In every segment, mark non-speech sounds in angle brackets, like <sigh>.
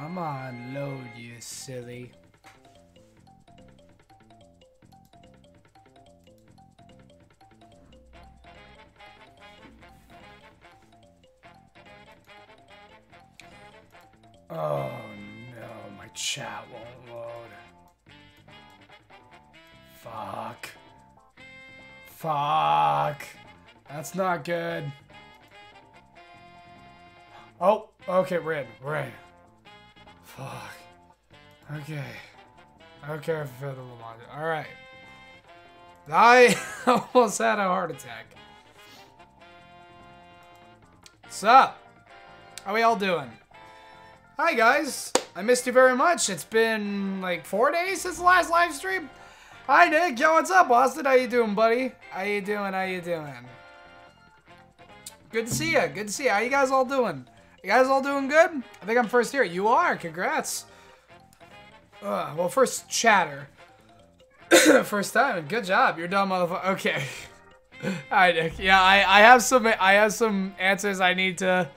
Come on, load, you silly. Oh no, my chat won't load. Fuck. Fuck. That's not good. Oh, okay, we're in. We're in. Okay. Okay, for the longer. Alright. I <laughs> almost had a heart attack. What's up? How we all doing? Hi guys, I missed you very much. It's been like four days since the last live stream. Hi Nick, yo, what's up, Austin? How you doing, buddy? How you doing? How you doing? Good to see you. Good to see. How you guys all doing? You guys all doing good? I think I'm first here. You are. Congrats. Uh, well, first chatter. <coughs> first time. Good job. You're done, motherfucker. Okay. <laughs> all right, Nick. Yeah, I I have some I have some answers I need to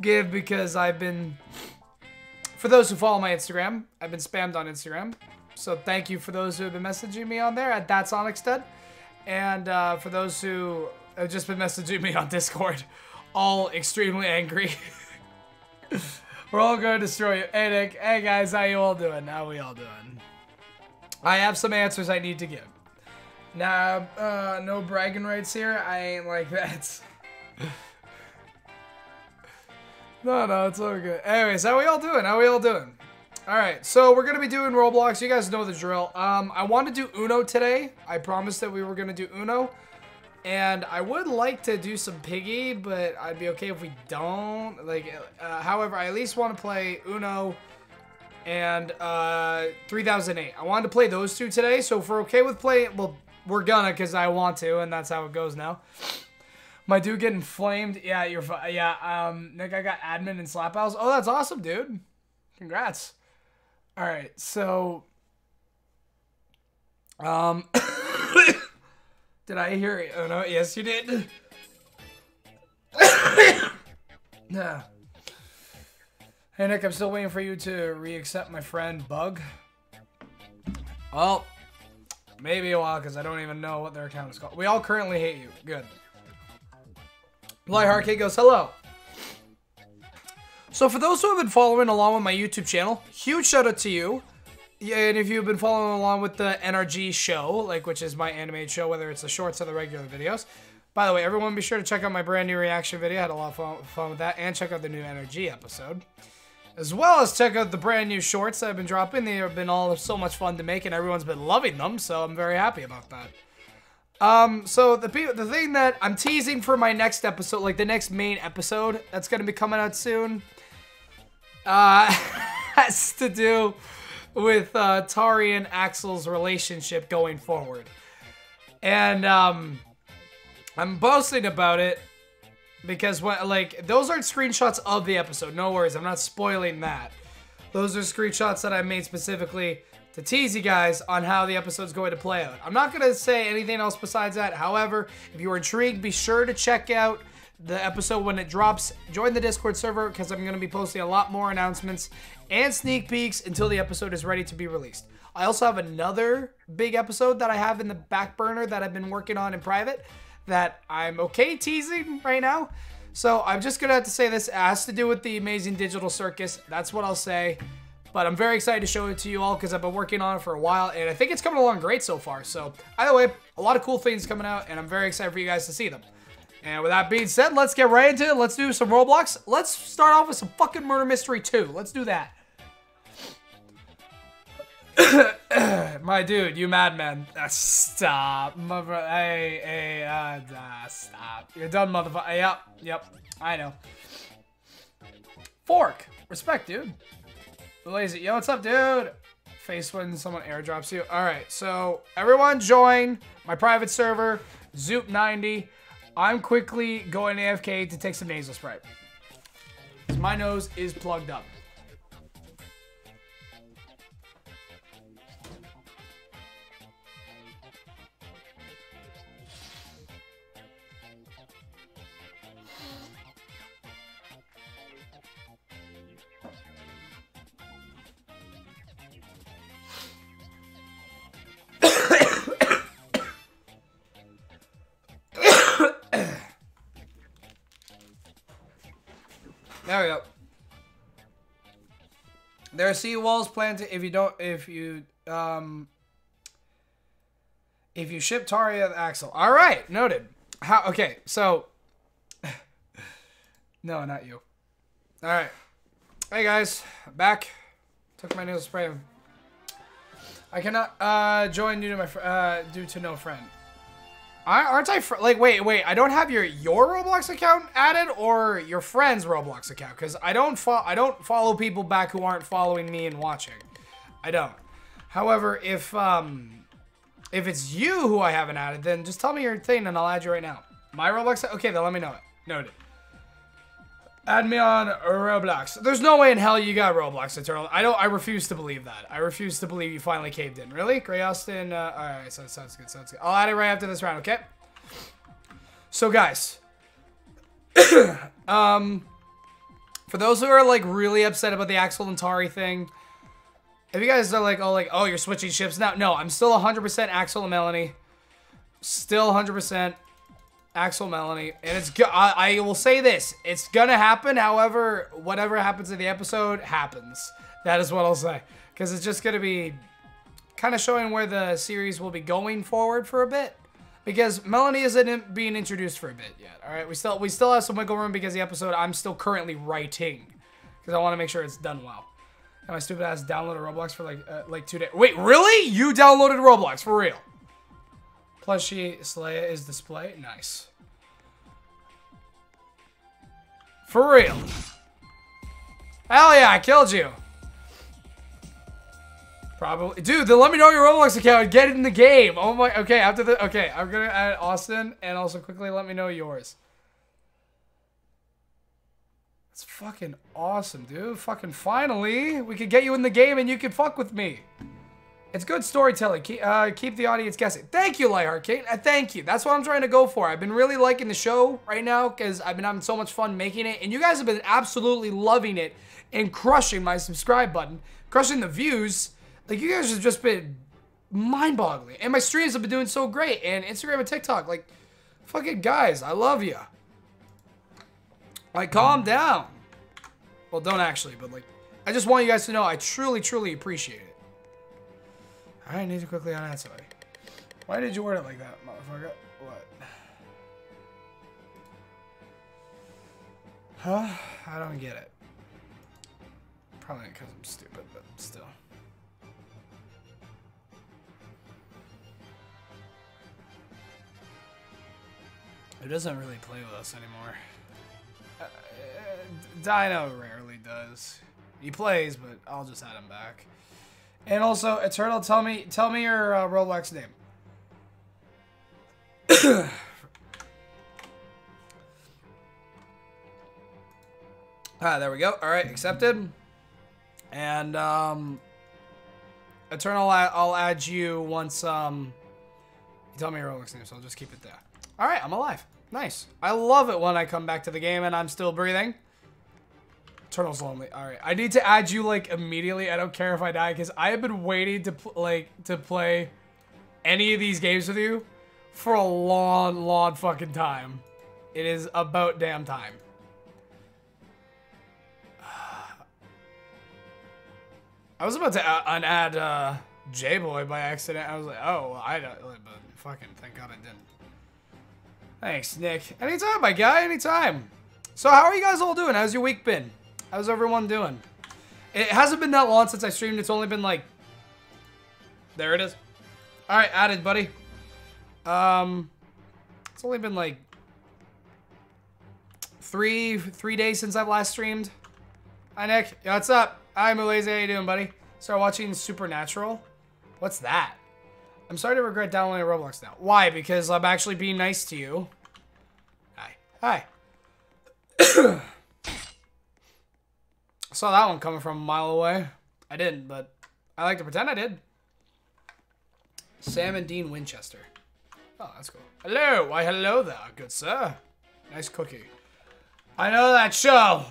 give because I've been for those who follow my Instagram, I've been spammed on Instagram. So thank you for those who have been messaging me on there at That's Onyxted. And uh, for those who have just been messaging me on Discord, all extremely angry. <laughs> We're all going to destroy you. Hey, Nick. Hey, guys. How you all doing? How we all doing? I have some answers I need to give. Nah, uh, no bragging rights here. I ain't like <laughs> that. No, no, it's all good. Anyways, how we all doing? How we all doing? All right, so we're gonna be doing Roblox. You guys know the drill. Um, I want to do Uno today. I promised that we were gonna do Uno, and I would like to do some Piggy, but I'd be okay if we don't. Like, uh, however, I at least want to play Uno and uh, 3008. I wanted to play those two today, so if we're okay with playing, well, we're gonna because I want to, and that's how it goes now. My dude getting flamed. Yeah, you're yeah. Um, Nick, I got admin and slap house. Oh, that's awesome, dude. Congrats. All right, so, um, <coughs> <coughs> did I hear it? Oh no, yes, you did. <coughs> yeah. Hey Nick, I'm still waiting for you to re-accept my friend Bug. Well, maybe a while because I don't even know what their account is called. We all currently hate you. Good. Lightheart goes, hello. So for those who have been following along with my YouTube channel, huge shout out to you. Yeah, and if you've been following along with the NRG show, like which is my animated show, whether it's the shorts or the regular videos. By the way, everyone be sure to check out my brand new reaction video. I had a lot of fun, fun with that. And check out the new NRG episode. As well as check out the brand new shorts that I've been dropping. They have been all so much fun to make and everyone's been loving them. So I'm very happy about that. Um, so the the thing that I'm teasing for my next episode, like the next main episode that's gonna be coming out soon, uh, <laughs> has to do with uh, Tari and Axel's relationship going forward, and um, I'm boasting about it because what like those aren't screenshots of the episode. No worries, I'm not spoiling that. Those are screenshots that I made specifically to tease you guys on how the episode's going to play out. I'm not going to say anything else besides that. However, if you're intrigued, be sure to check out the episode when it drops. Join the Discord server because I'm going to be posting a lot more announcements and sneak peeks until the episode is ready to be released. I also have another big episode that I have in the back burner that I've been working on in private that I'm okay teasing right now. So I'm just going to have to say this it has to do with the Amazing Digital Circus. That's what I'll say. But I'm very excited to show it to you all because I've been working on it for a while and I think it's coming along great so far. So either way, a lot of cool things coming out and I'm very excited for you guys to see them. And with that being said, let's get right into it. Let's do some Roblox. Let's start off with some fucking Murder Mystery 2. Let's do that. <coughs> My dude, you madman. Uh, stop. Mother hey, hey, uh, uh, stop. You're done, motherfucker. Yep, yep. I know. Fork. Respect, dude. Lazy. Yo, what's up, dude? Face when someone airdrops you. All right, so everyone join my private server, Zoop90. I'm quickly going AFK to take some nasal spray. Because My nose is plugged up. There we go. There are seawalls planted if you don't if you um if you ship Taria Axel. All right, noted. How okay, so <laughs> No, not you. All right. Hey guys, back. Took my nail spray. I cannot uh join due to my uh due to no friend. Aren't I like wait wait I don't have your your Roblox account added or your friend's Roblox account because I don't fo- I don't follow people back who aren't following me and watching. I don't. However, if um if it's you who I haven't added, then just tell me your thing and I'll add you right now. My Roblox. Okay, then let me know it. Noted. Add me on Roblox. There's no way in hell you got Roblox Eternal. I don't. I refuse to believe that. I refuse to believe you finally caved in. Really, Gray Austin. Uh, all right, so sounds good. Sounds good. I'll add it right after this round. Okay. So guys, <coughs> um, for those who are like really upset about the Axel and Tari thing, if you guys are like, oh, like, oh, you're switching ships now. No, I'm still 100% Axel and Melanie. Still 100%. Axel Melanie, and it's go- I, I will say this: it's gonna happen. However, whatever happens in the episode happens. That is what I'll say, because it's just gonna be kind of showing where the series will be going forward for a bit. Because Melanie isn't being introduced for a bit yet. All right, we still we still have some wiggle room because the episode I'm still currently writing, because I want to make sure it's done well. And my stupid ass downloaded Roblox for like uh, like two days. Wait, really? You downloaded Roblox for real? Plushie Slaya is display. Nice. For real. Hell yeah, I killed you. Probably. Dude, then let me know your Roblox account and get in the game. Oh my. Okay, after the. Okay, I'm going to add Austin and also quickly let me know yours. That's fucking awesome, dude. Fucking finally, we could get you in the game and you could fuck with me. It's good storytelling. Keep, uh, keep the audience guessing. Thank you, Lightheart Kate. Uh, thank you. That's what I'm trying to go for. I've been really liking the show right now because I've been having so much fun making it. And you guys have been absolutely loving it and crushing my subscribe button, crushing the views. Like, you guys have just been mind-boggling. And my streams have been doing so great. And Instagram and TikTok. Like, fucking guys, I love you. Like, calm down. Well, don't actually, but like, I just want you guys to know I truly, truly appreciate it. I need to quickly unanswer. Why did you word it like that, motherfucker? What? Huh? I don't get it. Probably because I'm stupid, but still. It doesn't really play with us anymore? Uh, Dino rarely does. He plays, but I'll just add him back. And also, Eternal, tell me tell me your uh, Roblox name. <coughs> ah, there we go. All right, accepted. And um, Eternal, I'll add you once um, you tell me your Roblox name, so I'll just keep it there. All right, I'm alive. Nice. I love it when I come back to the game and I'm still breathing. Eternal's lonely. All right, I need to add you like immediately. I don't care if I die because I have been waiting to like to play any of these games with you for a long, long fucking time. It is about damn time. <sighs> I was about to unadd uh, J-Boy by accident. I was like, oh, I don't, but fucking thank God I didn't. Thanks, Nick. Anytime, my guy, anytime. So how are you guys all doing? How's your week been? How's everyone doing? It hasn't been that long since I streamed. It's only been like... There it is. Alright, added, buddy. Um, It's only been like... Three, three days since I've last streamed. Hi, Nick. Yo, what's up? Hi, Mulaze. How you doing, buddy? Start watching Supernatural. What's that? I'm sorry to regret downloading Roblox now. Why? Because I'm actually being nice to you. Hi. Hi. <clears throat> Saw that one coming from a mile away. I didn't, but I like to pretend I did. Sam and Dean Winchester. Oh, that's cool. Hello. Why, hello there, good sir. Nice cookie. I know that show.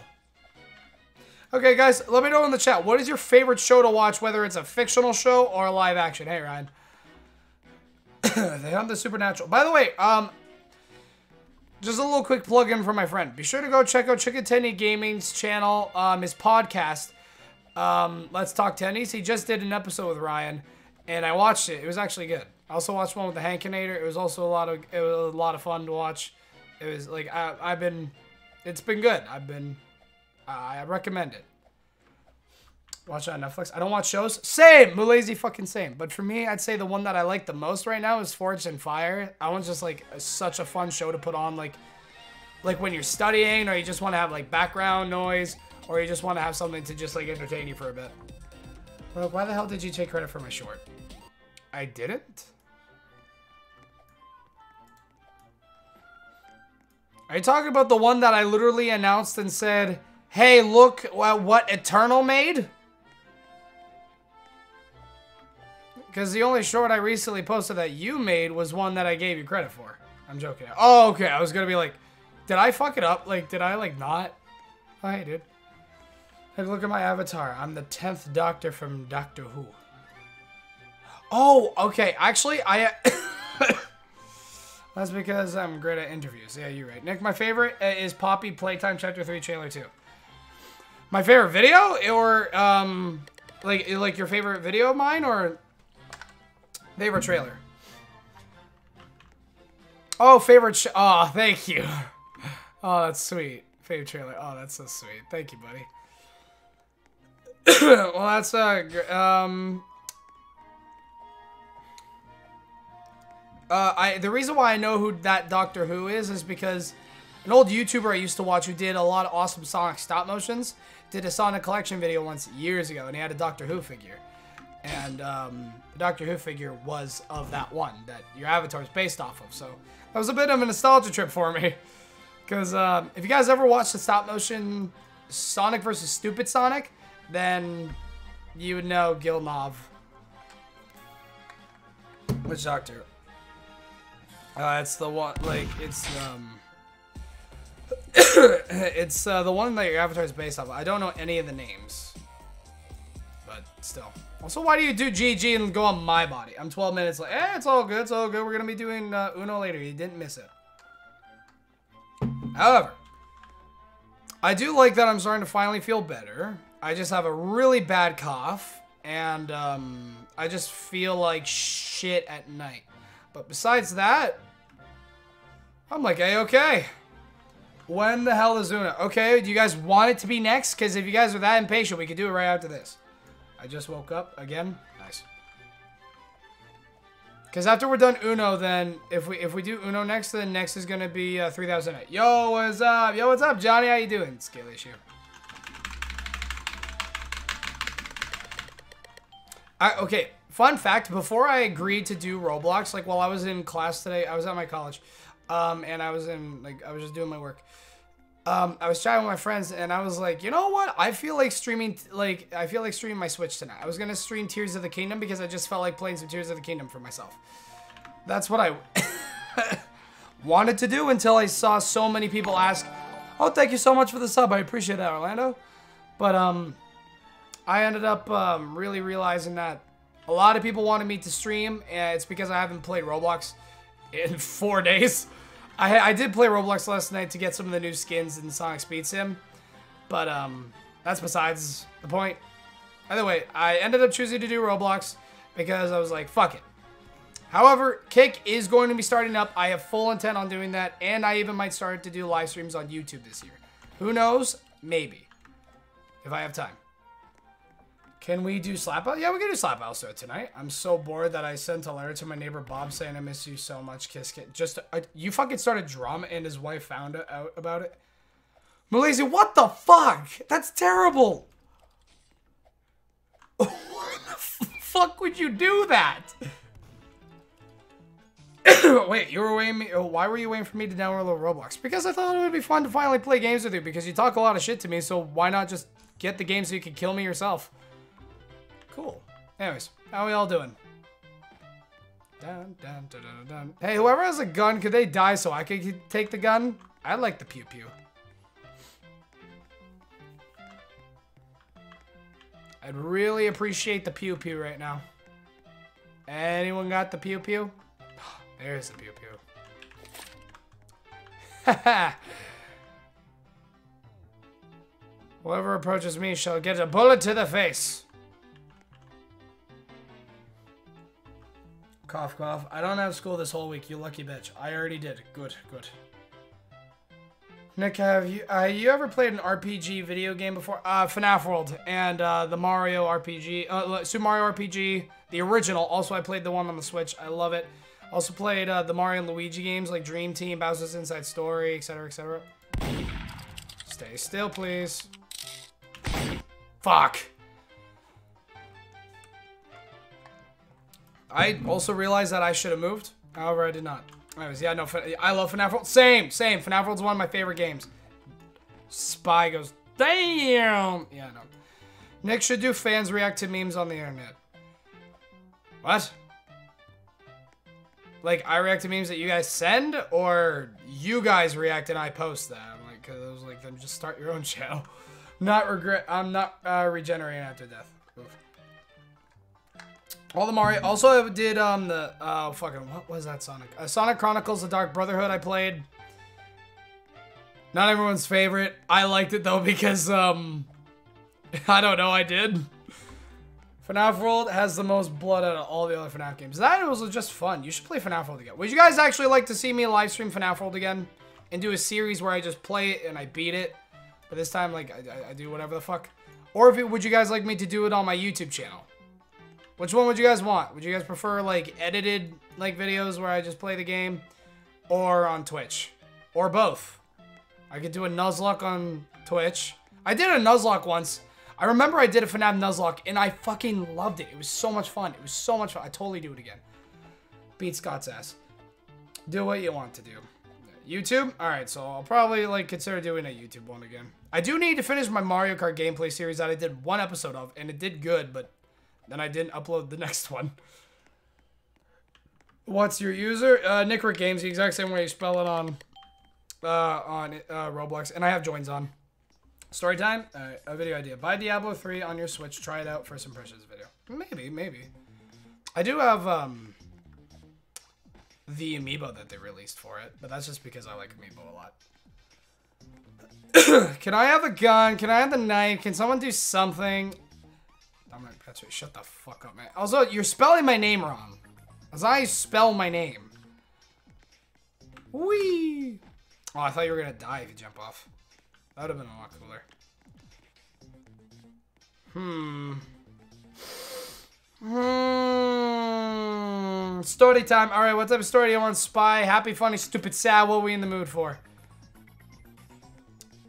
Okay, guys, let me know in the chat. What is your favorite show to watch, whether it's a fictional show or a live action? Hey, Ryan. <coughs> they hunt the supernatural. By the way, um, just a little quick plug in for my friend. Be sure to go check out Chicken Tenny Gaming's channel, um, his podcast. Um, Let's Talk Tennies. He just did an episode with Ryan, and I watched it. It was actually good. I also watched one with the Hankinator. It was also a lot of it was a lot of fun to watch. It was like I, I've been, it's been good. I've been, I recommend it. Watch it on Netflix. I don't watch shows. Same, lazy fucking same. But for me, I'd say the one that I like the most right now is Forged in Fire. That one's just like such a fun show to put on, like, like when you're studying or you just want to have like background noise or you just want to have something to just like entertain you for a bit. Well, why the hell did you take credit for my short? I didn't. Are you talking about the one that I literally announced and said, hey, look at what Eternal made? Because the only short I recently posted that you made was one that I gave you credit for. I'm joking. Oh, okay. I was going to be like, did I fuck it up? Like, did I, like, not? Oh, hey, dude. Hey, look at my avatar. I'm the 10th Doctor from Doctor Who. Oh, okay. Actually, I... <coughs> That's because I'm great at interviews. Yeah, you're right. Nick, my favorite uh, is Poppy Playtime Chapter 3 Trailer 2. My favorite video? Or, um... Like, like your favorite video of mine? Or favorite trailer? Oh, favorite Oh, thank you. <laughs> Oh, that's sweet. Favorite trailer. Oh, that's so sweet. Thank you, buddy. <coughs> well, that's, uh, um... Uh, I the reason why I know who that Doctor Who is is because an old YouTuber I used to watch who did a lot of awesome Sonic stop motions did a Sonic collection video once years ago, and he had a Doctor Who figure, and um, Doctor Who figure was of that one that your avatar is based off of. So that was a bit of a nostalgia trip for me, <laughs> because um, if you guys ever watched the stop motion Sonic versus Stupid Sonic, then you would know Gil Nov. Which Doctor? Uh, it's the one, like, it's, um... <coughs> it's uh, the one that your avatar is based off of. I don't know any of the names. But still. Also, why do you do GG and go on my body? I'm 12 minutes late. Eh, it's all good, it's all good. We're gonna be doing uh, Uno later. You didn't miss it. However, I do like that I'm starting to finally feel better. I just have a really bad cough, and um, I just feel like shit at night. But besides that, I'm like, hey, okay. When the hell is Una? Okay, do you guys want it to be next? Because if you guys are that impatient, we could do it right after this. I just woke up again. Nice. Because after we're done Uno, then if we if we do Uno next, then next is gonna be uh, 3008. Yo, what's up? Yo, what's up, Johnny? How you doing? Scale issue. I, okay, fun fact. Before I agreed to do Roblox, like while I was in class today, I was at my college. Um, and I was in, like, I was just doing my work. Um, I was chatting with my friends, and I was like, you know what? I feel like streaming, like, I feel like streaming my Switch tonight. I was gonna stream Tears of the Kingdom because I just felt like playing some Tears of the Kingdom for myself. That's what I <laughs> wanted to do until I saw so many people ask, oh, thank you so much for the sub. I appreciate that, Orlando. But, um, I ended up, um, really realizing that a lot of people wanted me to stream, and it's because I haven't played Roblox in <laughs> four days. I, I did play Roblox last night to get some of the new skins in Sonic Speed Sim, but um, that's besides the point. Either way, I ended up choosing to do Roblox because I was like, fuck it. However, Kick is going to be starting up. I have full intent on doing that, and I even might start to do live streams on YouTube this year. Who knows? Maybe. If I have time. Can we do slap out? Yeah, we can do slap out tonight. I'm so bored that I sent a letter to my neighbor Bob saying I miss you so much. Kiss, kiss. Just uh, you fucking started drama and his wife found out about it. Malaysia, what the fuck? That's terrible. <laughs> what the fuck would you do that? <coughs> Wait, you were waiting me. Oh, why were you waiting for me to download Roblox? Because I thought it would be fun to finally play games with you. Because you talk a lot of shit to me, so why not just get the game so you can kill me yourself? Cool. Anyways, how we all doing? Dun, dun, dun, hey, whoever has a gun, could they die so I could take the gun? I like the pew pew. I'd really appreciate the pew pew right now. Anyone got the pew pew? <gasps> There's the pew pew. <laughs> Whoever approaches me shall get a bullet to the face. Cough, cough. I don't have school this whole week, you lucky bitch. I already did. Good, good. Nick, have you uh, you ever played an RPG video game before? Uh, FNAF World and uh, the Mario RPG, uh, Super Mario RPG, the original. Also, I played the one on the Switch. I love it. Also played uh, the Mario and Luigi games like Dream Team, Bowser's Inside Story, etc., etc. Stay still, please. Fuck. I also realized that I should have moved. However, I did not. Anyways, yeah, no, I love FNAF World. Same, same. FNAF World's one of my favorite games. Spy goes, damn. Yeah, no. Nick should do fans react to memes on the internet. What? Like, I react to memes that you guys send, or you guys react and I post them? Like, cause I was like, then just start your own <laughs> channel. Not regret. I'm not uh, regenerating after death. All the Mario. Also, I did um the uh fucking what was that Sonic? Uh, Sonic Chronicles: The Dark Brotherhood. I played. Not everyone's favorite. I liked it though <laughs> because um, <laughs> I don't know. I did. FNAF World has the most blood out of all the other FNAF games. That was just fun. You should play FNAF World again. Would you guys actually like to see me live stream FNAF World again? And do a series where I just play it and I beat it? But this time, like, I, I do whatever the fuck. Or if it, would you guys like me to do it on my YouTube channel? Which one would you guys want? Would you guys prefer, like, edited, like, videos where I just play the game? Or on Twitch? Or both? I could do a Nuzlocke on Twitch. I did a Nuzlocke once. I remember I did a FNAF Nuzlocke, and I fucking loved it. It was so much fun. It was so much fun. I totally do it again. Beat Scott's ass. Do what you want to do. YouTube? Alright, so I'll probably, like, consider doing a YouTube one again. I do need to finish my Mario Kart gameplay series that I did one episode of, and it did good, but then I didn't upload the <laughs> next one. What's your user? Uh, Nick Rick Games, the exact same way you spell it on, uh, on uh, Roblox, and I have joins on. Story time? A video idea. Buy Diablo 3 on your Switch. Try it out. First impressions video. Maybe, maybe. I do have um the amiibo that they released for it, but that's just because I like amiibo a lot. <coughs> Can I have a gun? Can I have the knife? Can someone do something? That's right. Shut the fuck up, man. Also, you're spelling my name wrong. As I spell my name. Wee. Oh, I thought you were gonna die if you jump off. That would have been a lot cooler. Hmm. Hmm. Story time. All right, what type of story do you want? Spy, happy, funny, stupid, sad. What are we in the mood for?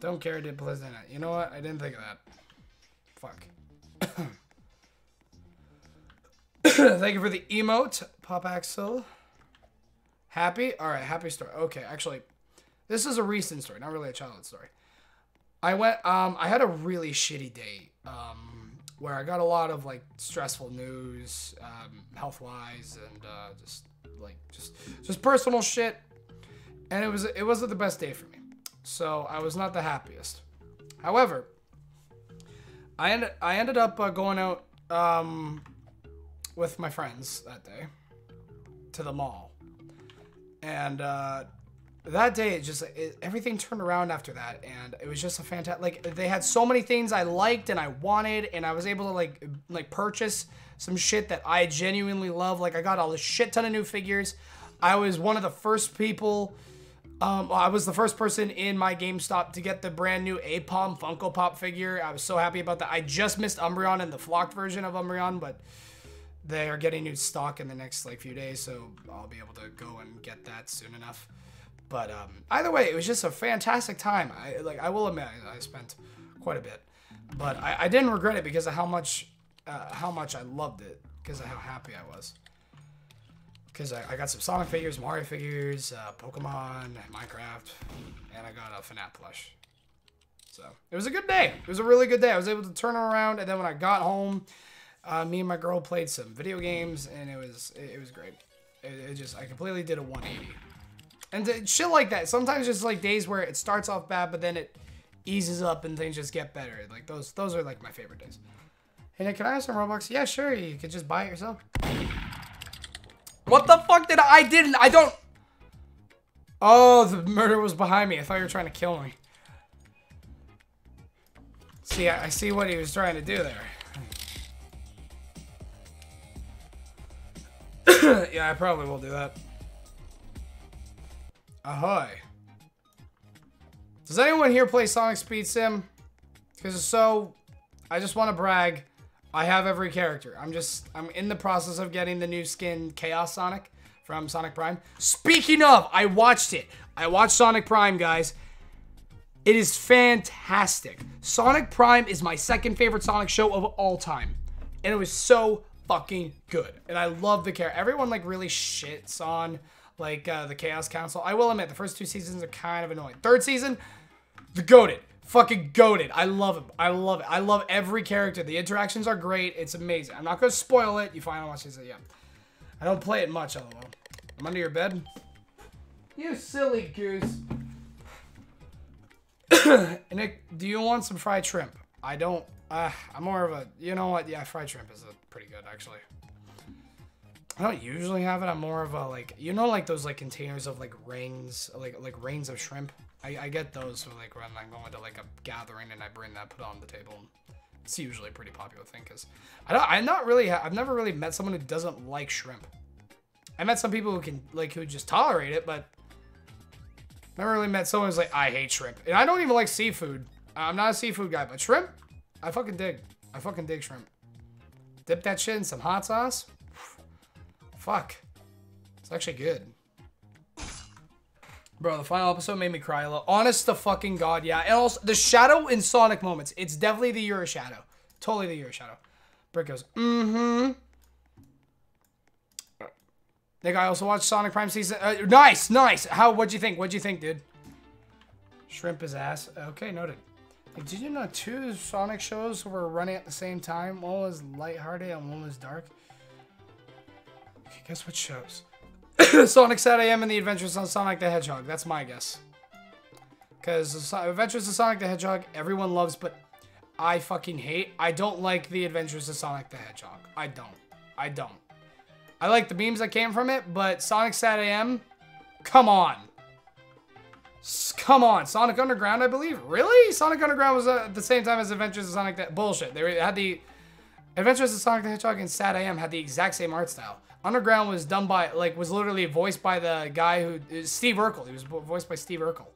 Don't care. Did pleasant. You know what? I didn't think of that. Fuck. <coughs> <coughs> Thank you for the emote, Pop Axel. Happy? All right, happy story. Okay, actually, this is a recent story, not really a childhood story. I went, um, I had a really shitty day, um, where I got a lot of, like, stressful news, um, health-wise, and, uh, just, like, just, just personal shit. And it was, it wasn't the best day for me. So, I was not the happiest. However, I ended, I ended up uh, going out, um, with my friends that day to the mall. And, uh, that day it just it, everything turned around after that and it was just a fantastic like they had so many things i liked and i wanted and i was able to like like purchase some shit that i genuinely love like i got all a shit ton of new figures i was one of the first people um, I was the first person in my GameStop to get the brand new Aipom Funko Pop figure. I was so happy about that. I just missed Umbreon and the flocked version of Umbreon, but they are getting new stock in the next like few days, so I'll be able to go and get that soon enough. But um, either way, it was just a fantastic time. I like I will admit I spent quite a bit, but I, I didn't regret it because of how much uh, how much I loved it because of how happy I was. Because I, I, got some Sonic figures, Mario figures, uh, Pokemon, Minecraft, and I got a FNAF plush. So it was a good day. It was a really good day. I was able to turn around, and then when I got home, uh, me and my girl played some video games, and it was it, it was great. It, it just I completely did a 180. And shit like that. Sometimes just like days where it starts off bad, but then it eases up and things just get better. Like those, those are like my favorite days. Hey, Nick, can I have some Robux? Yeah, sure. You could just buy it yourself. What the fuck did I? I didn't. I don't. Oh, the murder was behind me. I thought you were trying to kill me. See, I, I see what he was trying to do there. <coughs> yeah, I probably will do that. Ahoy. Does anyone here play Sonic Speed Sim? Because it's so, I just want to brag. I have every character. I'm just, I'm in the process of getting the new skin Chaos Sonic from Sonic Prime. Speaking of, I watched it. I watched Sonic Prime, guys. It is fantastic. Sonic Prime is my second favorite Sonic show of all time. And it was so fucking good. And I love the character. Everyone like really shits on like uh, the Chaos Council. I will admit the first two seasons are kind of annoying. Third season, the goaded. Fucking goaded. I love him. I love it. I love every character. The interactions are great. It's amazing. I'm not gonna spoil it. You finally watch it. Yeah. I don't play it much, lol. I'm under your bed. You silly goose. <coughs> Nick, do you want some fried shrimp? I don't. Uh, I'm more of a. You know what? Yeah, fried shrimp is a, pretty good actually. I don't usually have it. I'm more of a like. You know, like those like containers of like rings, like like rings of shrimp. I, I get those for like when I'm going to like a gathering and I bring that, put on the table. It's usually a pretty popular thing because I don't. I'm not really. I've never really met someone who doesn't like shrimp. I met some people who can like who just tolerate it, but never really met someone who's like, I hate shrimp. And I don't even like seafood. I'm not a seafood guy, but shrimp, I fucking dig. I fucking dig shrimp. Dip that shit in some hot sauce. Fuck. It's actually good. Bro, the final episode made me cry a little. Honest to fucking god, yeah. And also, the Shadow in Sonic moments. It's definitely the Year of Shadow. Totally the Year of Shadow. Brick goes, mm-hmm. Nick, I also watched Sonic Prime season. Uh, nice, nice. How? What'd you think? What'd you think, dude? Shrimp his ass. Okay, noted. Did you know two Sonic shows were running at the same time? One was lighthearted and one was dark. Okay, guess what shows? <coughs> Sonic Sat AM and the Adventures of Sonic the Hedgehog. That's my guess. Because Adventures of Sonic the Hedgehog, everyone loves, but I fucking hate. I don't like the Adventures of Sonic the Hedgehog. I don't. I don't. I like the beams that came from it, but Sonic Sat AM, come on. Come on. Sonic Underground, I believe. Really? Sonic Underground was uh, at the same time as Adventures of Sonic that bullshit. They had the Adventures of Sonic the Hedgehog and Sat AM had the exact same art style. Underground was done by, like, was literally voiced by the guy who, Steve Urkel. He was voiced by Steve Urkel.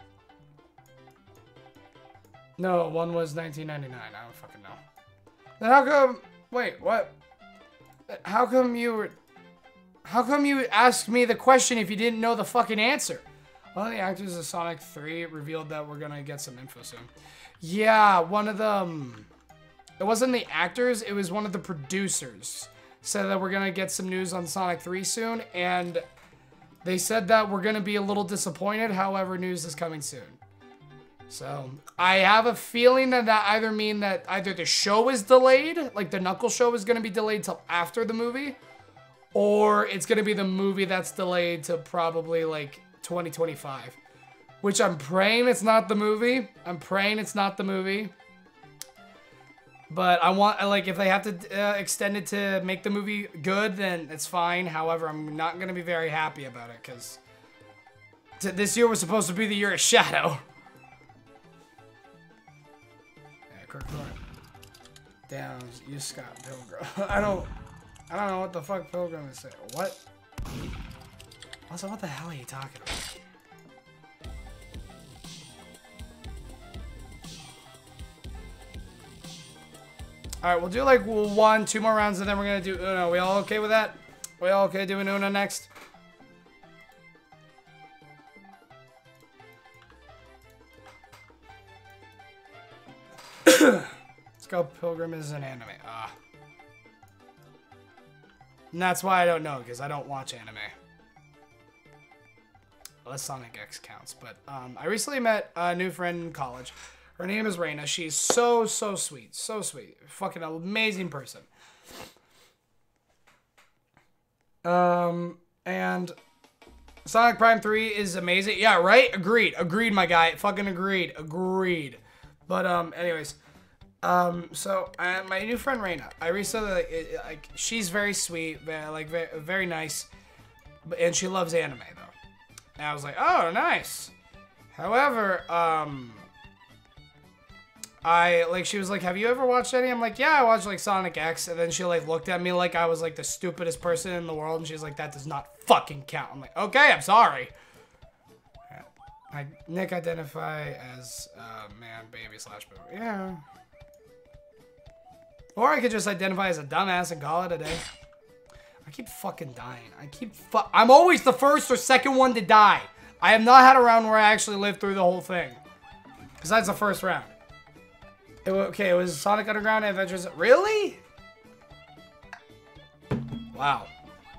No, one was 1999. I don't fucking know. Then how come, wait, what? How come you were, how come you asked me the question if you didn't know the fucking answer? One of the actors of Sonic 3 revealed that we're gonna get some info soon. Yeah, one of them. It wasn't the actors, it was one of the producers. Said that we're gonna get some news on Sonic 3 soon, and they said that we're gonna be a little disappointed, however, news is coming soon. So, I have a feeling that that either mean that either the show is delayed, like the Knuckles show is gonna be delayed till after the movie, or it's to be the movie that's delayed to probably like 2025. Which I'm praying it's not the movie. I'm praying it's not the movie. But I want, like, if they have to uh, extend it to make the movie good, then it's fine. However, I'm not going to be very happy about it because this year was supposed to be the year of Shadow. Yeah, Kirk Down, you Scott Pilgrim. <laughs> I don't. I don't know what the fuck Pilgrim is saying. What? Also, what the hell are you talking about? Alright, we'll do like one, two more rounds, and then we're gonna do Uno. We all okay with that? We all okay doing Uno next? <coughs> Let's go Pilgrim is an anime. Ah. And that's why I don't know, because I don't watch anime. Unless Sonic X counts. But um, I recently met a new friend in college. Her name is Raina. She's so, so sweet. So sweet. Fucking amazing person. Um, and Sonic Prime 3 is amazing. Yeah, right? Agreed. Agreed, my guy. Fucking agreed. Agreed. But, um, anyways. Um, so my new friend Raina, I recently like, it, like she's very sweet, very, like very, very nice, and she loves anime though. And I was like, oh, nice. However, um, I like she was like, "Have you ever watched any?" I'm like, "Yeah, I watched like Sonic X." And then she like looked at me like I was like the stupidest person in the world, and she's like, "That does not fucking count." I'm like, "Okay, I'm sorry." I Nick identify as uh, man, baby slash boo. Yeah. Or I could just identify as a dumbass and call it a day. I keep fucking dying. I keep fu- I'm always the first or second one to die. I have not had a round where I actually lived through the whole thing. Besides the first round. It, okay, it was Sonic Underground Adventures. Really? Wow.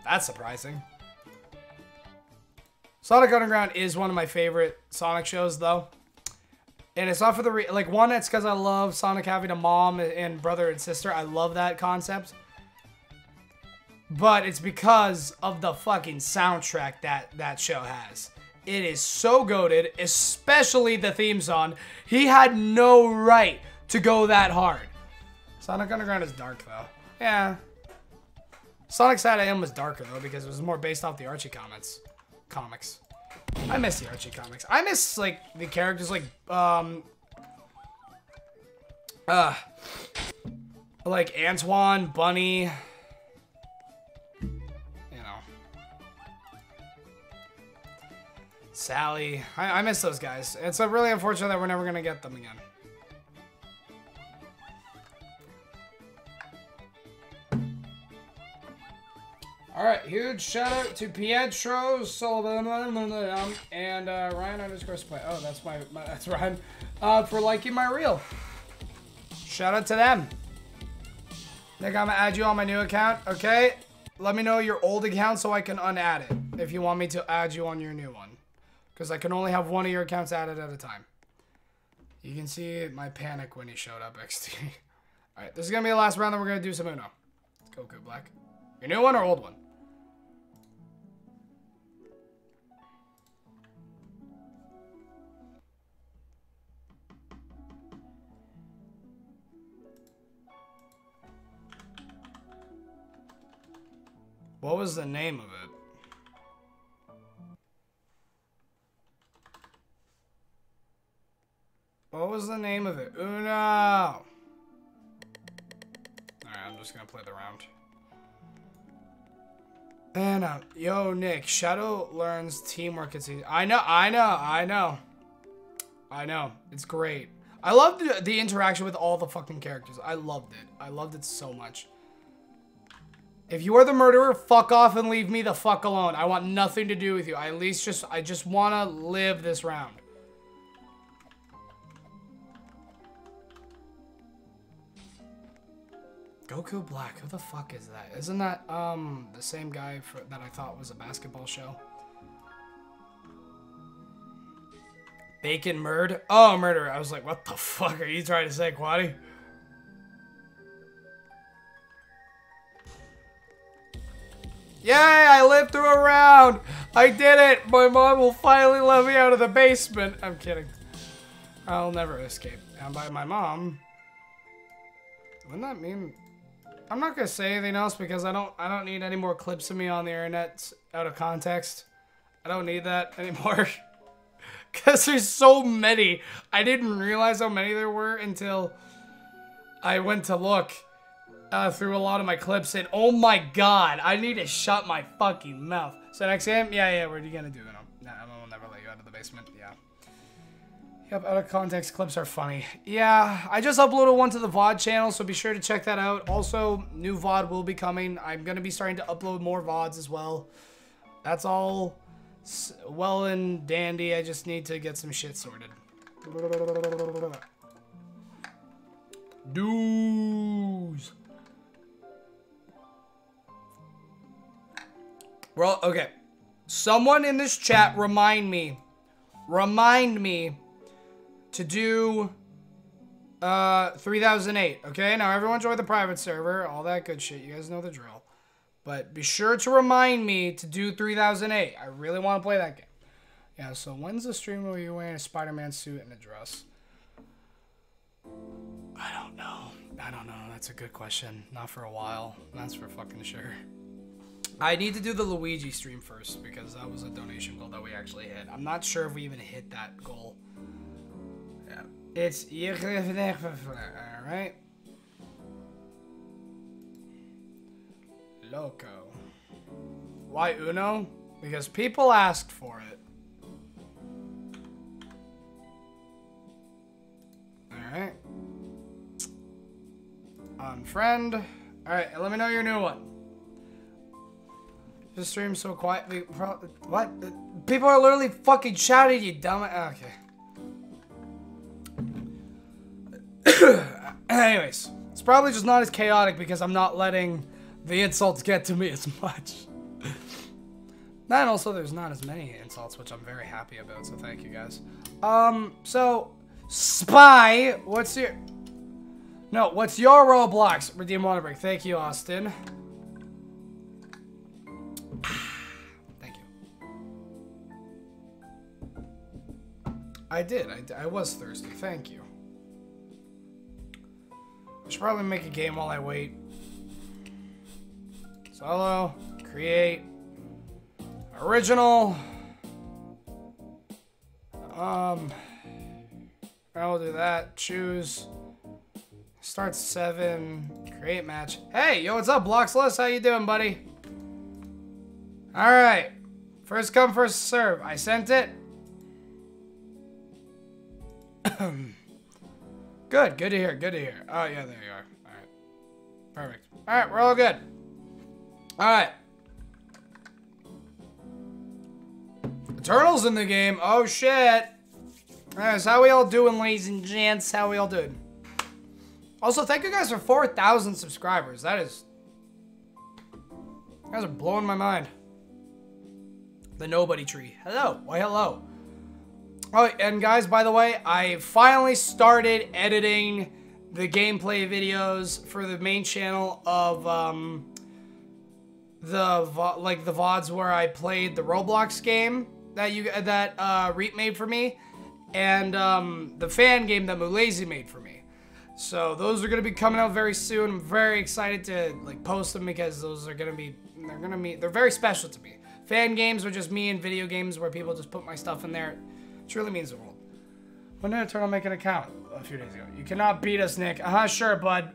That's surprising. Sonic Underground is one of my favorite Sonic shows, though. And it's not for the, re like, one, it's because I love Sonic having a mom and brother and sister. I love that concept. But it's because of the fucking soundtrack that that show has. It is so goaded, especially the theme song. He had no right to go that hard. Sonic Underground is dark though. Yeah. Sonic Sat AM was darker though because it was more based off the Archie comics. Comics. I miss the Archie comics. I miss like the characters like um uh like Antoine, Bunny. Sally. I, I miss those guys. It's uh, really unfortunate that we're never gonna get them again. All right, huge shout out to Pietro Sullivan and uh, Ryan underscore play. Oh, that's my, my that's Ryan uh, for liking my reel. Shout out to them. Nick, I'm gonna add you on my new account. Okay, let me know your old account so I can unadd it if you want me to add you on your new one, because I can only have one of your accounts added at a time. You can see my panic when he showed up <laughs> XT. All right, this is gonna be the last round. that we're gonna do some Uno. Goku Black. Your new one or old one? What was the name of it? What was the name of it? Uno! Alright, I'm just gonna play the round. And, uh, yo, Nick, Shadow learns teamwork. It's easy. I know, I know, I know. I know. It's great. I loved the, the interaction with all the fucking characters. I loved it. I loved it so much. If you are the murderer, fuck off and leave me the fuck alone. I want nothing to do with you. I at least just, I just want to live this round. Goku Black, who the fuck is that? Isn't that, um, the same guy for, that I thought was a basketball show? Bacon Murd? Oh, murder. I was like, what the fuck are you trying to say, Quaddy? Yay, I lived through a round. I did it. My mom will finally let me out of the basement. I'm kidding. I'll never escape. And by my mom, wouldn't that mean... I'm not gonna say anything else because I don't I don't need any more clips of me on the internet out of context. I don't need that <laughs> anymore. Cause there's so many. I didn't realize how many there were until I went to look uh, through a lot of my clips and oh my god, I need to shut my fucking mouth. So next game, yeah, yeah, what are you gonna do? No, nah, I will never let you out of the basement. Yeah. Yep, out of context clips are funny. Yeah, I just uploaded one to the VOD channel, so be sure to check that out. Also, new VOD will be coming. I'm gonna be starting to upload more VODs as well. That's all well and dandy. I just need to get some shit sorted. Dues. Well, okay. Someone in this chat remind me. Remind me to do uh 3008. Okay, now everyone join the private server, all that good shit. You guys know the drill. But be sure to remind me to do 3008. I really want to play that game. Yeah, so when's the stream where you're wearing a Spider-Man suit and a dress? I don't know. I don't know. That's a good question. Not for a while. That's for fucking sure. I need to do the Luigi stream first because that was a donation goal that we actually hit. I'm not sure if we even hit that goal. It's all right. Loco. Why Uno? Because people asked for it. Alright. Unfriend. Alright, let me know your new one. The stream's so quiet. What? People are literally fucking shouting, you dumb. Okay. <coughs> Anyways, it's probably just not as chaotic because I'm not letting the insults get to me <laughs> as much. and also there's not as many insults, which I'm very happy about, so thank you guys. Um, so, Spy, what's your... No, what's your Roblox? Redeem Waterberg. Thank you, Austin. <sighs> Thank you. I did. I, I was thirsty. Thank you. I should probably make a game while I wait. Solo, create, original. Um, I'll do that. Choose. Start seven. Create match. Hey, yo, what's up, Bloxless? How you doing, buddy? All right. First come, first serve. I sent it. <clears throat> good. Good to hear. Good to hear. Oh, yeah, there you are. All right. Perfect. All right, we're all good. Alright. Turtles in the game. Oh, shit. Alright, so how we all doing, ladies and gents? How we all doing? Also, thank you guys for 4,000 subscribers. That is... You guys are blowing my mind. The Nobody Tree. Hello. Why, hello. Oh, and guys, by the way, I finally started editing the gameplay videos for the main channel of, um the like the vods where I played the Roblox game that you that uh, Reap made for me, and um, the fan game that Mulazy made for me. So those are gonna be coming out very soon. I'm very excited to like post them because those are gonna be they're gonna be they're very special to me. Fan games are just me and video games where people just put my stuff in there. Truly means the world. When did Eternal make an account? A few days ago. You cannot beat us, Nick. Uh huh. Sure, bud.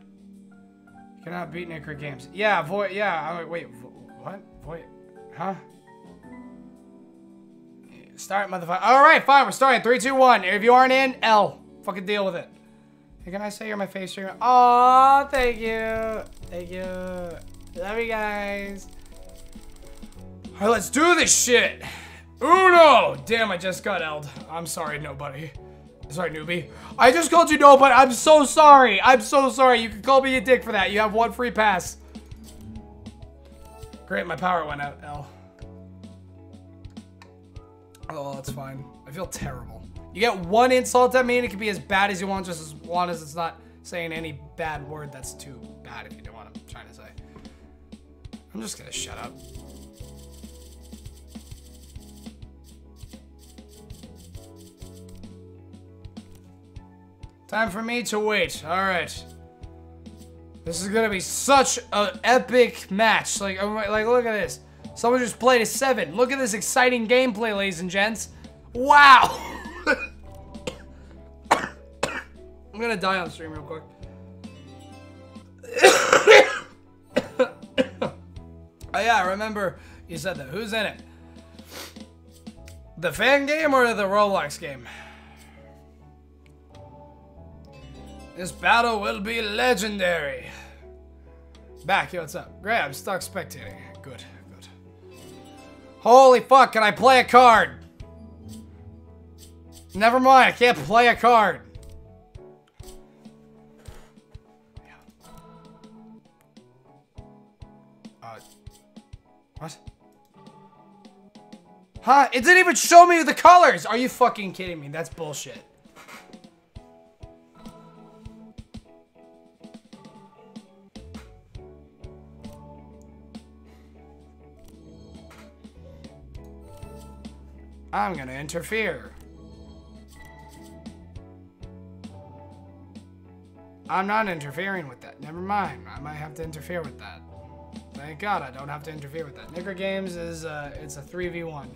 You cannot beat NickRick Games. Yeah, void. Yeah. Wait. What? Wait. Huh? Start, motherfucker. Alright, fine. We're starting. Three, two, one. If you aren't in, L. Fucking deal with it. Hey, can I say you're my face streamer? Aw, thank you. Thank you. Love you guys. Alright, let's do this shit. Uno! Damn, I just got L'd. I'm sorry, nobody. Sorry, newbie. I just called you nobody. I'm so sorry. I'm so sorry. You can call me a dick for that. You have one free pass. Great, my power went out, L. Oh, that's fine. I feel terrible. You get one insult at me and it can be as bad as you want, just as long as it's not saying any bad word that's too bad, if you know what I'm trying to say. I'm just gonna shut up. Time for me to wait. All right. This is gonna be such an epic match. Like, like, look at this. Someone just played a seven. Look at this exciting gameplay, ladies and gents. Wow. <coughs> I'm gonna die on stream real quick. <coughs> oh yeah, I remember you said that. Who's in it? The fan game or the Roblox game? This battle will be legendary. Back, yo, what's up? I'm stuck spectating. Good, good. Holy fuck, can I play a card? Never mind, I can't play a card. Uh, what? Huh? It didn't even show me the colors! Are you fucking kidding me? That's bullshit. I'm gonna interfere. I'm not interfering with that. Never mind. I might have to interfere with that. Thank God I don't have to interfere with that. NickRick Games is uh, it's a 3v1.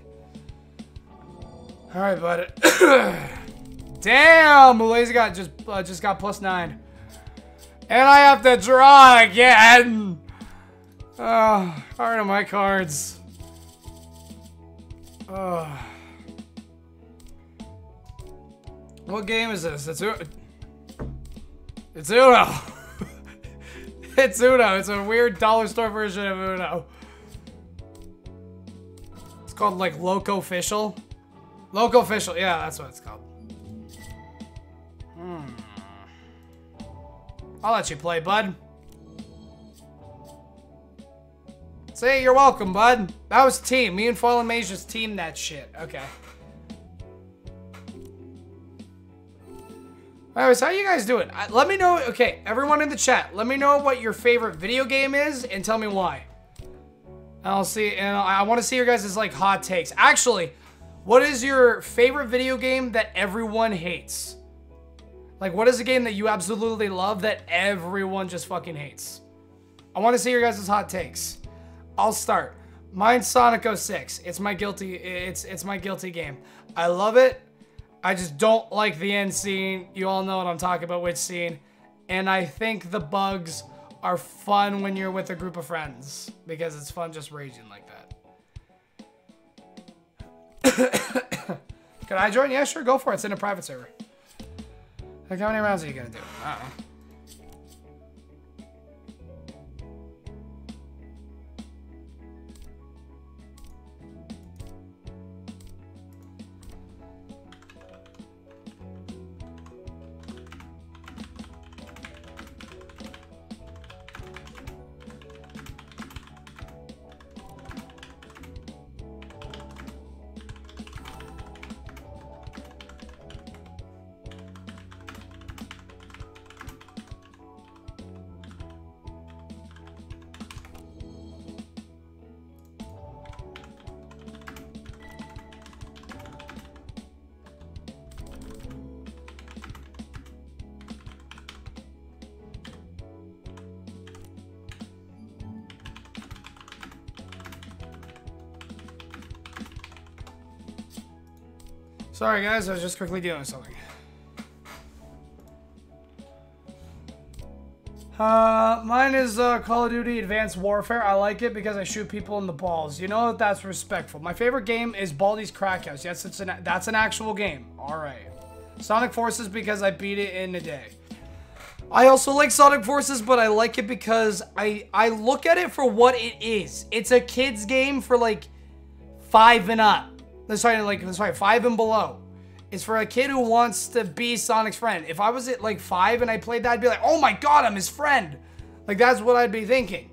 All right, bud. <coughs> Damn, Malaysia got just uh, just got plus nine, and I have to draw again. Oh, hard on my cards. Oh. What game is this? It's Uno. It's Uno. <laughs> it's Uno. It's a weird dollar store version of Uno. It's called like Loco Official. Loco Official. Yeah, that's what it's called. Hmm. I'll let you play, bud. Say you're welcome, bud. That was team. Me and Fallen Mage just teamed that shit. Okay. Anyways, how you guys doing? Uh, let me know. Okay, everyone in the chat, let me know what your favorite video game is and tell me why. I'll see, and I want to see your guys' like hot takes. Actually, what is your favorite video game that everyone hates? Like, what is a game that you absolutely love that everyone just fucking hates? I want to see your guys' hot takes. I'll start. Mine's Sonic 06. It's my guilty. It's it's my guilty game. I love it. I just don't like the end scene. You all know what I'm talking about, which scene. And I think the bugs are fun when you're with a group of friends because it's fun just raging like that. <coughs> Can I join? Yeah, sure, go for it. It's in a private server. Like, how many rounds are you gonna do? Sorry, guys. I was just quickly doing something. Uh, mine is uh, Call of Duty Advanced Warfare. I like it because I shoot people in the balls. You know that that's respectful. My favorite game is Baldi's Crack House. Yes, it's an that's an actual game. All right. Sonic Forces because I beat it in a day. I also like Sonic Forces, but I like it because I I look at it for what it is. It's a kids game for like five and up. Let's try like, let's try five and below. It's for a kid who wants to be Sonic's friend. If I was at like five and I played that, I'd be like, oh my god, I'm his friend. Like that's what I'd be thinking.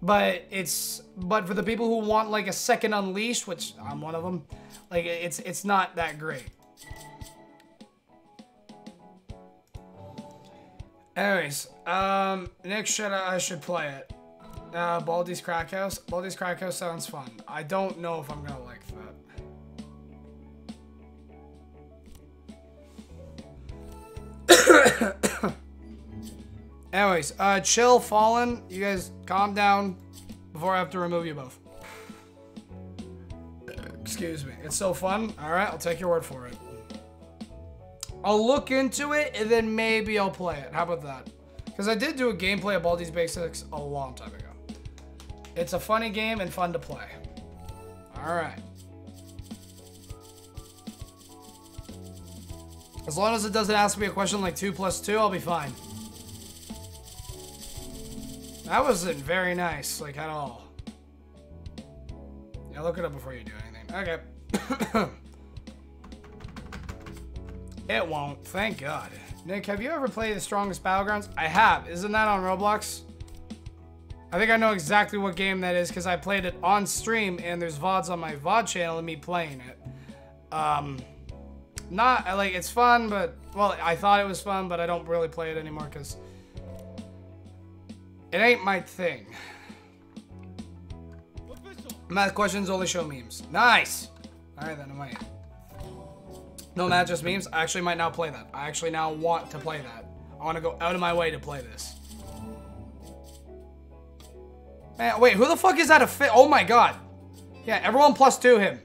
But it's, but for the people who want like a second Unleashed, which I'm one of them, like it's it's not that great. Anyways, um, next should I should play it. Uh, Baldi's Crack House. Baldi's Crack House sounds fun. I don't know if I'm gonna like Anyways, uh, chill, Fallen. You guys calm down before I have to remove you both. Excuse me. It's so fun. All right, I'll take your word for it. I'll look into it and then maybe I'll play it. How about that? Because I did do a gameplay of Baldi's Basics a long time ago. It's a funny game and fun to play. Alright. As long as it doesn't ask me a question like 2 plus 2, I'll be fine. That wasn't very nice, like, at all. Yeah, look it up before you do anything. Okay. <coughs> it won't, thank God. Nick, have you ever played The Strongest Battlegrounds? I have. Isn't that on Roblox? I think I know exactly what game that is because I played it on stream and there's VODs on my VOD channel of me playing it. Um, not, like, it's fun, but, well, I thought it was fun, but I don't really play it anymore because it ain't my thing. Math questions only show memes. Nice! Alright then, I might. No, math just memes. I actually might now play that. I actually now want to play that. I want to go out of my way to play this. Man, wait, who the fuck is that a fit? Oh my god. Yeah, everyone plus two him.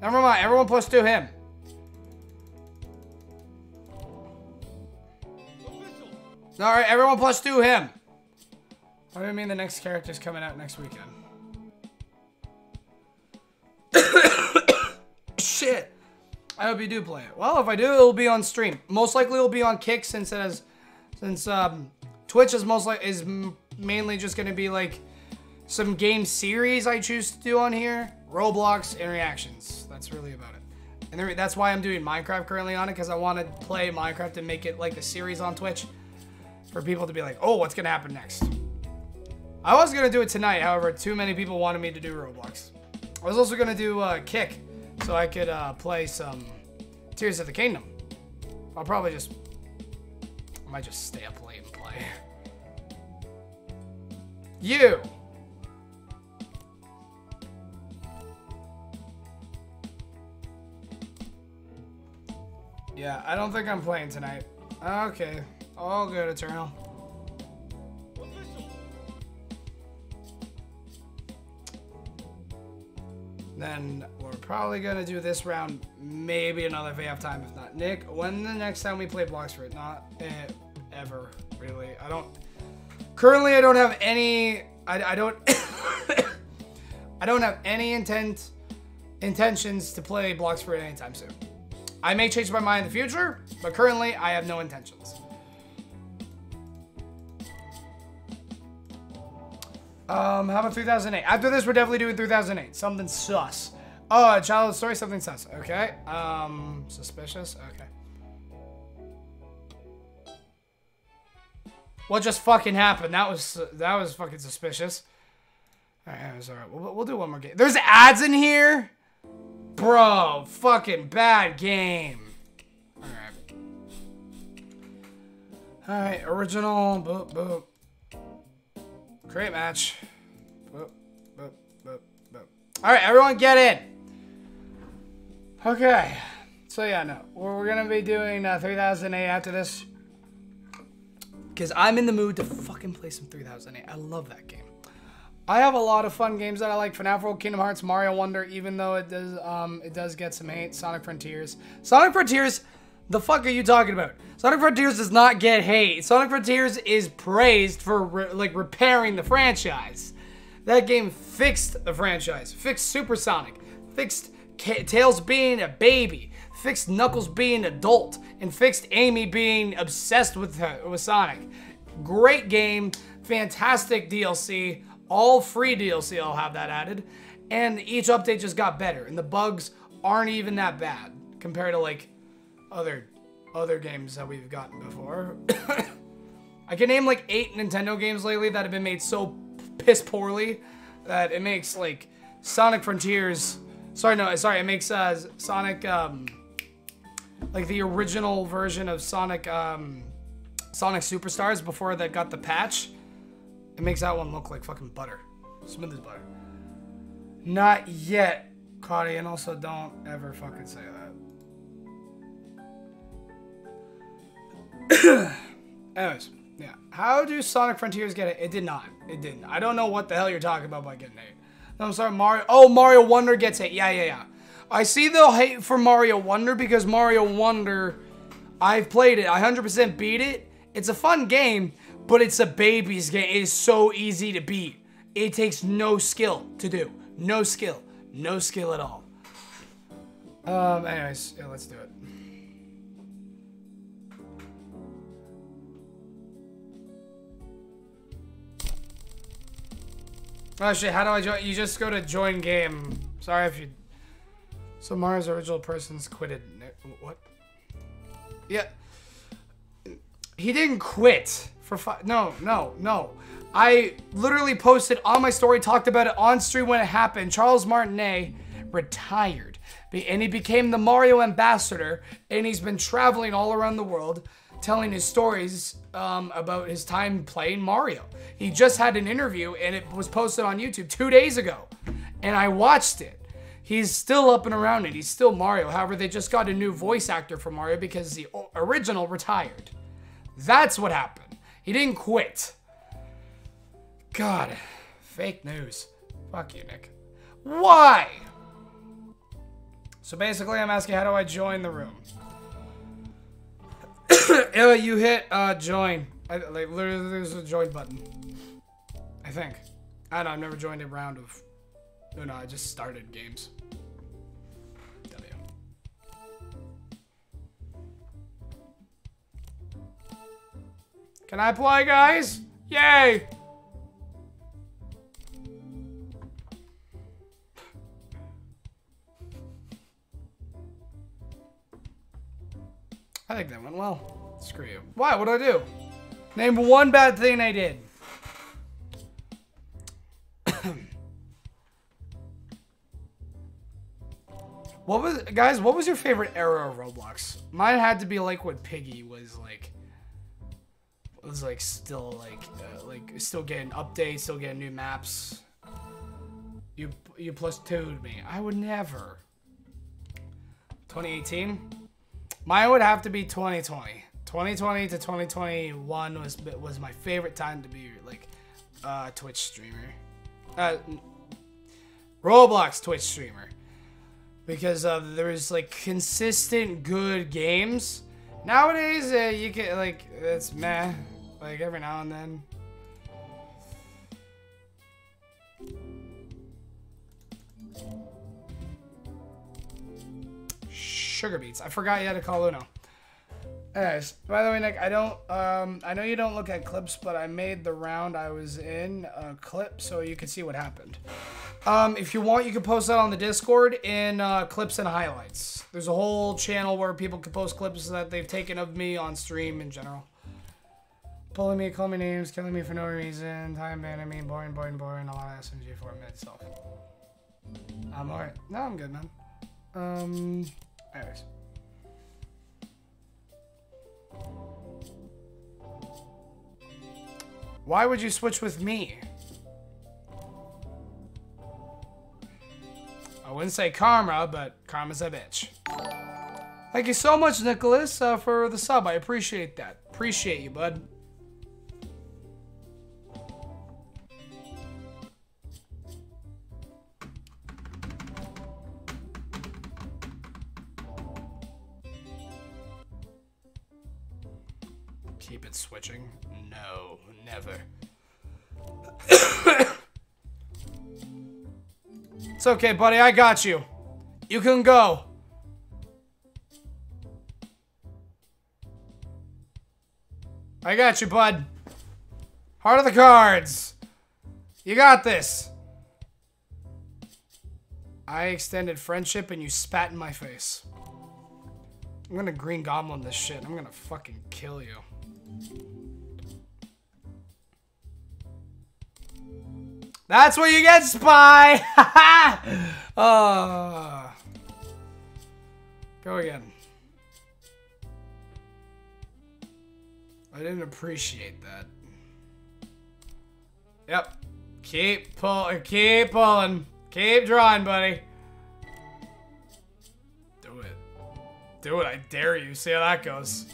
Never mind, everyone plus two him. Alright, everyone plus two him. What do you mean the next character's coming out next weekend? Shit. I hope you do play it. Well, if I do, it'll be on stream. Most likely it'll be on Kick since it has, since um, Twitch is most like is mainly just gonna be like some game series I choose to do on here, Roblox and reactions. That's really about it. And there, that's why I'm doing Minecraft currently on it because I want to play Minecraft and make it like a series on Twitch for people to be like, oh, what's gonna happen next? I was gonna do it tonight, however, too many people wanted me to do Roblox. I was also gonna do uh, Kick, so I could uh, play some Tears of the Kingdom. I'll probably just, I might just stay up late and play. <laughs> You. Yeah, I don't think I'm playing tonight. Okay, all good, Eternal. Then we're probably gonna do this round, maybe another if time. If not, Nick, when the next time we play Blox Fruits? Not eh, ever, really. I don't. Currently, I don't have any. I, I don't. <coughs> I don't have any intent intentions to play Blox Fruits anytime soon. I may change my mind in the future, but currently I have no intentions. Um, how about 2008? After this, we're definitely doing 2008. Something sus. Oh, a childhood story, something sus. Okay. Um, suspicious. Okay. What just fucking happened? That was that was fucking suspicious. All right, all right. We'll, we'll do one more game. There's ads in here, bro. Fucking bad game. All right. All right. Original. Boop boop. Great match. All right, everyone get in. Okay. So yeah, no. We're, we're gonna be doing uh, 3008 after this. Because I'm in the mood to fucking play some 3008. I love that game. I have a lot of fun games that I like. FNAF World, Kingdom Hearts, Mario Wonder, even though it does um it does get some hate. Sonic Frontiers. Sonic Frontiers, the fuck are you talking about? Sonic Frontiers does not get hate. Sonic Frontiers is praised for re like repairing the franchise. That game fixed the franchise, fixed Supersonic, fixed K Tails being a baby, fixed Knuckles being adult, and fixed Amy being obsessed with her, with Sonic. Great game, fantastic DLC, all free DLC. I'll have that added, and each update just got better, and the bugs aren't even that bad compared to like other other games that we've gotten before. <coughs> I can name like eight Nintendo games lately that have been made so piss poorly that it makes like Sonic Frontiers. Sorry, no, sorry, it makes uh, Sonic um, like the original version of Sonic um, Sonic Superstars before that got the patch. It makes that one look like fucking butter, smooth as butter. Not yet, Cody, and also don't ever fucking say that. <coughs> Anyways, yeah. How do Sonic Frontiers get it? It did not. It didn't. I don't know what the hell you're talking about by getting it. No, I'm sorry, Mario. Oh, Mario Wonder gets it. Yeah, yeah, yeah. I see the hate for Mario Wonder because Mario Wonder, I've played it. I 100% beat it. It's a fun game, but it's a baby's game. It is so easy to beat. It takes no skill to do. No skill. No skill at all. Um, anyways, yeah, let's do it. Oh shit, how do I join? You just go to join game. Sorry if you... So Mario's original person's quitted. What? Yeah. He didn't quit for five. No, no, no. I literally posted on my story, talked about it on stream when it happened. Charles Martinet retired. And he became the Mario ambassador. And he's been traveling all around the world telling his stories um, about his time playing Mario. He just had an interview and it was posted on YouTube two days ago. And I watched it. He's still up and around it. He's still Mario. However, they just got a new voice actor for Mario because the original retired. That's what happened. He didn't quit. God. Fake news. Fuck you, Nick. Why? So basically, I'm asking, how do I join the room? <coughs> you hit uh, join. I, like literally, there's a join button. I think. I don't know. I've never joined a round of. No, no. I just started games. W. Can I play, guys? Yay! I think that went well. Screw you. Why? What do I do? Name one bad thing I did. <coughs> what was guys? What was your favorite era of Roblox? Mine had to be like when Piggy was like was like still like uh, like still getting updates, still getting new maps. You you plus two'd me. I would never. 2018. Mine would have to be 2020. 2020 to 2021 was was my favorite time to be like uh, Twitch streamer. Uh, Roblox Twitch streamer. Because uh, there was like consistent good games. Nowadays, uh, you get like, it's meh. Like every now and then. Sugar beets. I forgot you had to call Uno. Anyways, by the way, Nick, I don't, um, I know you don't look at clips, but I made the round I was in a clip so you can see what happened. Um, if you want, you can post that on the Discord in uh, clips and highlights. There's a whole channel where people can post clips that they've taken of me on stream in general. Pulling me, calling me names, killing me for no reason, time banning me, boring, boring, boring, a lot of SMG for mid self. I'm alright. No, I'm good, man. Um, Why would you switch with me? I wouldn't say karma, but karma's a bitch. Thank you so much, Nicholas, uh, for the sub. I appreciate that. Appreciate you, bud. Switching? No, never. <coughs> it's okay, buddy. I got you. You can go. I got you, bud. Heart of the cards. You got this. I extended friendship and you spat in my face. I'm gonna green goblin this shit. I'm gonna fucking kill you. That's what you get, spy! uh, <laughs> go again. I didn't appreciate that. Yep. Keep pull keep pulling. Keep drawing, buddy. Do it. Do it, I dare you. See how that goes.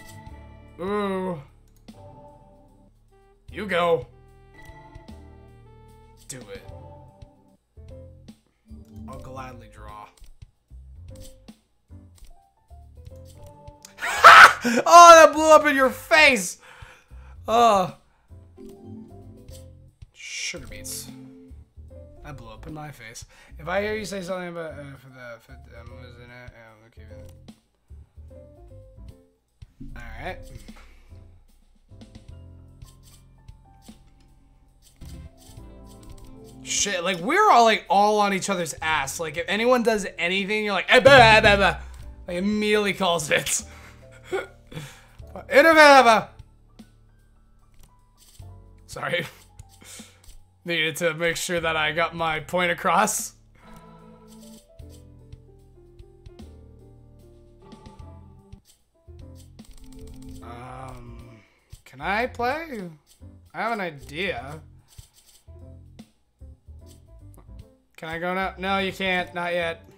Ooh. You go. Do it. I'll gladly draw. <laughs> oh, that blew up in your face! Oh. Sugar beets. That blew up in my face. If I hear you say something about uh, for the for the was in it, um, okay. All right. Shit, like we're all like all on each other's ass. Like if anyone does anything, you're like, eh, like immediately calls it. <laughs> Sorry. <laughs> Needed to make sure that I got my point across. Um, can I play? I have an idea. Can I go now? No, you can't. Not yet.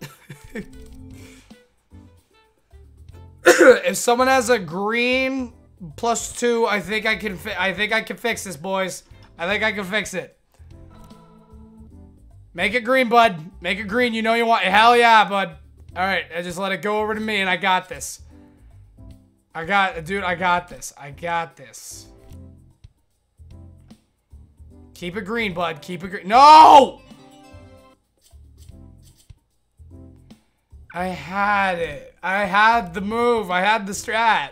<laughs> if someone has a green plus two. I think I can. I think I can fix this, boys. I think I can fix it. Make it green, bud. Make it green. You know you want. Hell yeah, bud. All right, I just let it go over to me, and I got this. I got, dude. I got this. I got this. Keep it green, bud. Keep it green. No! I had it. I had the move. I had the strat.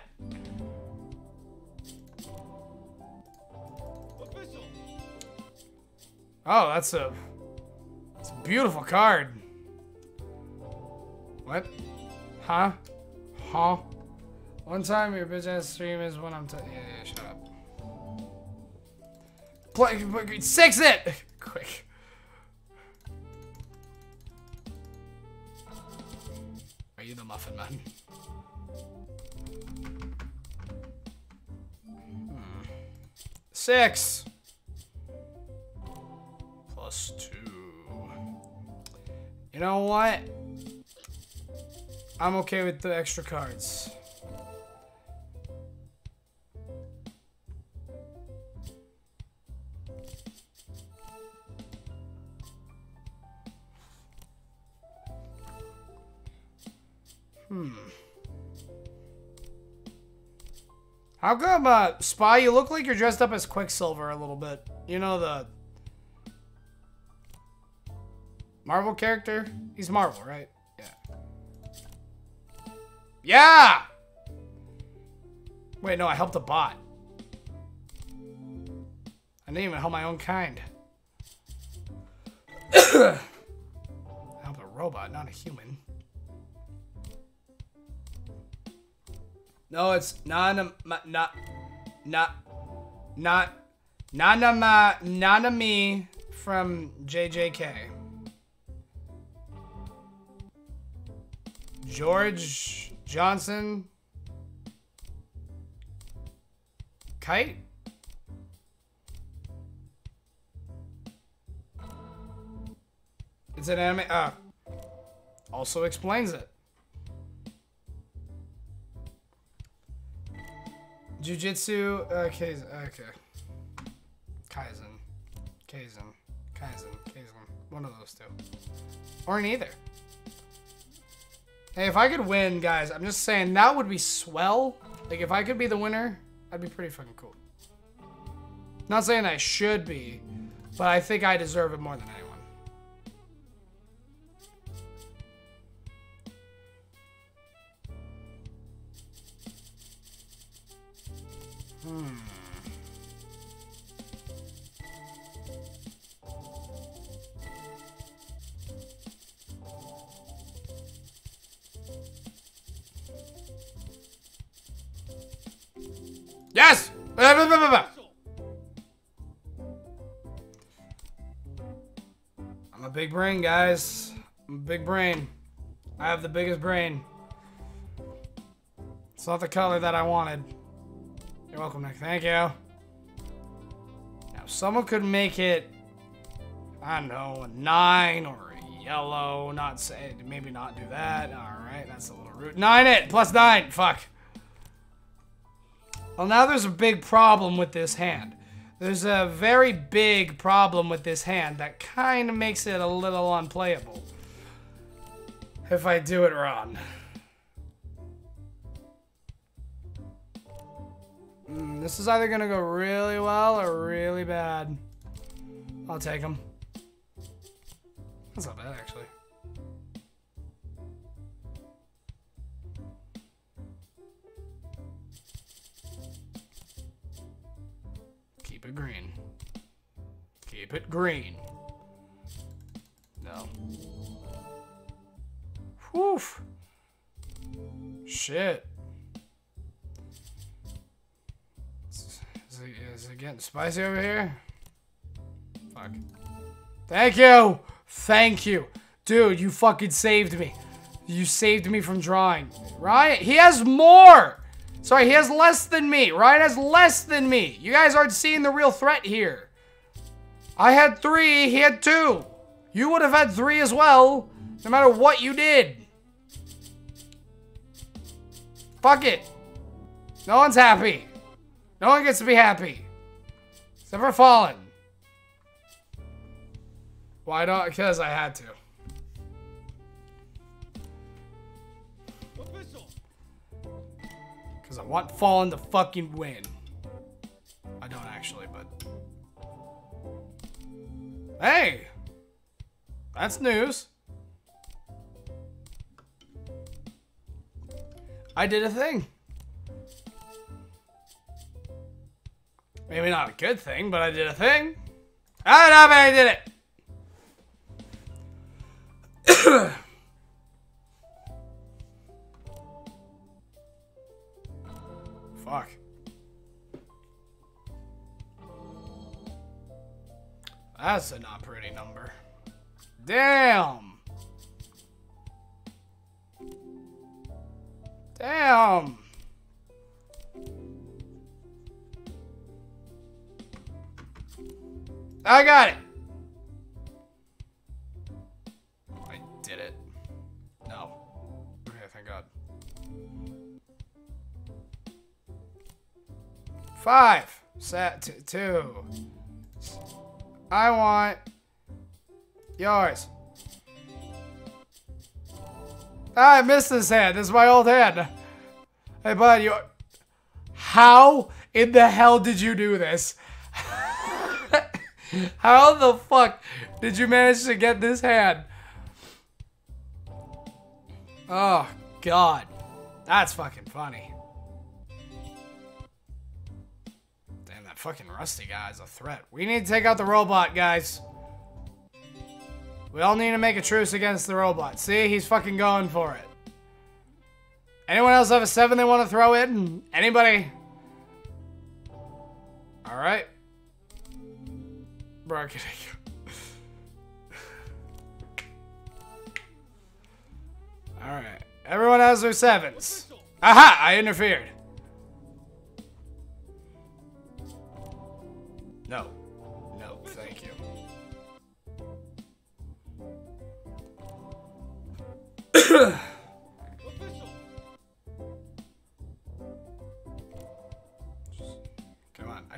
Oh, that's a, that's a beautiful card. What? Huh? Huh? One time your bitch ass stream is when I'm t- yeah, yeah, shut up. Six it! Quick. Are you the muffin man? Hmm. Six! Plus two. You know what? I'm okay with the extra cards. Hmm. How come, uh, Spy, you look like you're dressed up as Quicksilver a little bit. You know, the Marvel character? He's Marvel, right? Yeah. Yeah! Wait, no, I helped a bot. I didn't even help my own kind. <coughs> I helped a robot, not a human. No, it's Nana, not, not, not, Nana, Nanami from JJK. George Johnson. Kite? It's an anime. Ah. Also explains it. Jujutsu. Okay. Uh, okay. Kaizen. Kaizen. Kaizen. Kaizen. One of those two. Or neither. Hey, if I could win, guys, I'm just saying, that would be swell. Like, if I could be the winner, I'd be pretty fucking cool. Not saying I should be, but I think I deserve it more than anyone. Hmm. Yes! I'm a big brain, guys. I'm a big brain. I have the biggest brain. It's not the color that I wanted. You're welcome, Nick. Thank you. Now, someone could make it, I don't know, a 9 or a yellow. Not say, maybe not do that. Alright, that's a little rude. 9 it! Plus 9! Fuck. Well, now there's a big problem with this hand. There's a very big problem with this hand that kind of makes it a little unplayable. If I do it wrong. Mm, this is either going to go really well or really bad. I'll take them. That's not bad, actually. Keep it green. Keep it green. No. Whew. Shit. It, is it getting spicy over here? Fuck. Thank you! Thank you! Dude, you fucking saved me. You saved me from drawing. Ryan, he has more! Sorry, he has less than me. Ryan has less than me. You guys aren't seeing the real threat here. I had three, he had two. You would have had three as well, no matter what you did. Fuck it. No one's happy. No one gets to be happy. Except for Fallen. Why not? Because I had to. Because I want Fallen to fucking win. I don't actually, but... Hey! That's news. I did a thing. Maybe not a good thing, but I did a thing. Ah, I don't know, but I did it. <coughs> Fuck. That's a not pretty number. Damn. Damn. I got it. I did it. No. Okay, thank God. Five. Set two. I want yours. Ah, I missed this hand. This is my old hand. Hey, bud, you. How in the hell did you do this? <laughs> <laughs> How the fuck did you manage to get this hand? Oh, God. That's fucking funny. Damn, that fucking Rusty guy is a threat. We need to take out the robot, guys. We all need to make a truce against the robot. See, he's fucking going for it. Anyone else have a seven they want to throw in? Anybody? Alright. Marketing. Alright. Everyone has their sevens. Aha! I interfered. No. No, thank you. Come <clears throat>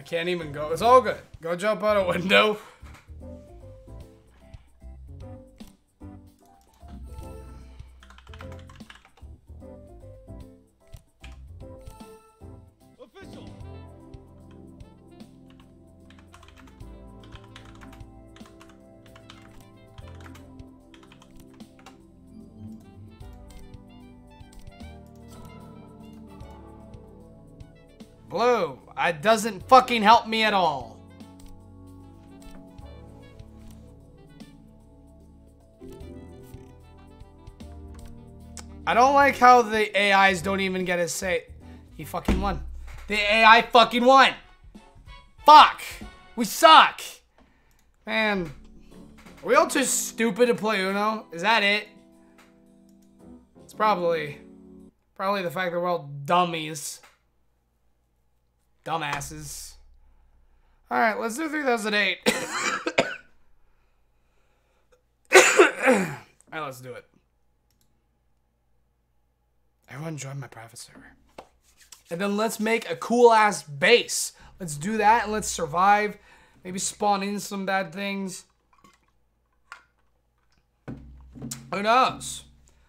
can't even go. It's all good. Go jump out a window. Blue. It doesn't fucking help me at all. I don't like how the AIs don't even get a say. He fucking won. The AI fucking won. Fuck. We suck. Man. Are we all too stupid to play Uno? Is that it? It's probably... Probably the fact that we're all dummies. Dumbasses. Alright, let's do 3008. <coughs> Alright, let's do it. Everyone join my private server. And then let's make a cool ass base. Let's do that and let's survive. Maybe spawn in some bad things. Who knows?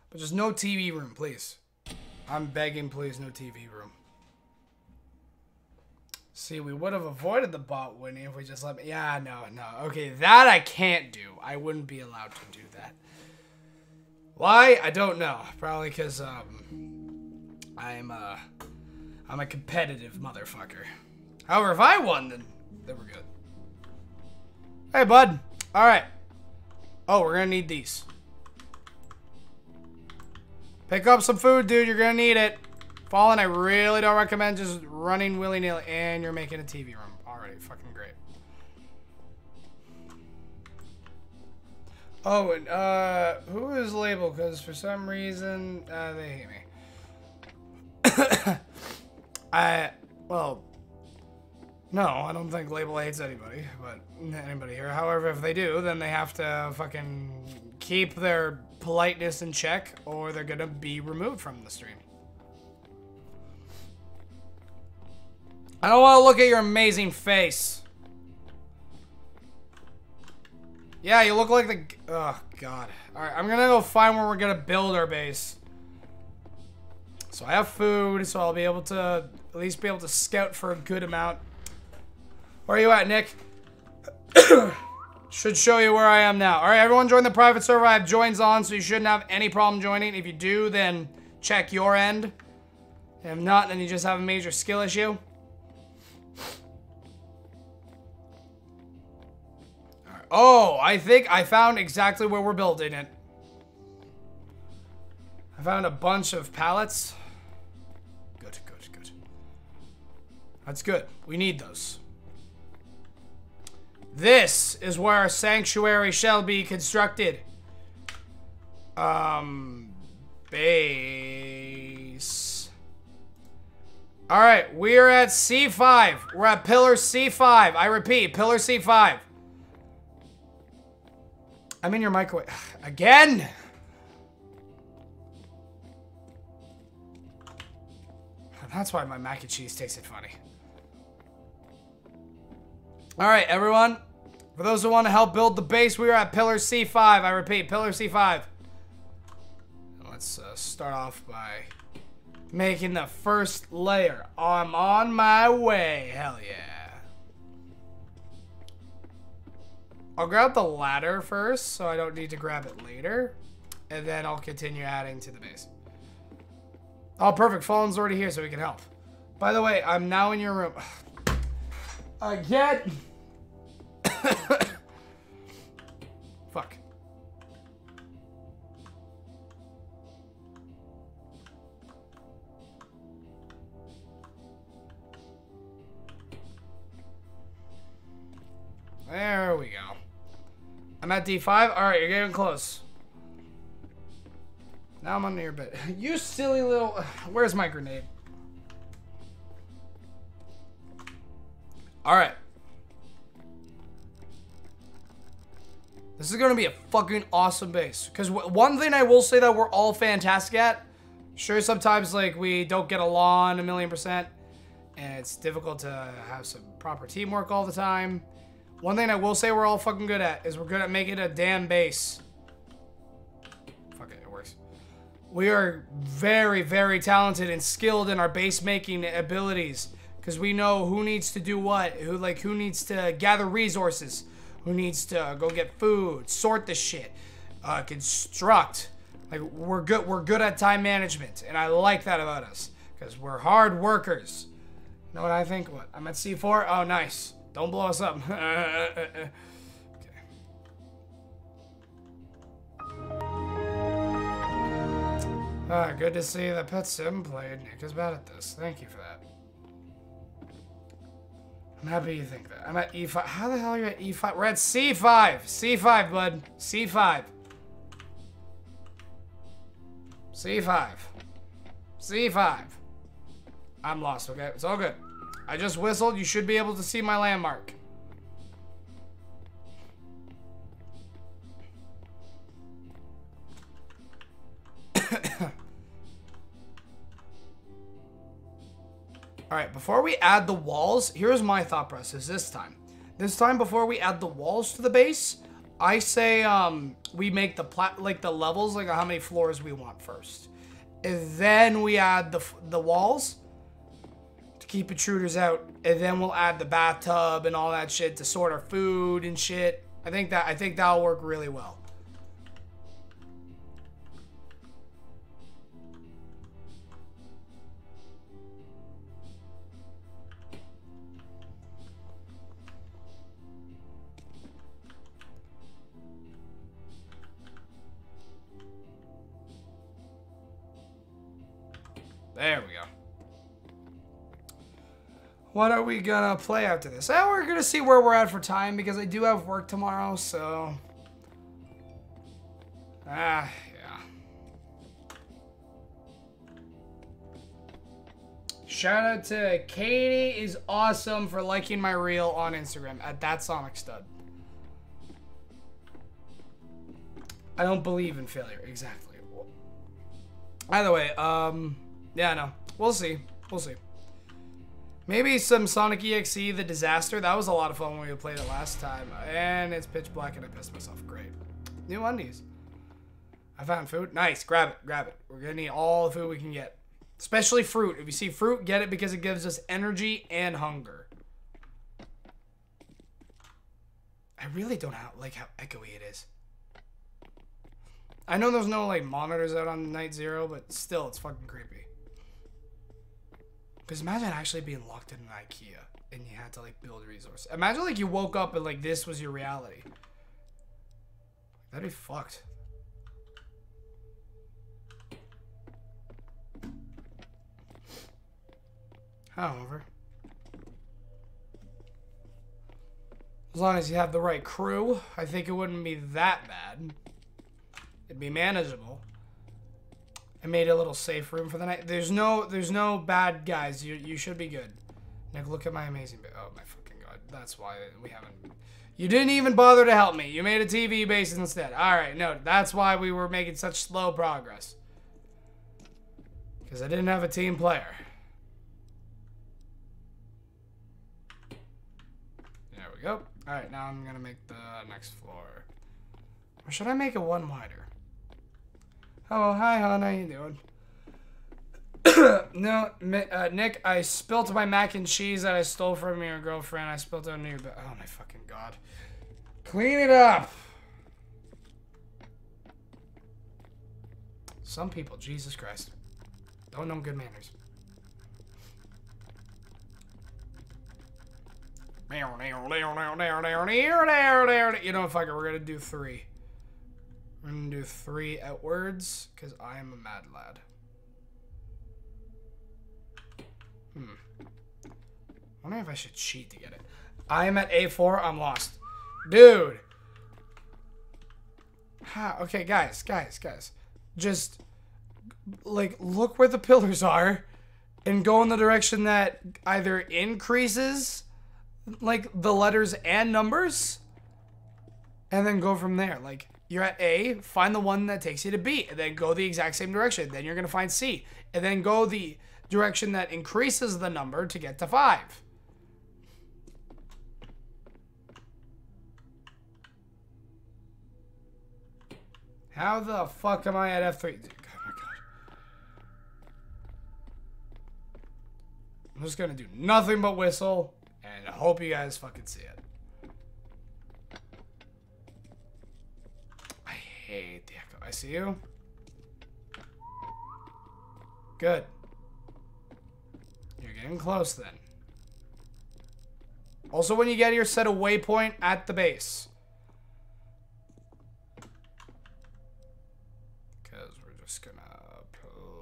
But just no TV room, please. I'm begging, please, no TV room. See, we would have avoided the bot winning if we just let me. Yeah, no, no. Okay, that I can't do. I wouldn't be allowed to do that. Why? I don't know. Probably because um, I'm uh, I'm a competitive motherfucker. However, if I won, then then we're good. Hey, bud. All right. Oh, we're gonna need these. Pick up some food, dude. You're gonna need it. Fallen, I really don't recommend just running willy-nilly. And you're making a TV room. Already, fucking great. Oh, and, uh, who is Label? Because for some reason, uh, they hate me. <coughs> I, well, no, I don't think Label hates anybody, but anybody here. However, if they do, then they have to fucking keep their politeness in check, or they're gonna be removed from the stream. I don't want to look at your amazing face. Yeah, you look like the... Oh, God. Alright, I'm gonna go find where we're gonna build our base. So I have food, so I'll be able to at least be able to scout for a good amount. Where are you at, Nick? Should show you where I am now. Alright, everyone join the private server. I have joins on, so you shouldn't have any problem joining. If you do, then check your end. If not, then you just have a major skill issue. Oh, I think I found exactly where we're building it. I found a bunch of pallets. Good, good, good. That's good. We need those. This is where our sanctuary shall be constructed. Um, base. All right, we are at C5. We're at pillar C5. I repeat, pillar C5. I'm in your microwave. <sighs> Again? That's why my mac and cheese tasted funny. All right, everyone. For those who want to help build the base, we are at Pillar C5. I repeat, Pillar C5. Let's uh, start off by making the first layer. I'm on my way. Hell yeah. I'll grab the ladder first, so I don't need to grab it later. And then I'll continue adding to the base. Oh, perfect. Fallen's already here, so we can help. By the way, I'm now in your room. <sighs> Again! <coughs> Fuck. There we go. I'm at D5. All right, you're getting close. Now I'm under your bed. <laughs> You silly little... <sighs> Where's my grenade? All right. This is going to be a fucking awesome base. Because one thing I will say that we're all fantastic at, sure, sometimes, like, we don't get along a million percent, and it's difficult to have some proper teamwork all the time. One thing I will say we're all fucking good at is we're good at making a damn base. Fuck it, it works. We are very, very talented and skilled in our base making abilities because we know who needs to do what, who like who needs to gather resources, who needs to go get food, sort the shit, uh, construct. Like we're good, we're good at time management, and I like that about us because we're hard workers. Know what I think? What I'm at C4. Oh, nice. Don't blow us up. <laughs> okay. Ah, good to see the Pet Sim played. Nick is bad at this. Thank you for that. I'm happy you think that. I'm at E5. How the hell are you at E5? We're at C5. C5, bud. C5. C5. C5. I'm lost, okay? It's all good. I just whistled. You should be able to see my landmark. <coughs> Alright, before we add the walls, here's my thought process this time. This time, before we add the walls to the base, I say um, we make the plat like the levels, like how many floors we want first. And then we add the, the walls keep intruders out, and then we'll add the bathtub and all that shit to sort our food and shit. I think that I think that'll work really well. There we go. What are we gonna play after this? Oh, we're gonna see where we're at for time because I do have work tomorrow, so. Ah, yeah. Shout out to Katie is awesome for liking my reel on Instagram at that Sonic Stud. I don't believe in failure. Exactly. Either way, um, yeah, no. We'll see. We'll see. Maybe some Sonic EXE, The Disaster. That was a lot of fun when we played it last time. And it's pitch black and I pissed myself. Great. New undies. I found food. Nice. Grab it. Grab it. We're going to need all the food we can get. Especially fruit. If you see fruit, get it because it gives us energy and hunger. I really don't like how echoey it is. I know there's no like monitors out on Night Zero, but still, it's fucking creepy. Because imagine actually being locked in an IKEA and you had to like build resources. Imagine like you woke up and like this was your reality. That'd be fucked. However, as long as you have the right crew, I think it wouldn't be that bad. It'd be manageable. I made a little safe room for the night. There's no, there's no bad guys. You, you should be good. Nick, look at my amazing. Oh my fucking god! That's why we haven't. You didn't even bother to help me. You made a TV base instead. All right, no, that's why we were making such slow progress. Because I didn't have a team player. There we go. All right, now I'm gonna make the next floor. Or should I make it one wider? Oh, hi, hon. How you doing? no, uh, Nick, I spilt my mac and cheese that I stole from your girlfriend. I spilled it on your bed. Oh, my fucking God. Clean it up. Some people, Jesus Christ, don't know good manners. You know, it, we're gonna do three. We're gonna do three outwards, because I am a mad lad. Hmm. I wonder if I should cheat to get it. I am at A4, I'm lost. Dude! Ha, okay, guys, guys, guys. Just, like, look where the pillars are, and go in the direction that either increases, like, the letters and numbers, and then go from there. Like, you're at A, find the one that takes you to B, and then go the exact same direction. Then you're going to find C, and then go the direction that increases the number to get to 5. How the fuck am I at F3? Oh my god. I'm just gonna do nothing but whistle and hope you guys fucking see it. hate the echo. I see you. Good. You're getting close then. Also, when you get here, set a waypoint at the base. Because we're just gonna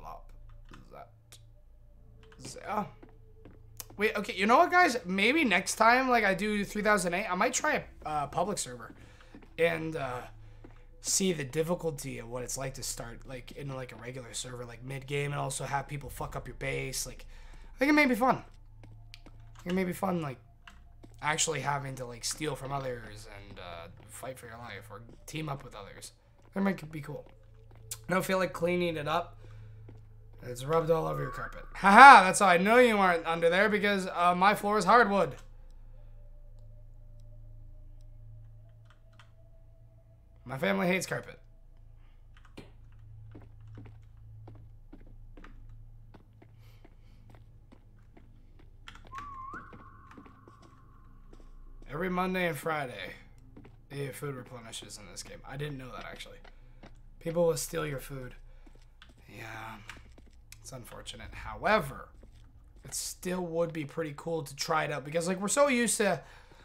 plop that there. Wait, okay, you know what, guys? Maybe next time, like I do 3008, I might try a uh, public server. And, uh, see the difficulty of what it's like to start like in like a regular server like mid game and also have people fuck up your base like I think it may be fun. It may be fun like actually having to like steal from others and uh, fight for your life or team up with others. That might be cool. I don't feel like cleaning it up. It's rubbed all over your carpet. Haha, that's how I know you aren't under there because uh, my floor is hardwood. My family hates carpet. Every Monday and Friday, the food replenishes in this game. I didn't know that actually. People will steal your food. Yeah, it's unfortunate. However, it still would be pretty cool to try it out because like we're so used to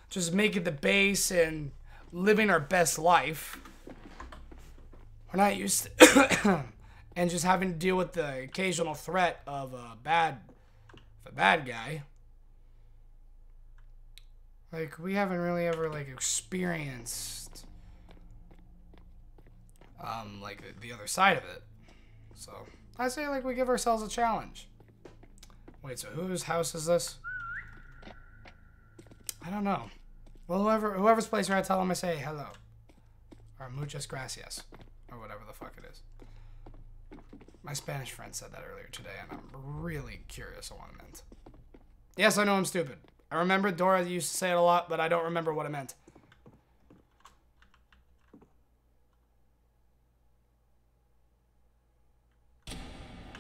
just making the base and living our best life we're not used to <coughs> and just having to deal with the occasional threat of a bad a bad guy like we haven't really ever like experienced um like the other side of it. So i say like we give ourselves a challenge. Wait so whose house is this? I don't know. Well whoever whoever's place where i tell them i say hello. Or muchas gracias or whatever the fuck it is. My Spanish friend said that earlier today, and I'm really curious on what it meant. Yes, I know I'm stupid. I remember Dora used to say it a lot, but I don't remember what it meant.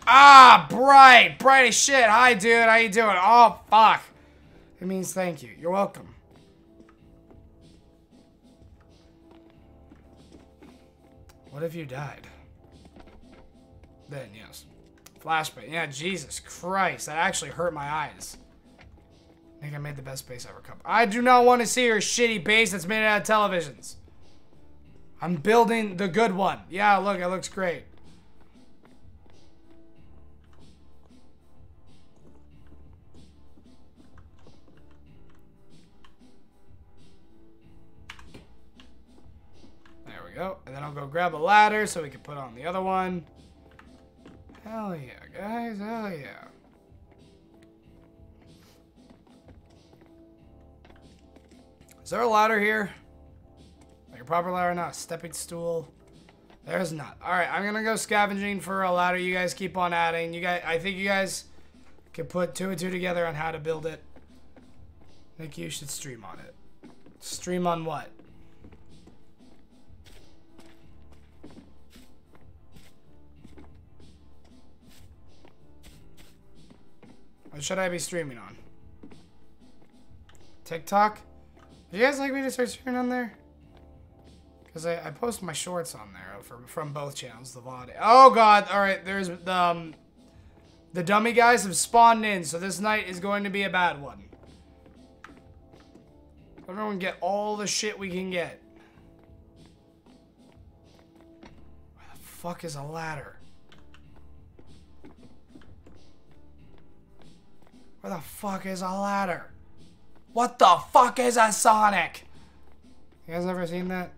Ah, Bright! Bright as shit. Hi, dude. How you doing? Oh, fuck. It means thank you. You're welcome. What if you died? Then, yes. Flashback. Yeah, Jesus Christ. That actually hurt my eyes. I think I made the best base ever come. I do not want to see your shitty base that's made out of televisions. I'm building the good one. Yeah, look, it looks great. Go. And then I'll go grab a ladder so we can put on the other one. Hell yeah, guys. Hell yeah. Is there a ladder here? Like a proper ladder, or not a stepping stool. There's not. All right, I'm gonna go scavenging for a ladder. You guys keep on adding. You guys, I think you guys can put two and two together on how to build it. I think you should stream on it. Stream on what? What should I be streaming on? TikTok? Do you guys like me to start streaming on there? Because I, I post my shorts on there from, from both channels, the VOD. Oh god, alright, there's the, um, the dummy guys have spawned in, so this night is going to be a bad one. Everyone get all the shit we can get. Where the fuck is a ladder? Where the fuck is a ladder? What the fuck is a Sonic? You guys ever seen that?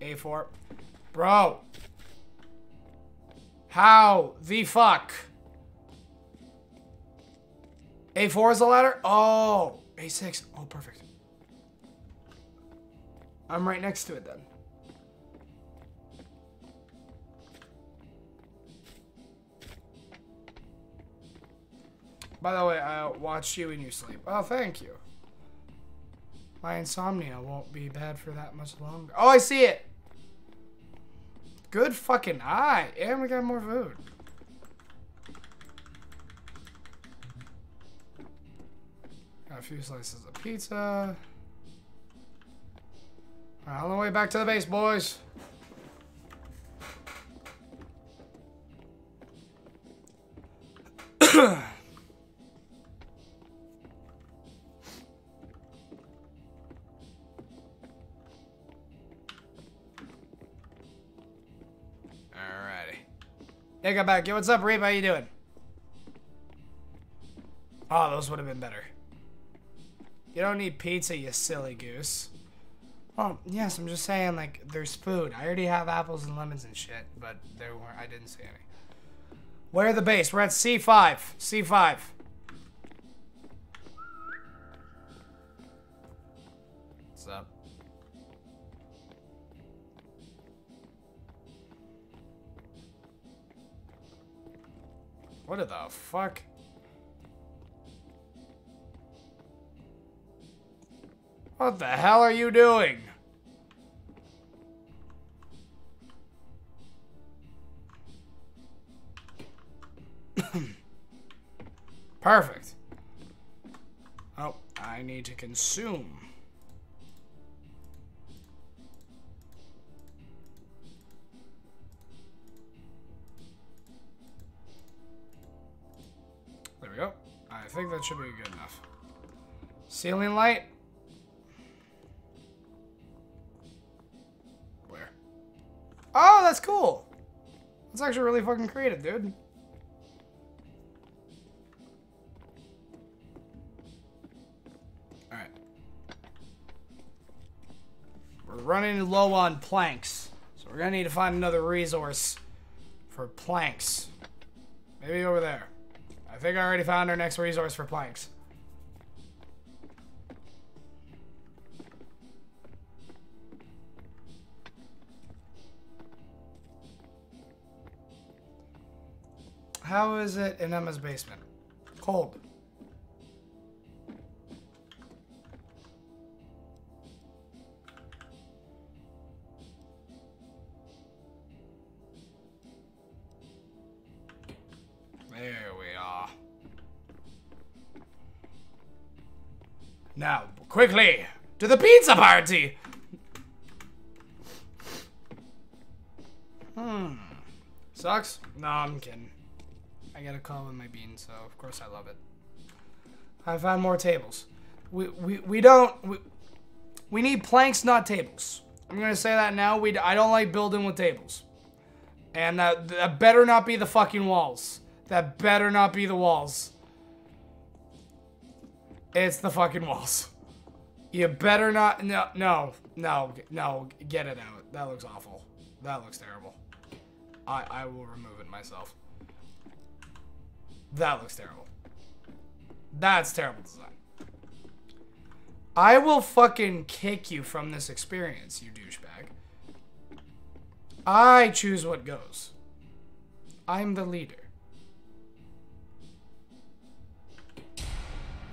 A4. Bro. How the fuck? A4 is the ladder? Oh. A6. Oh, perfect. I'm right next to it then. By the way, I watched you in your sleep. Oh, thank you. My insomnia won't be bad for that much longer. Oh, I see it! Good fucking eye. And we got more food. Got a few slices of pizza. On the way back to the base, boys. Hey, got back. Yo, what's up, Reap? How you doing? Oh, those would have been better. You don't need pizza, you silly goose. Well, yes, I'm just saying, like, there's food. I already have apples and lemons and shit, but there weren't, I didn't see any. Where the base? We're at C5. C5. What the fuck? What the hell are you doing? <coughs> Perfect. Oh, I need to consume. Think that should be good enough. Ceiling light. Where? Oh, that's cool. That's actually really fucking creative, dude. Alright. We're running low on planks. So we're gonna need to find another resource for planks. Maybe over there. Think I already found our next resource for planks. How is it in Emma's basement? Cold. There Now, quickly, to the pizza party! Hmm. Sucks? No, I'm kidding. I got a call with my bean, so of course I love it. I found more tables. We, we, we don't... We, we need planks, not tables. I'm gonna say that now. We I don't like building with tables. And that, that better not be the fucking walls. That better not be the walls. It's the fucking walls. You better not. No, no, no, no. Get it out. That looks awful. That looks terrible. I, I will remove it myself. That looks terrible. That's terrible design. I will fucking kick you from this experience, you douchebag. I choose what goes. I'm the leader.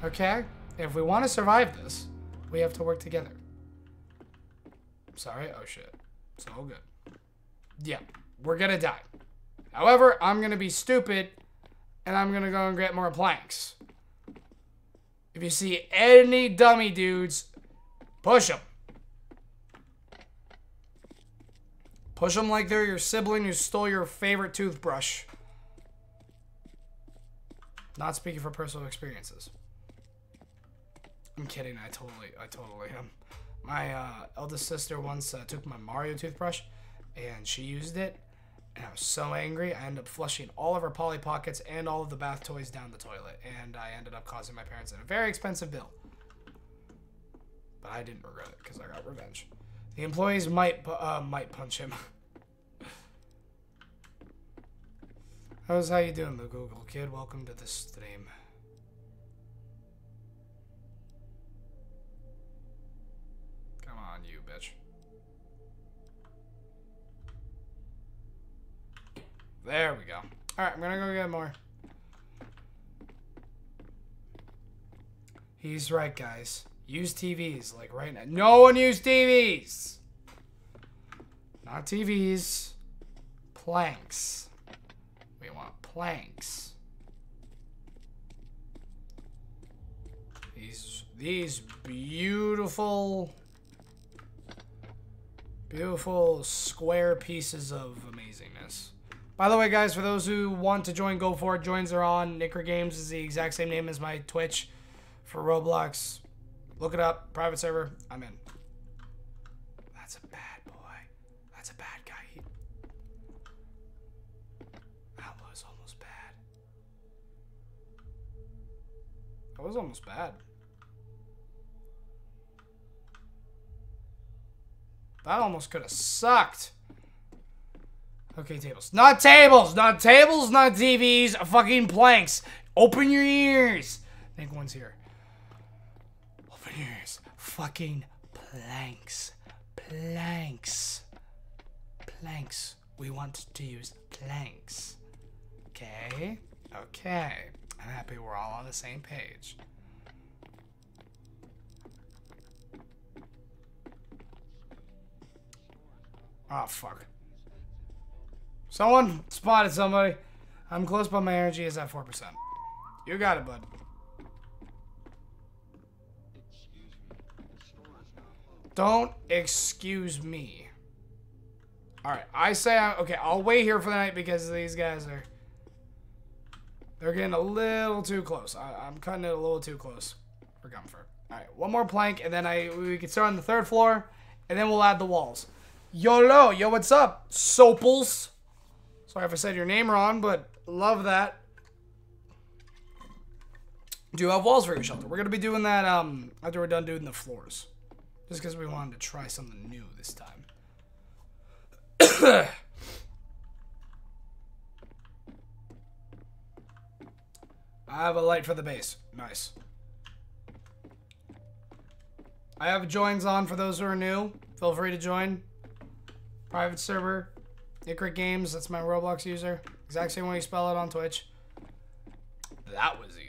Okay? If we want to survive this, we have to work together. Sorry? Oh shit. It's all good. Yeah, we're gonna die. However, I'm gonna be stupid and I'm gonna go and get more planks. If you see any dummy dudes, push them. Push them like they're your sibling who stole your favorite toothbrush. Not speaking for personal experiences. I'm kidding. I totally, I totally am. My uh, eldest sister once uh, took my Mario toothbrush, and she used it, and I was so angry. I ended up flushing all of her Polly Pockets and all of the bath toys down the toilet, and I ended up causing my parents a very expensive bill. But I didn't regret it because I got revenge. The employees might uh, might punch him. <laughs> How's how you doing, the Google kid? Welcome to the stream. There we go. Alright, I'm gonna go get more. He's right, guys. Use TVs, like right now. No one use TVs! Not TVs. Planks. We want planks. These, these beautiful, beautiful square pieces of amazingness. By the way, guys, for those who want to join, go for it. Joins are on. NickRick Games is the exact same name as my Twitch for Roblox. Look it up. Private server. I'm in. That's a bad boy. That's a bad guy. He... That was almost bad. That was almost bad. That almost could have sucked. Okay, tables. Not tables! Not tables, not TVs, fucking planks. Open your ears! I think one's here. Open your ears. Fucking planks. Planks. Planks. We want to use planks. Okay? Okay. I'm happy we're all on the same page. Oh, fuck. Someone spotted somebody. I'm close, but my energy is at 4%. You got it, bud. Don't excuse me. Alright, I say, I, okay, I'll wait here for the night because these guys are... They're getting a little too close. I, am cutting it a little too close for comfort. Alright, one more plank, and then I we can start on the third floor, and then we'll add the walls. Yo, yo, what's up, Sopals? Sorry if I said your name wrong, but love that. Do you have walls for your shelter? We're gonna be doing that um after we're done doing the floors. Just because we wanted to try something new this time. <coughs> I have a light for the base. Nice. I have joins on for those who are new. Feel free to join. Private server. Icrit Games, that's my Roblox user. Exact same way you spell it on Twitch. That was easy.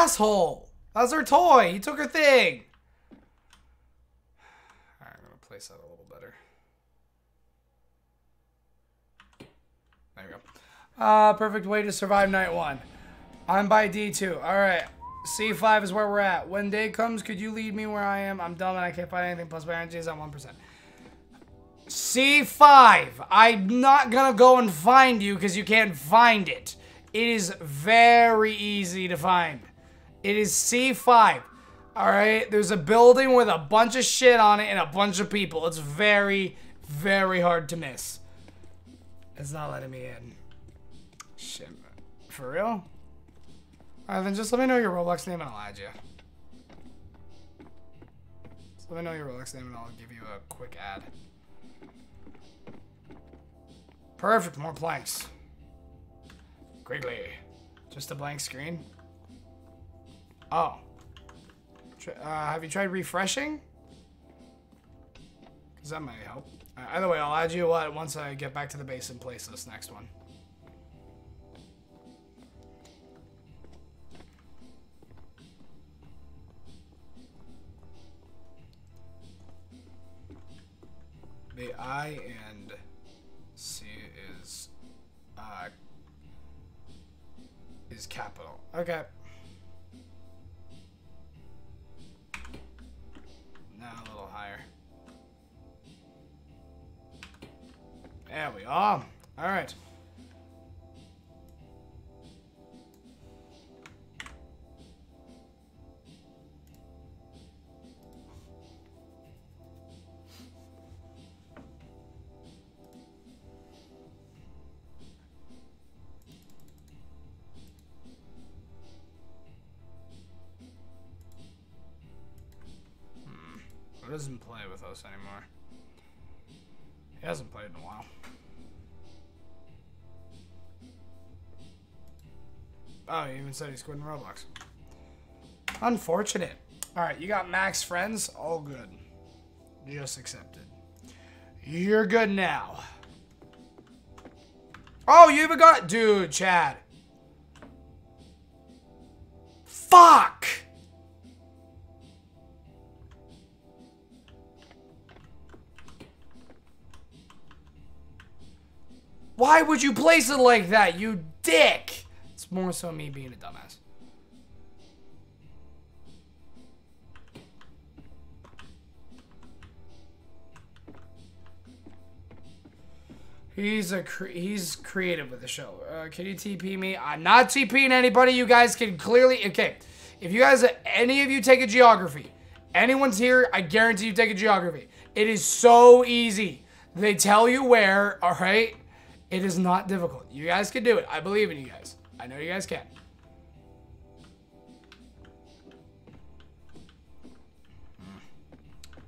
Asshole! That's her toy. He took her thing. Alright, I'm gonna place that a little better. There you go. Uh, perfect way to survive night one. I'm by D2. Alright. C5 is where we're at. When day comes, could you lead me where I am? I'm dumb and I can't find anything. Plus my energy is at 1%. C5. I'm not gonna go and find you because you can't find it. It is very easy to find. It is C5. Alright? There's a building with a bunch of shit on it and a bunch of people. It's very, very hard to miss. It's not letting me in. Shit. For real? Alright, then just let me know your Roblox name and I'll add you. Just let me know your Roblox name and I'll give you a quick ad. Perfect, more planks. Quickly. Just a blank screen? Oh. Uh, have you tried refreshing? Because that might help. Uh, either way, I'll add you what once I get back to the base and place this next one. The I and C is uh is capital. Okay. Are. All right. Hmm, Who doesn't play with us anymore? He hasn't played in a while. Oh, he even said he's quitting Roblox. Unfortunate. Alright, you got max friends? All good. Just accepted. You're good now. Oh, you even got... Dude, Chad. Fuck! Why would you place it like that, you dick? More so me being a dumbass. He's a cre- he's creative with the show. Uh, can you TP me? I'm not TPing anybody. You guys can clearly okay. If you guys, any of you take a geography, anyone's here, I guarantee you take a geography. It is so easy. They tell you where. All right. It is not difficult. You guys can do it. I believe in you guys. I know you guys can. Hmm.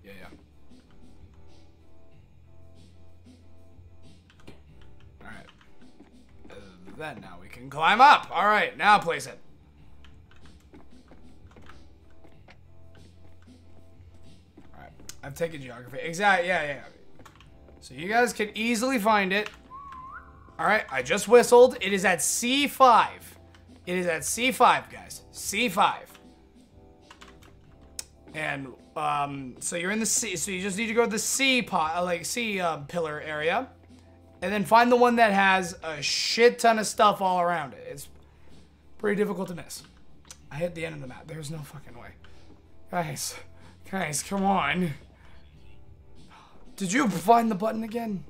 Yeah, yeah. Alright. Uh, then now we can climb up. Alright, now place it. Alright. I've taken geography. Exactly. Yeah, yeah. So you guys can easily find it. All right, I just whistled. It is at C5. It is at C5, guys. C5. And um, so you're in the C. So you just need to go to the C pot, like C um, pillar area, and then find the one that has a shit ton of stuff all around it. It's pretty difficult to miss. I hit the end of the map. There's no fucking way, guys. Guys, come on. Did you find the button again?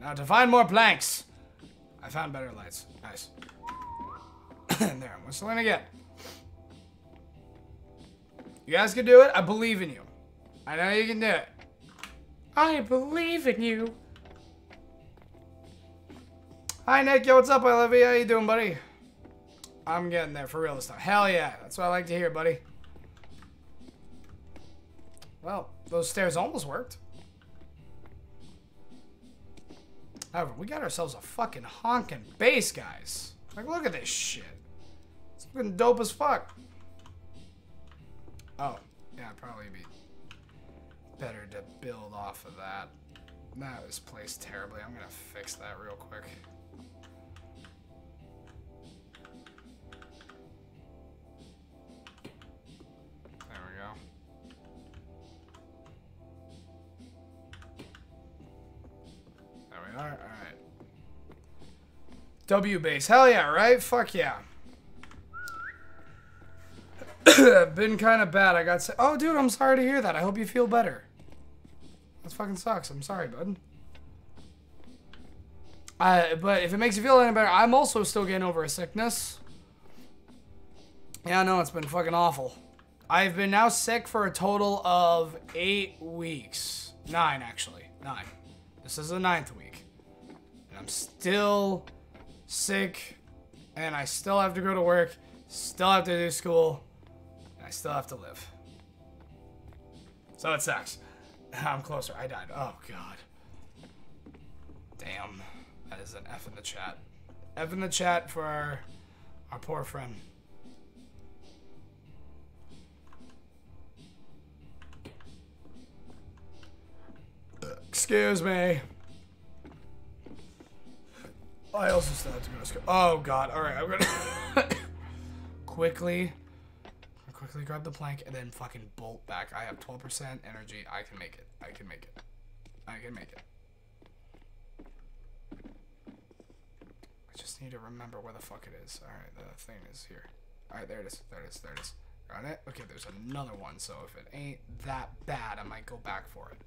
Now to find more planks. I found better lights. Nice. <coughs> there, I'm whistling again. You guys can do it. I believe in you. I know you can do it. I believe in you. Hi, Nick. Yo, what's up? I love you. How you doing, buddy? I'm getting there for real this time. Hell yeah. That's what I like to hear, buddy. Well, those stairs almost worked. However, we got ourselves a fucking honking base, guys. Like, look at this shit. It's looking dope as fuck. Oh, yeah, probably be better to build off of that. That was placed terribly. I'm gonna fix that real quick. There we are. All right. W base. Hell yeah, right? Fuck yeah. <coughs> Been kind of bad. I got sick. Oh, dude, I'm sorry to hear that. I hope you feel better. That fucking sucks. I'm sorry, bud. Uh, but if it makes you feel any better, I'm also still getting over a sickness. Yeah, no, it's been fucking awful. I've been now sick for a total of eight weeks. Nine, actually. Nine. This is the ninth week. I'm still sick. And I still have to go to work. Still have to do school. And I still have to live. So it sucks. <laughs> I'm closer. I died. Oh, God. Damn. That is an F in the chat. F in the chat for our, our poor friend. Excuse me. I also still have to go to school. Oh god. All right, I'm gonna <coughs> quickly, quickly grab the plank and then fucking bolt back. I have 12% energy. I can make it. I can make it. I can make it. I just need to remember where the fuck it is. All right, the thing is here. All right, there it is. There it is. There it is. Got it. Okay, there's another one. So if it ain't that bad, I might go back for it.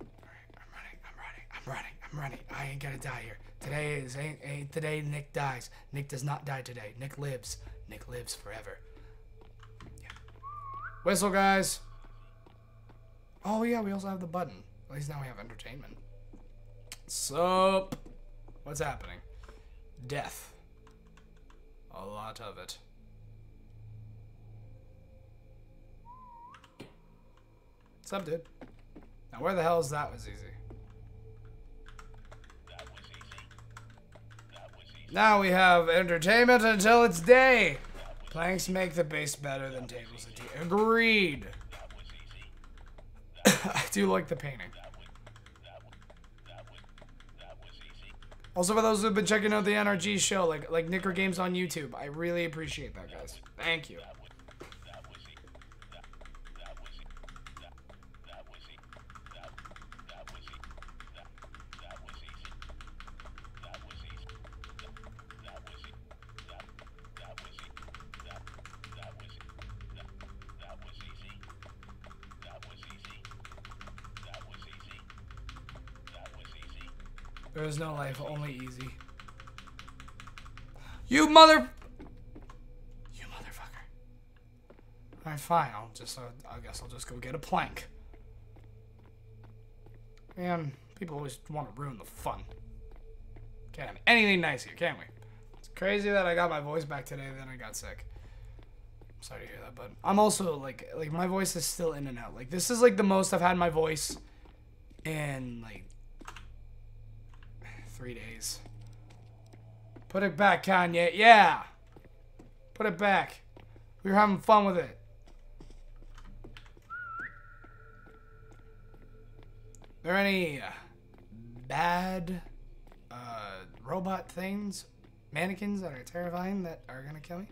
Alright, I'm running, I'm running, I'm running. I ain't gonna die here. Today is ain't ain't today Nick dies. Nick does not die today. Nick lives. Nick lives forever. Yeah. Whistle guys. Oh yeah, we also have the button. At least now we have entertainment. So, What's happening? Death. A lot of it. What's up, dude? Now, where the hell is that was easy? That was easy. That was easy. Now we have entertainment until it's day. Planks make the base better than tables and tea. Agreed. <coughs> I do like the painting. Also, for those who've been checking out the NRG show, like like NickRick Games on YouTube, I really appreciate that, guys. Thank you. That was that was easy. That that was easy. That that was easy. That that was easy. That that was easy. That was easy. That that was easy. That that was easy. That that was that that was easy. That was easy. That was easy. That was easy. No life, only easy. You mother. You motherfucker. Alright, fine. I'll just, uh, I guess I'll just go get a plank. Man, people always want to ruin the fun. Can't have anything nice here, can we? It's crazy that I got my voice back today, then I got sick. I'm sorry to hear that, but I'm also like, like my voice is still in and out. Like this is like the most I've had my voice in like three days. Put it back, Kanye. Yeah! Put it back. We were having fun with it. Are there any uh, bad uh, robot things, mannequins that are terrifying that are gonna kill me?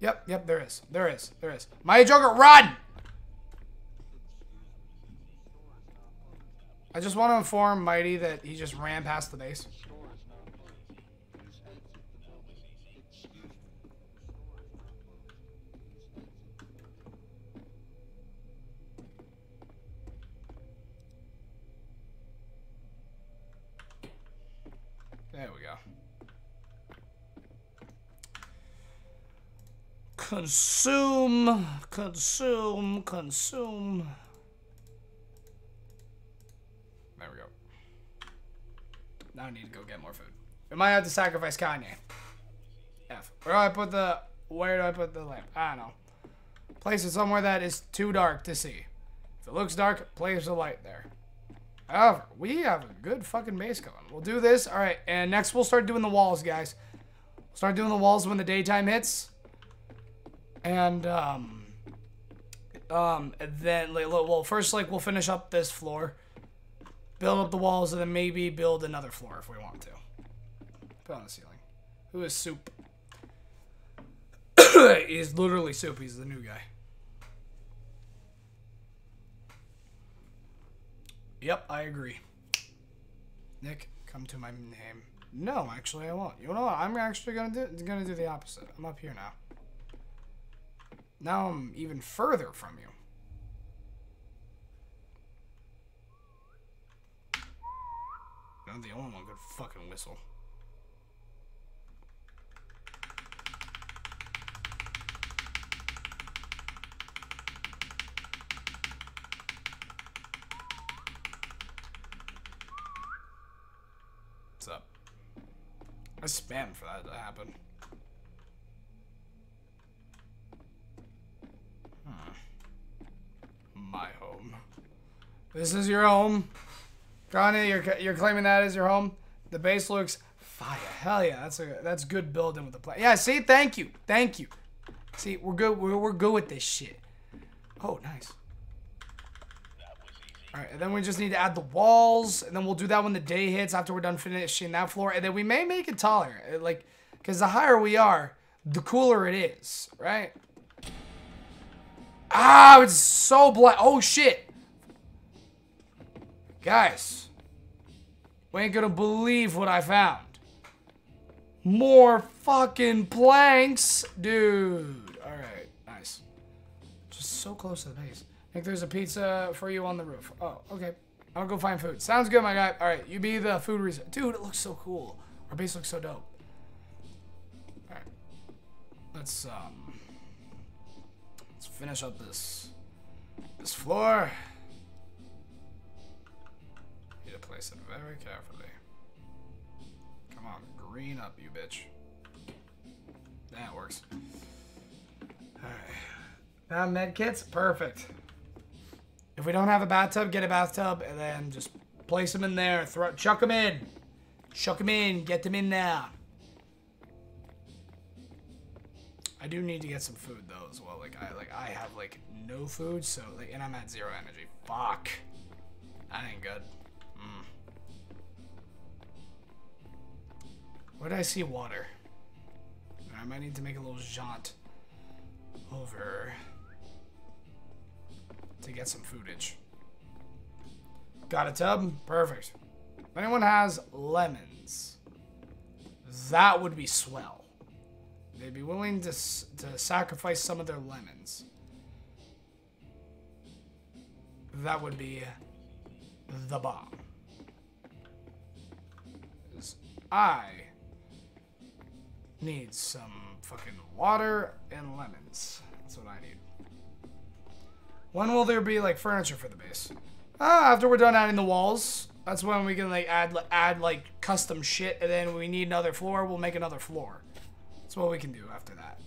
Yep, yep, there is. There is. There is. Maya Joker, run! I just want to inform Mighty that he just ran past the base. There we go. Consume, consume, consume. There we go. Now I need to go get more food. We might have to sacrifice Kanye. F. Where do I put the where do I put the lamp? I don't know. Place it somewhere that is too dark to see. If it looks dark, place a light there. However, we have a good fucking base going. We'll do this. Alright, and next we'll start doing the walls, guys. Start doing the walls when the daytime hits. And um um and then well first like we'll finish up this floor. Build up the walls and then maybe build another floor if we want to. Put on the ceiling. Who is soup? <coughs> He's literally soup, he's the new guy. Yep, I agree. Nick, come to my name. No, actually I won't. You know what? I'm actually gonna do gonna do the opposite. I'm up here now. Now I'm even further from you. I'm the only one could fucking whistle. What's up? I spam for that to happen. Hmm. my home. This is your home. Connie, you're, you're claiming that as your home? The base looks fire. Hell yeah, that's a that's good building with the plan. Yeah, see, thank you, thank you. See, we're good. We're, we're good with this shit. Oh, nice. All right, and then we just need to add the walls, and then we'll do that when the day hits after we're done finishing that floor, and then we may make it taller, uh, like, because the higher we are, the cooler it is, right? Ah, it's so black. Oh, shit. Guys. We ain't gonna believe what I found. More fucking planks. Dude. Alright, nice. Just so close to the base. I think there's a pizza for you on the roof. Oh, okay. I'll go find food. Sounds good, my guy. Alright, you be the food reason. Dude, it looks so cool. Our base looks so dope. Alright. Let's, um... Let's finish up this this floor. Place it very carefully. Come on, green up, you bitch. That works. Alright. Now med kits? Perfect. If we don't have a bathtub, get a bathtub and then just place them in there. Throw, chuck them in. Chuck them in. Get them in there. I do need to get some food though as well. Like I like I have like no food, so like and I'm at zero energy. Fuck. That ain't good. Where did I see water? I might need to make a little jaunt over to get some foodage. Got a tub? Perfect. If anyone has lemons, that would be swell. They'd be willing to, to sacrifice some of their lemons. That would be the bomb. I need some fucking water and lemons. That's what I need. When will there be like furniture for the base? Ah, after we're done adding the walls. That's when we can like add add like custom shit, and then we need another floor. We'll make another floor. That's what we can do after that.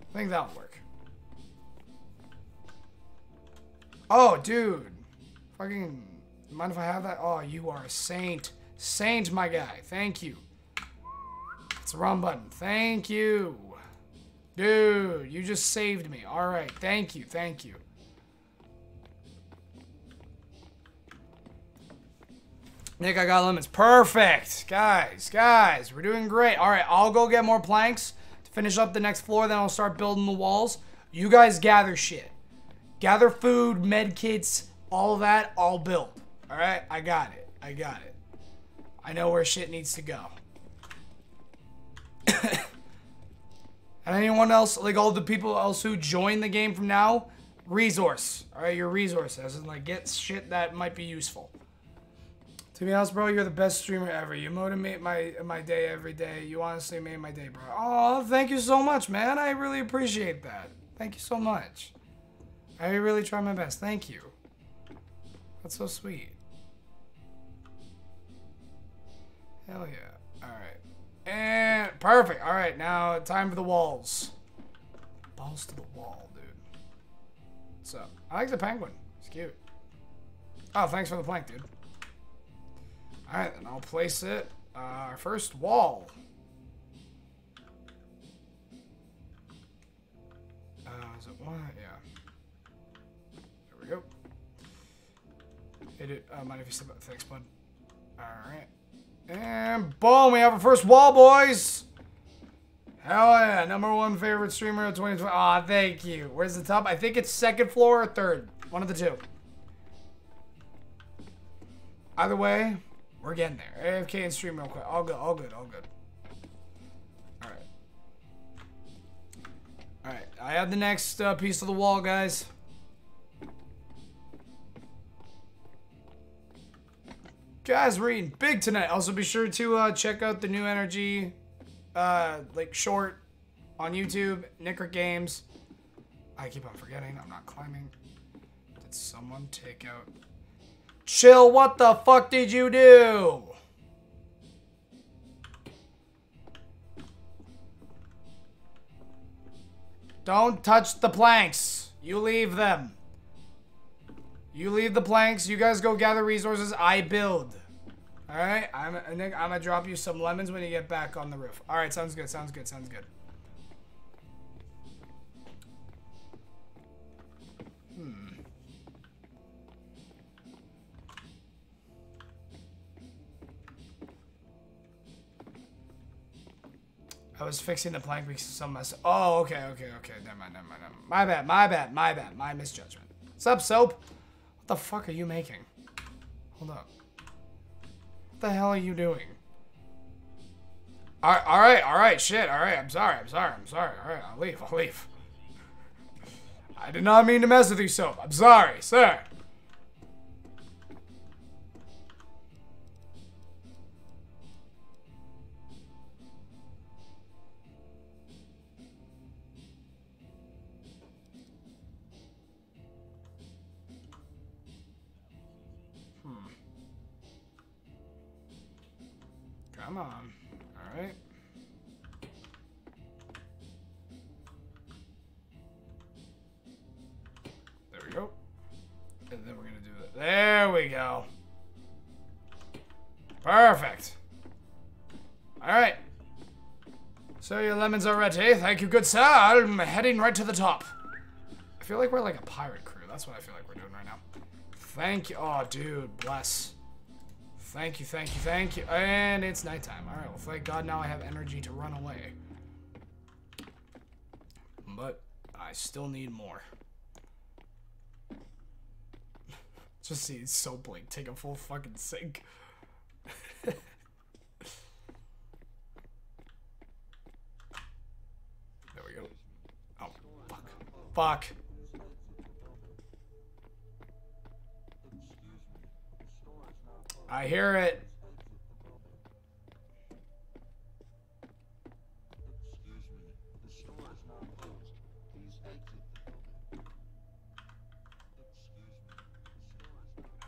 I think that'll work. Oh, dude. Fucking, mind if I have that? Oh, you are a saint. Saint, my guy. Thank you. It's the wrong button. Thank you. Dude, you just saved me. All right. Thank you. Thank you. Nick, I got lemons. Perfect. Guys, guys, we're doing great. All right, I'll go get more planks to finish up the next floor. Then I'll start building the walls. You guys gather shit. Gather food, med kits, all that. I'll build. All right, I got it. I got it. I know where shit needs to go. <coughs> and anyone else, like all the people else who join the game from now, resource. All right, your resources and like get shit that might be useful. To be honest, bro, you're the best streamer ever. You motivate my my day every day. You honestly made my day, bro. Oh, thank you so much, man. I really appreciate that. Thank you so much. I really try my best. Thank you. That's so sweet. Hell yeah. Alright. And perfect. Alright, now time for the walls. Balls to the wall, dude. So, I like the penguin. It's cute. Oh, thanks for the plank, dude. Alright, then I'll place it. Uh, our first wall. Uh, is it one? Yeah. There we go. Dude. Uh, mind if you step up? Thanks, bud. Alright. And boom, we have our first wall, boys. Hell yeah, number one favorite streamer of 2020. Aw, oh, thank you. Where's the top? I think it's second floor or third. One of the two. Either way, we're getting there. AFK and stream real quick. All good, all good, all good. Alright. Alright, I have the next uh, piece of the wall, guys. Guys, we're eating big tonight. Also, be sure to uh, check out the new energy, uh, like short on YouTube, NickRick Games. I keep on forgetting. I'm not climbing. Did someone take out? Chill. What the fuck did you do? Don't touch the planks. You leave them. You leave the planks. You guys go gather resources. I build. All right. I'm. I'm gonna drop you some lemons when you get back on the roof. All right. Sounds good. Sounds good. Sounds good. Hmm. I was fixing the plank because some mess. Oh, okay, okay, okay. Never mind, never mind, never mind. My bad, my bad, my bad, my misjudgment. What's up, soap? What the fuck are you making? Hold up. What the hell are you doing? Alright, alright, alright, shit, alright, I'm sorry, I'm sorry, I'm sorry, alright, I'll leave, I'll leave. I did not mean to mess with you, Soap. I'm sorry, sir. Come on. Alright. There we go. And then we're going to do that. There we go. Perfect. Alright. So your lemons are ready. Thank you, good sir. I'm heading right to the top. I feel like we're like a pirate crew. That's what I feel like we're doing right now. Thank you. Oh, dude. Bless. Thank you, thank you, thank you. And it's nighttime. Alright, well, thank God now I have energy to run away. But I still need more. <laughs> Just see it's so blink. Take a full fucking sink. <laughs> there we go. Oh, fuck. Fuck. I hear it.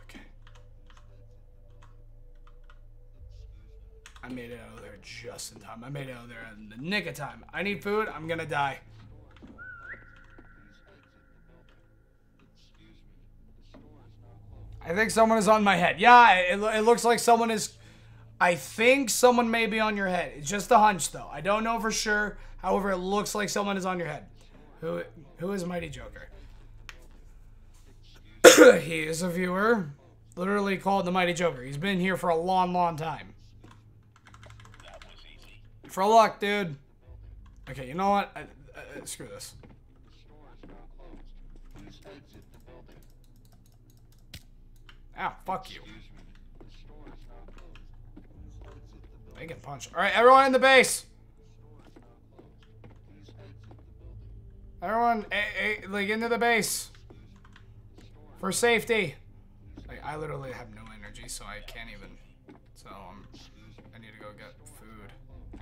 Okay. I made it out of there just in time. I made it out of there in the nick of time. I need food. I'm gonna die. I think someone is on my head. Yeah, it, it looks like someone is... I think someone may be on your head. It's just a hunch, though. I don't know for sure. However, it looks like someone is on your head. Who, who is Mighty Joker? <coughs> he is a viewer. literally called the Mighty Joker. He's been here for a long, long time. For luck, dude. Okay, you know what? I, screw this. Ow, fuck you. Bacon punch. Alright, everyone in the base! Everyone, eh, eh, like, into the base. For safety. Like, I literally have no energy, so I can't even. So, I need to go get food.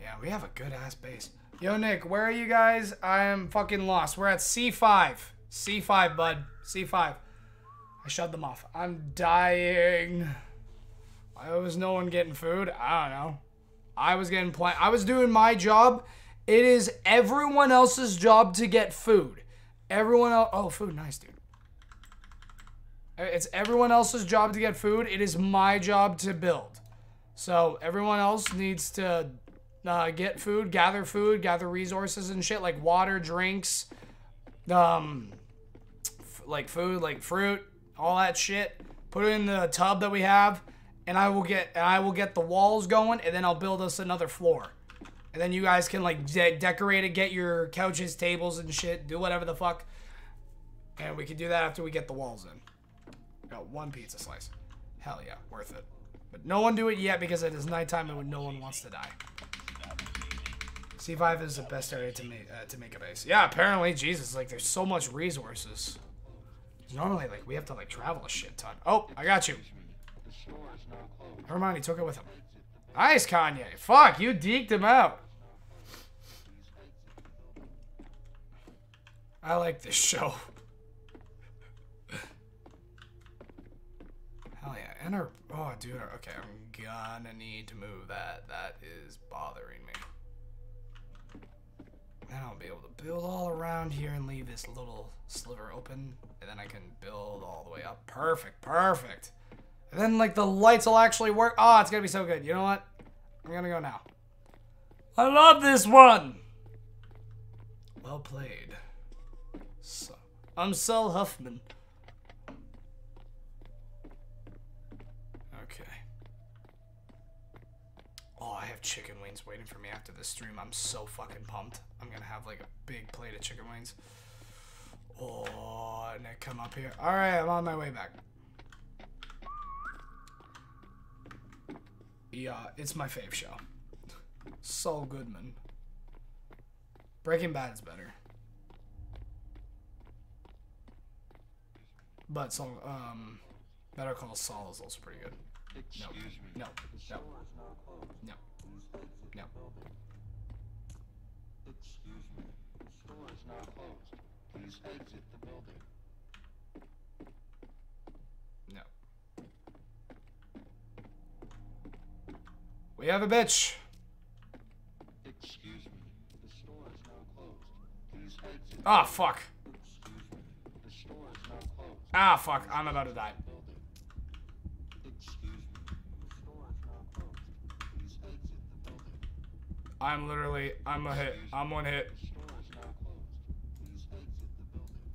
Yeah, we have a good ass base. Yo, Nick, where are you guys? I am fucking lost. We're at C5. C5, bud. C5. I shut them off. I'm dying. Why was no one getting food? I don't know. I was getting plenty. I was doing my job. It is everyone else's job to get food. Everyone else. Oh, food. Nice, dude. It's everyone else's job to get food. It is my job to build. So everyone else needs to uh, get food, gather food, gather resources and shit like water, drinks, um, like food, like fruit, all that shit. Put it in the tub that we have, and I will get and I will get the walls going, and then I'll build us another floor. And then you guys can like de- decorate it, get your couches, tables, and shit. Do whatever the fuck. And we can do that after we get the walls in. Got one pizza slice. Hell yeah, worth it. But no one do it yet because it is nighttime and no one wants to die. C5 is the best area to make uh, to make a base. Yeah, apparently, Jesus, like there's so much resources. Normally, like we have to like travel a shit ton. Oh, I got you. Never mind, he took it with him. Nice, Kanye. Fuck, you deked him out. I like this show. Hell yeah. Enter. Oh, dude. Okay, I'm gonna need to move that. That is bothering me. Then I'll be able to build all around here and leave this little sliver open. And then I can build all the way up. Perfect. Perfect. And then, like, the lights will actually work. Oh, it's gonna be so good. You know what? I'm gonna go now. I love this one! Well played. So, I'm Sel Huffman. Okay. Oh, I have chicken wings waiting for me after this stream. I'm so fucking pumped. I'm gonna have like a big plate of chicken wings. Oh, and I come up here. Alright, I'm on my way back. Yeah, it's my fave show. Saul Goodman. Breaking Bad's better. But Saul, um, Better Call Saul is also pretty good. No, no, no, no, no. Excuse me, the store is now closed. Please exit the building. No. We have a bitch. Excuse me, the store is now closed. Please exit. Ah, fuck. Excuse me, the store is now closed. Ah, fuck. I'm about to die. Building. Excuse me, the store is now closed. Please exit the building. I'm literally, I'm a hit. I'm one hit. The store is now closed. Please exit the building.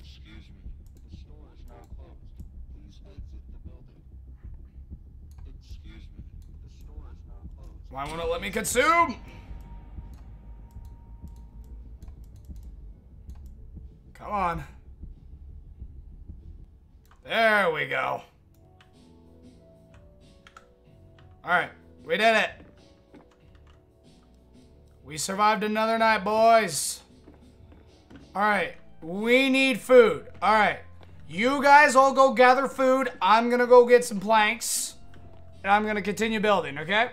Excuse me, the store is now closed. Please exit the building. Excuse me, the store is now closed. Why won't it let me consume? Come on. There we go. Alright, we did it. We survived another night, boys. Alright, we need food. Alright, you guys all go gather food. I'm gonna go get some planks. And I'm gonna continue building, okay?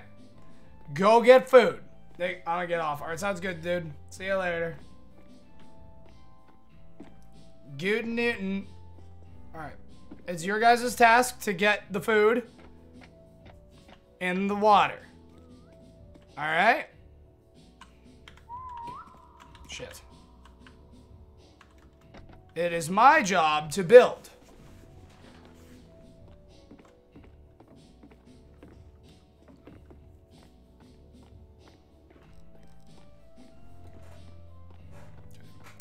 Go get food. Nick, I'm gonna get off. Alright, sounds good, dude. See you later. Good Newton. Alright. It's your guys' task to get the food in the water. Alright? Shit. It is my job to build.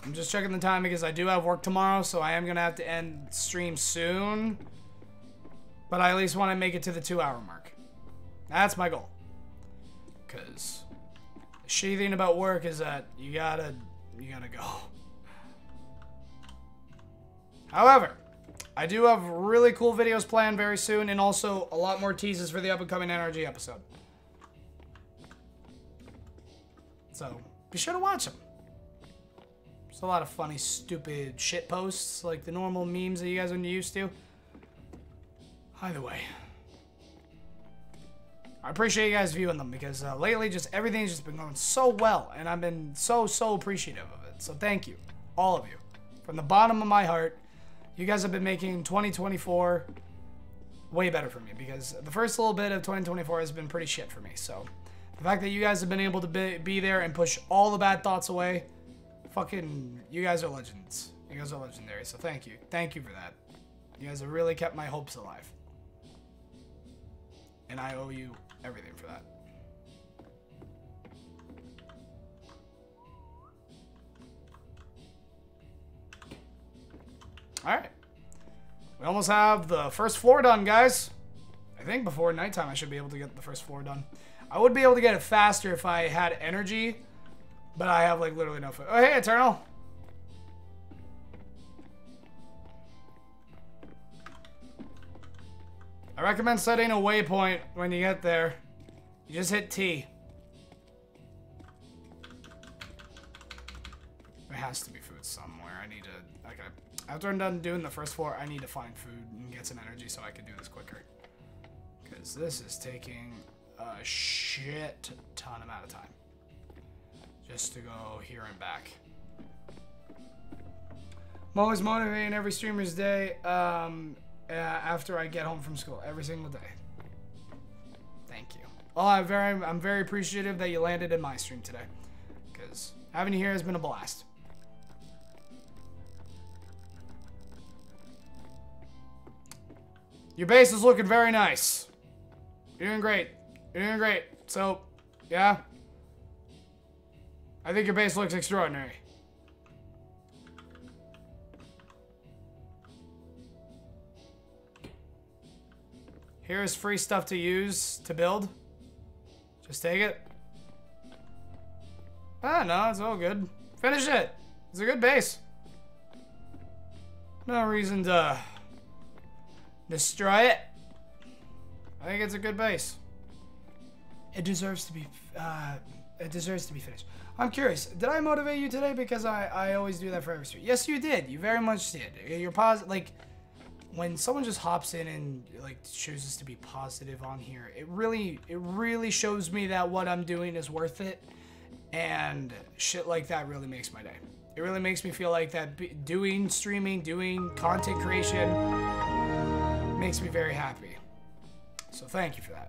I'm just checking the time because I do have work tomorrow, so I am gonna have to end stream soon. But I at least want to make it to the two hour mark. That's my goal. Cause the shitty thing about work is that you gotta you gotta go. However, I do have really cool videos planned very soon and also a lot more teases for the up-and-coming NRG episode. So be sure to watch them. A lot of funny, stupid shit posts, like the normal memes that you guys are used to. Either way. I appreciate you guys viewing them because uh, lately just everything's just been going so well and I've been so, so appreciative of it. So thank you, all of you. From the bottom of my heart, you guys have been making 2024 way better for me because the first little bit of 2024 has been pretty shit for me. So the fact that you guys have been able to be, be there and push all the bad thoughts away, fucking, you guys are legends. You guys are legendary. So thank you. Thank you for that. You guys have really kept my hopes alive. And I owe you everything for that. Alright. We almost have the first floor done, guys. I think before nighttime I should be able to get the first floor done. I would be able to get it faster if I had energy, but I have like literally no food. Oh, hey, Eternal. I recommend setting a waypoint when you get there. You just hit T. There has to be food somewhere. I need to. Okay. After I'm done doing the first floor, I need to find food and get some energy so I can do this quicker. Because this is taking a shit ton amount of time. Just to go here and back. I'm always motivating every streamer's day um, uh, after I get home from school. Every single day. Thank you. Well, I'm very, I'm very appreciative that you landed in my stream today. Because having you here has been a blast. Your base is looking very nice. You're doing great. You're doing great. So, yeah. I think your base looks extraordinary. Here's free stuff to use to build. Just take it. Ah, no, it's all good. Finish it. It's a good base. No reason to destroy it. I think it's a good base. It deserves to be, uh, it deserves to be finished. I'm curious, did I motivate you today? Because I, I always do that for every stream. Yes, you did. You very much did. You're positive, like, when someone just hops in and like chooses to be positive on here, it really it really shows me that what I'm doing is worth it, and shit like that really makes my day. It really makes me feel like that doing streaming, doing content creation makes me very happy. So thank you for that.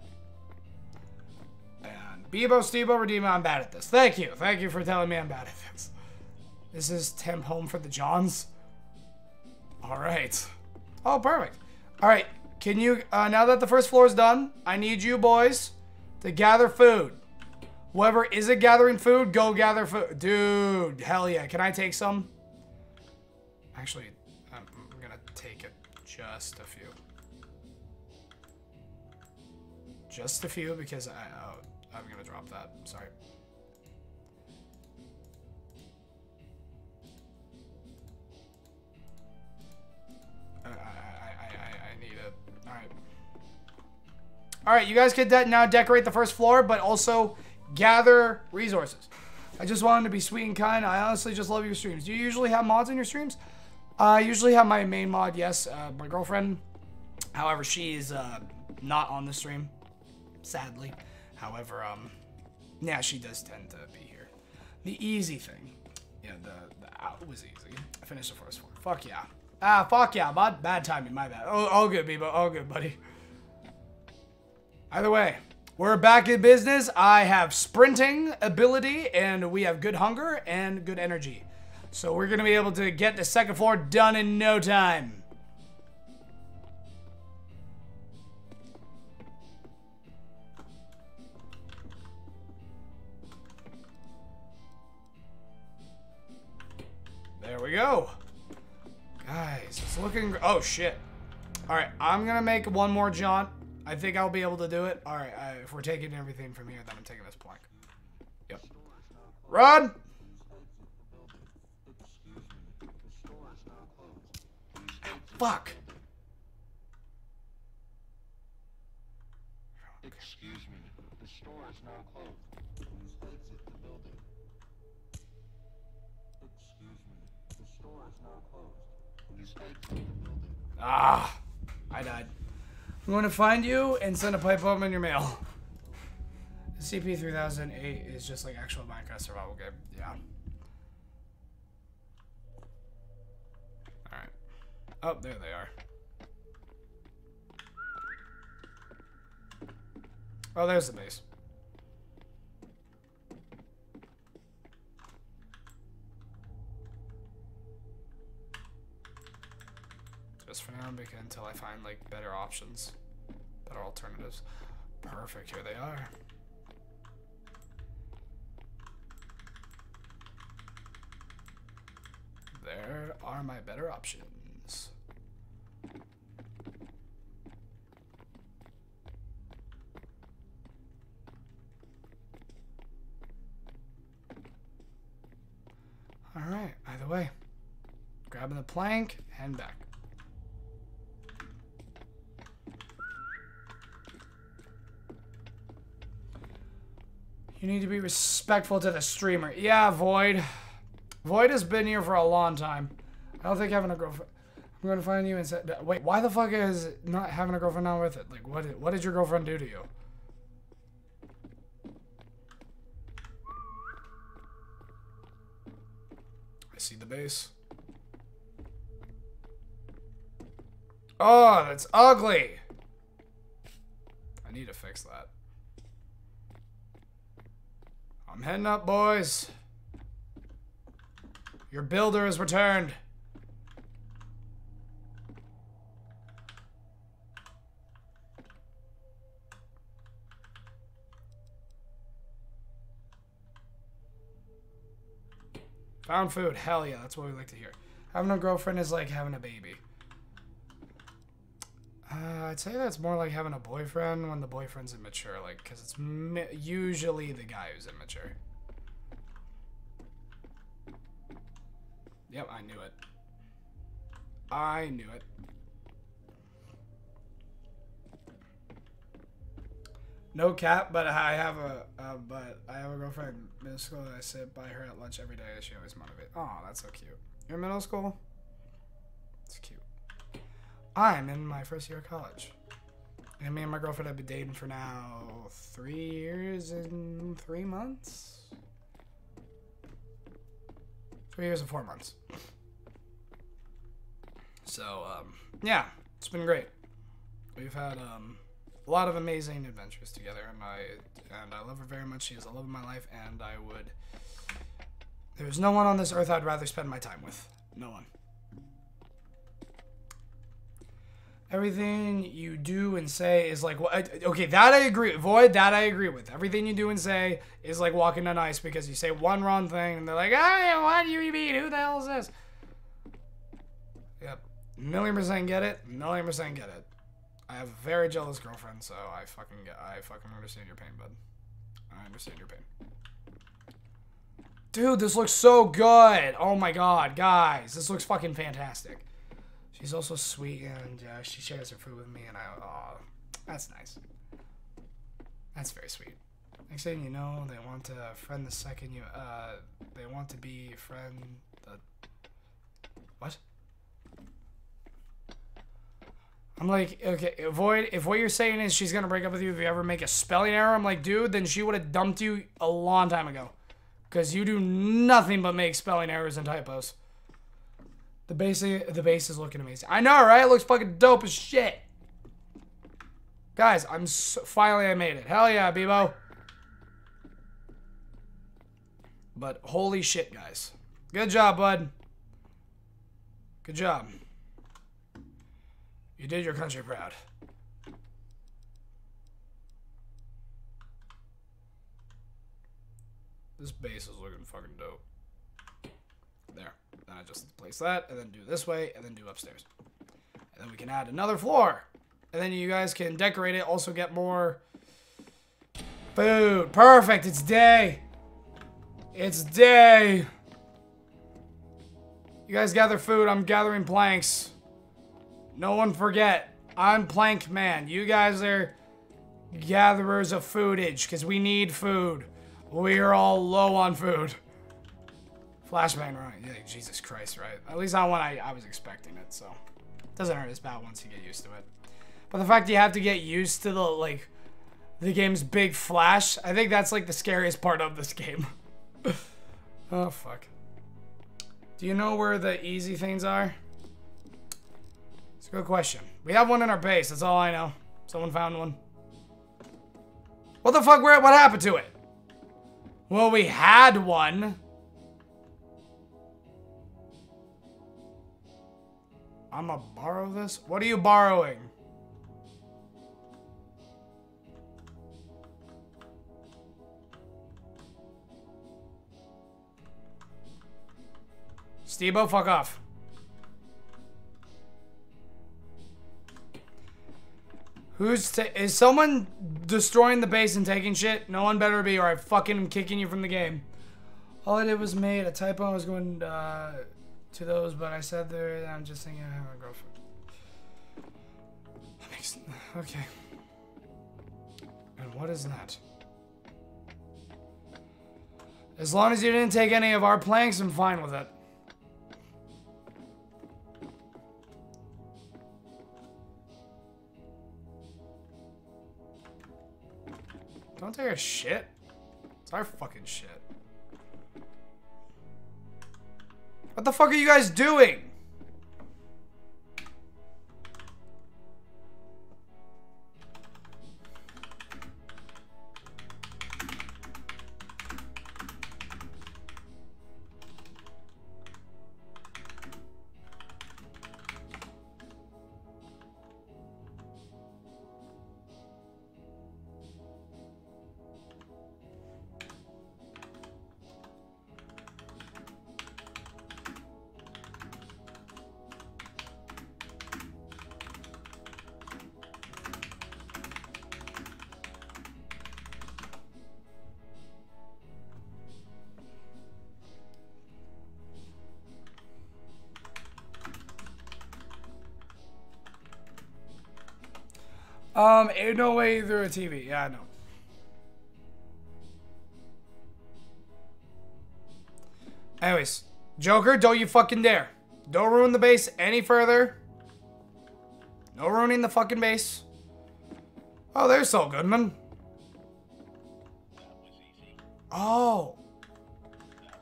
Bebo, Stebo, Redeemer, I'm bad at this. Thank you. Thank you for telling me I'm bad at this. This is temp home for the Johns. All right. Oh, perfect. All right. Can you, uh, now that the first floor is done, I need you boys to gather food. Whoever isn't gathering food, go gather food. Dude, hell yeah. Can I take some? Actually, I'm gonna take it just a few. Just a few because I, oh, I'm gonna drop that. Sorry. I, I, I, I, need it. Alright. Alright, you guys de now decorate the first floor, but also gather resources. I just wanted to be sweet and kind. I honestly just love your streams. Do you usually have mods in your streams? Uh, I usually have my main mod, yes, uh, my girlfriend. However, she's uh, not on the stream, sadly. However, um, yeah, she does tend to be here. The easy thing, yeah, the, the out was easy. I finished the first floor. Fuck yeah. Ah, fuck yeah, bud. Bad timing, my bad. Oh, all good, Bebo. All good, buddy. Either way, we're back in business. I have sprinting ability, and we have good hunger and good energy. So we're going to be able to get the second floor done in no time. We go. Guys, it's looking. Oh shit. All right, I'm gonna make one more jaunt. I think I'll be able to do it. All right, if we're taking everything from here, then I'm taking this plank. Yep. Run! Excuse me, the store is now closed. Please exit. Fuck. Excuse me, the store is now closed. Please exit the building. Excuse me, the store is now closed. Please exit the building. Ah, I died. I'm going to find you and send a pipe bomb in your mail. The SCP-3008 is just like actual Minecraft survival game. Yeah. Alright. Oh, there they are. Oh, there's the base. Just for now, because until I find like better options, better alternatives. Perfect, here they are. There are my better options. Alright, either way. Grabbing the plank, and back. You need to be respectful to the streamer. Yeah, Void. Void has been here for a long time. I don't think having a girlfriend. I'm gonna find you and say, wait, why the fuck is not having a girlfriend not with it? Like, what? Did, what did your girlfriend do to you? I see the base. Oh, that's ugly. I need to fix that. I'm heading up, boys. Your builder has returned. Found food. Hell yeah, that's what we like to hear. Having a girlfriend is like having a baby. Uh, I'd say that's more like having a boyfriend when the boyfriend's immature, like, because it's usually the guy who's immature. Yep, I knew it. I knew it. No cap, but I have a, uh, but I have a girlfriend in middle school that I sit by her at lunch every day. And she always motivates. Oh, that's so cute. You're in middle school? It's cute. I'm in my first year of college. And me and my girlfriend have been dating for now three years and three months. Three years and four months. So, um, yeah, it's been great. We've had um, a lot of amazing adventures together, and I and I love her very much. She is the love of my life, and I would. There's no one on this earth I'd rather spend my time with. No one. Everything you do and say is like? Okay, that I agree. Void that I agree with. Everything you do and say is like walking on ice because you say one wrong thing and they're like, ah, "Hey, what do you mean? Who the hell is this?" Yep, million percent get it. Million percent get it. I have a very jealous girlfriend, so I fucking get. I fucking understand your pain, bud. I understand your pain. Dude, this looks so good. Oh my god, guys, this looks fucking fantastic. She's also sweet and uh, she shares her food with me, and I. Oh, that's nice. That's very sweet. Next thing you know, they want to friend the second you. Uh, they want to be friend the. What? I'm like, okay, avoid. If what you're saying is she's gonna break up with you if you ever make a spelling error, I'm like, dude, then she would have dumped you a long time ago, because you do nothing but make spelling errors and typos. The base, the base is looking amazing. I know, right? It looks fucking dope as shit. Guys, I'm so, finally I made it. Hell yeah, Bebo. But holy shit, guys. Good job, bud. Good job. You did your country proud. This base is looking fucking dope. Just place that, and then do this way, and then do upstairs. And then we can add another floor. And then you guys can decorate it, also get more food. Perfect, it's day. It's day. You guys gather food, I'm gathering planks. No one forget, I'm Plank Man. You guys are gatherers of foodage, because we need food. We are all low on food. Flashbang, right? Yeah, Jesus Christ, right? At least that one, I, I was expecting it, so. Doesn't hurt as bad once you get used to it. But the fact you have to get used to the, like, the game's big flash, I think that's, like, the scariest part of this game. <laughs> oh, fuck. Do you know where the easy things are? It's a good question. We have one in our base, that's all I know. Someone found one. What the fuck, where, what happened to it? Well, we had one. I'm gonna borrow this? What are you borrowing? Stebo, fuck off. Who's is someone destroying the base and taking shit? No one better be, or I fucking am kicking you from the game. All I did was made a typo. I was going uh, to those, but I said there. I'm just thinking I have a girlfriend. That makes okay. And what is that? As long as you didn't take any of our planks, I'm fine with it. Don't take a shit. It's our fucking shit. What the fuck are you guys doing? Um, ain't no way through a TV. Yeah, I know. Anyways, Joker, don't you fucking dare. Don't ruin the base any further. No ruining the fucking base. Oh, there's Saul Goodman. Oh.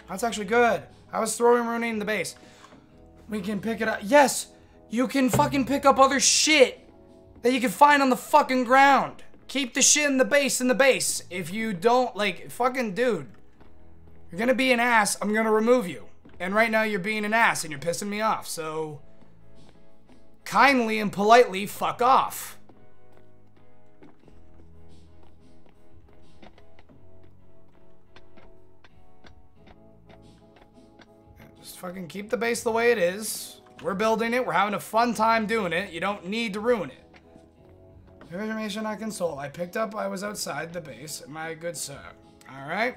That's actually good. I was throwing ruining the base. We can pick it up. Yes! You can fucking pick up other shit that you can find on the fucking ground. Keep the shit in the base in the base. If you don't, like, fucking dude, you're gonna be an ass, I'm gonna remove you. And right now you're being an ass and you're pissing me off, so kindly and politely fuck off. Just fucking keep the base the way it is. We're building it. We're having a fun time doing it. You don't need to ruin it. Information I console. I picked up I was outside the base, my good sir. Alright.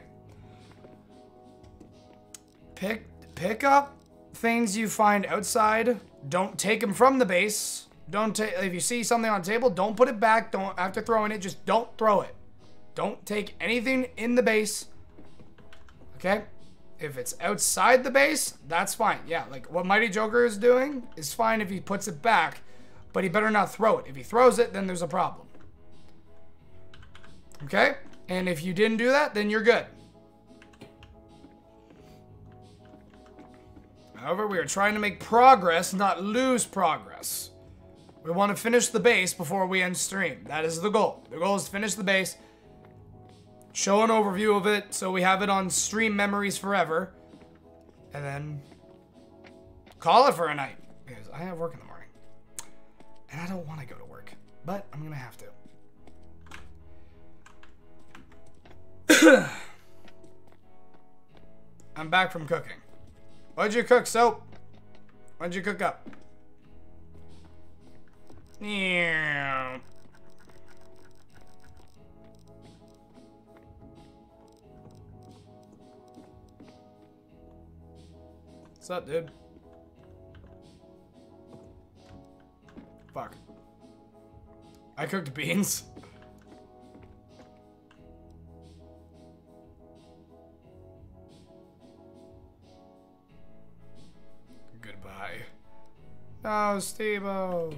Pick pick up things you find outside. Don't take them from the base. Don't take if you see something on the table, don't put it back. Don't after throwing it, just don't throw it. Don't take anything in the base. Okay? If it's outside the base, that's fine. Yeah, like what Mighty Joker is doing is fine if he puts it back, but he better not throw it. If he throws it, then there's a problem. Okay? And if you didn't do that, then you're good. However, we are trying to make progress, not lose progress. We want to finish the base before we end stream. That is the goal. The goal is to finish the base, show an overview of it so we have it on stream memories forever, and then call it for a night. Because I have work in the morning. And I don't want to go to work, but I'm going to have to. <coughs> I'm back from cooking. What'd you cook, soap? What'd you cook up? Yeah. What's up, dude? Fuck. I cooked beans. Goodbye. No, Steve-O.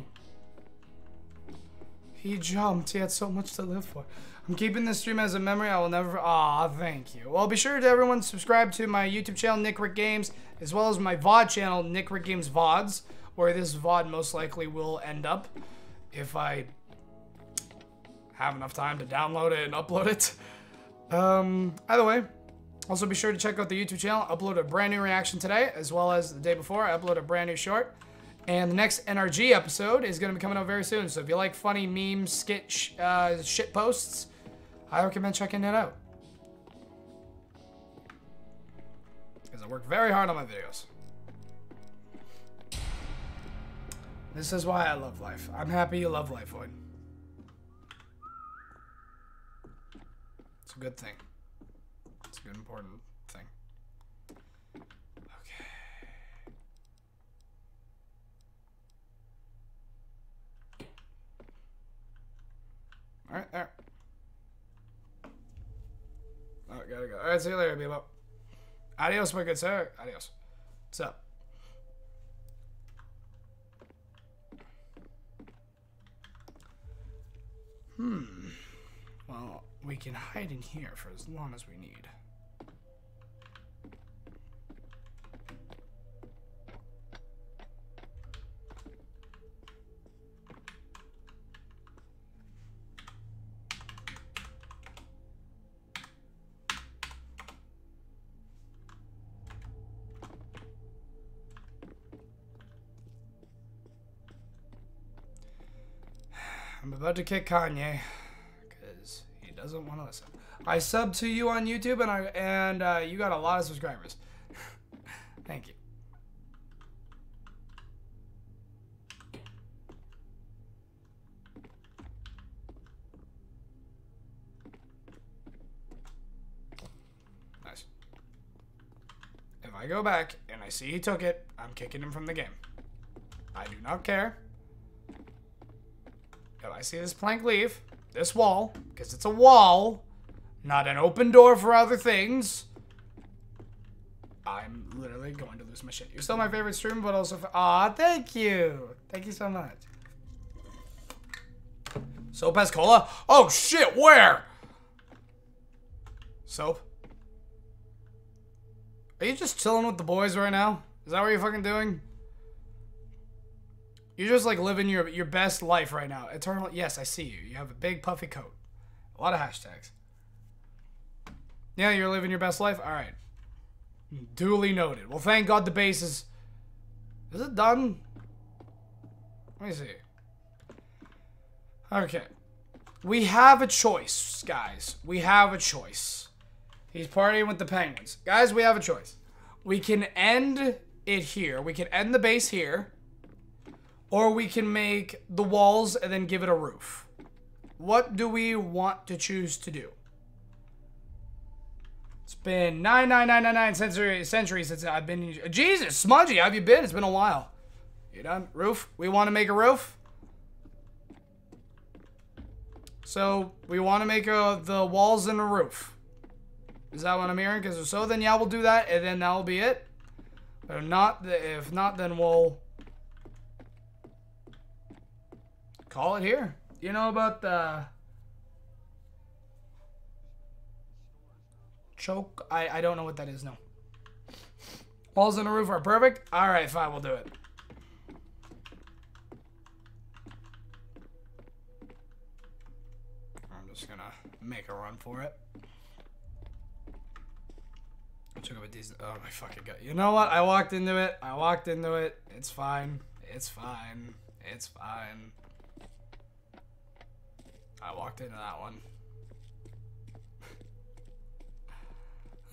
He jumped. He had so much to live for. I'm keeping this stream as a memory. I will never. Aw, thank you. Well, be sure to everyone subscribe to my YouTube channel, NickRick Games, as well as my VOD channel, NickRick Games VODs, where this VOD most likely will end up if I have enough time to download it and upload it. Um, either way, also be sure to check out the YouTube channel. Upload a brand new reaction today, as well as the day before. I upload a brand new short. And the next NRG episode is going to be coming out very soon. So if you like funny memes, skit, sh- uh, shit posts, I recommend checking it out. Because I work very hard on my videos. This is why I love life. I'm happy you love life, Void. It's a good thing. It's a good, important thing. Okay. All right, there. Oh, gotta go. All right, see you later, Bebo. Adios, my good sir. Adios. What's up? Hmm. Well, we can hide in here for as long as we need. About to kick Kanye because he doesn't want to listen. I subbed to you on YouTube and I and uh, you got a lot of subscribers. <laughs> Thank you. Nice. If I go back and I see he took it, I'm kicking him from the game. I do not care. I see this plank leave, this wall, because it's a wall, not an open door for other things, I'm literally going to lose my shit. You're still my favorite streamer, but also, ah, thank you, thank you so much. Soap has cola? Oh shit, where? Soap? Are you just chilling with the boys right now? Is that what you're fucking doing? You're just like living your your best life right now. Eternal. Yes, I see you. You have a big puffy coat. A lot of hashtags. Yeah, you're living your best life. All right. Duly noted. Well, thank God the base is. Is it done? Let me see. Okay. We have a choice, guys. We have a choice. He's partying with the penguins. Guys, we have a choice. We can end it here. We can end the base here. Or we can make the walls and then give it a roof. What do we want to choose to do? It's been 99999 centuries, centuries since I've been. Jesus, Smudgy, how have you been? It's been a while. You done? Roof? We want to make a roof? So, we want to make a, the walls and a roof. Is that what I'm hearing? Because if so, then yeah, we'll do that, and then that'll be it. But if not, if not, then we'll call it here. You know about the choke? I, I don't know what that is, no. Walls and a roof are perfect? Alright, fine, we'll do it. I'm just gonna make a run for it. Check out these. Oh my fucking god! You know what? I walked into it. I walked into it. It's fine. It's fine. It's fine. I walked into that one.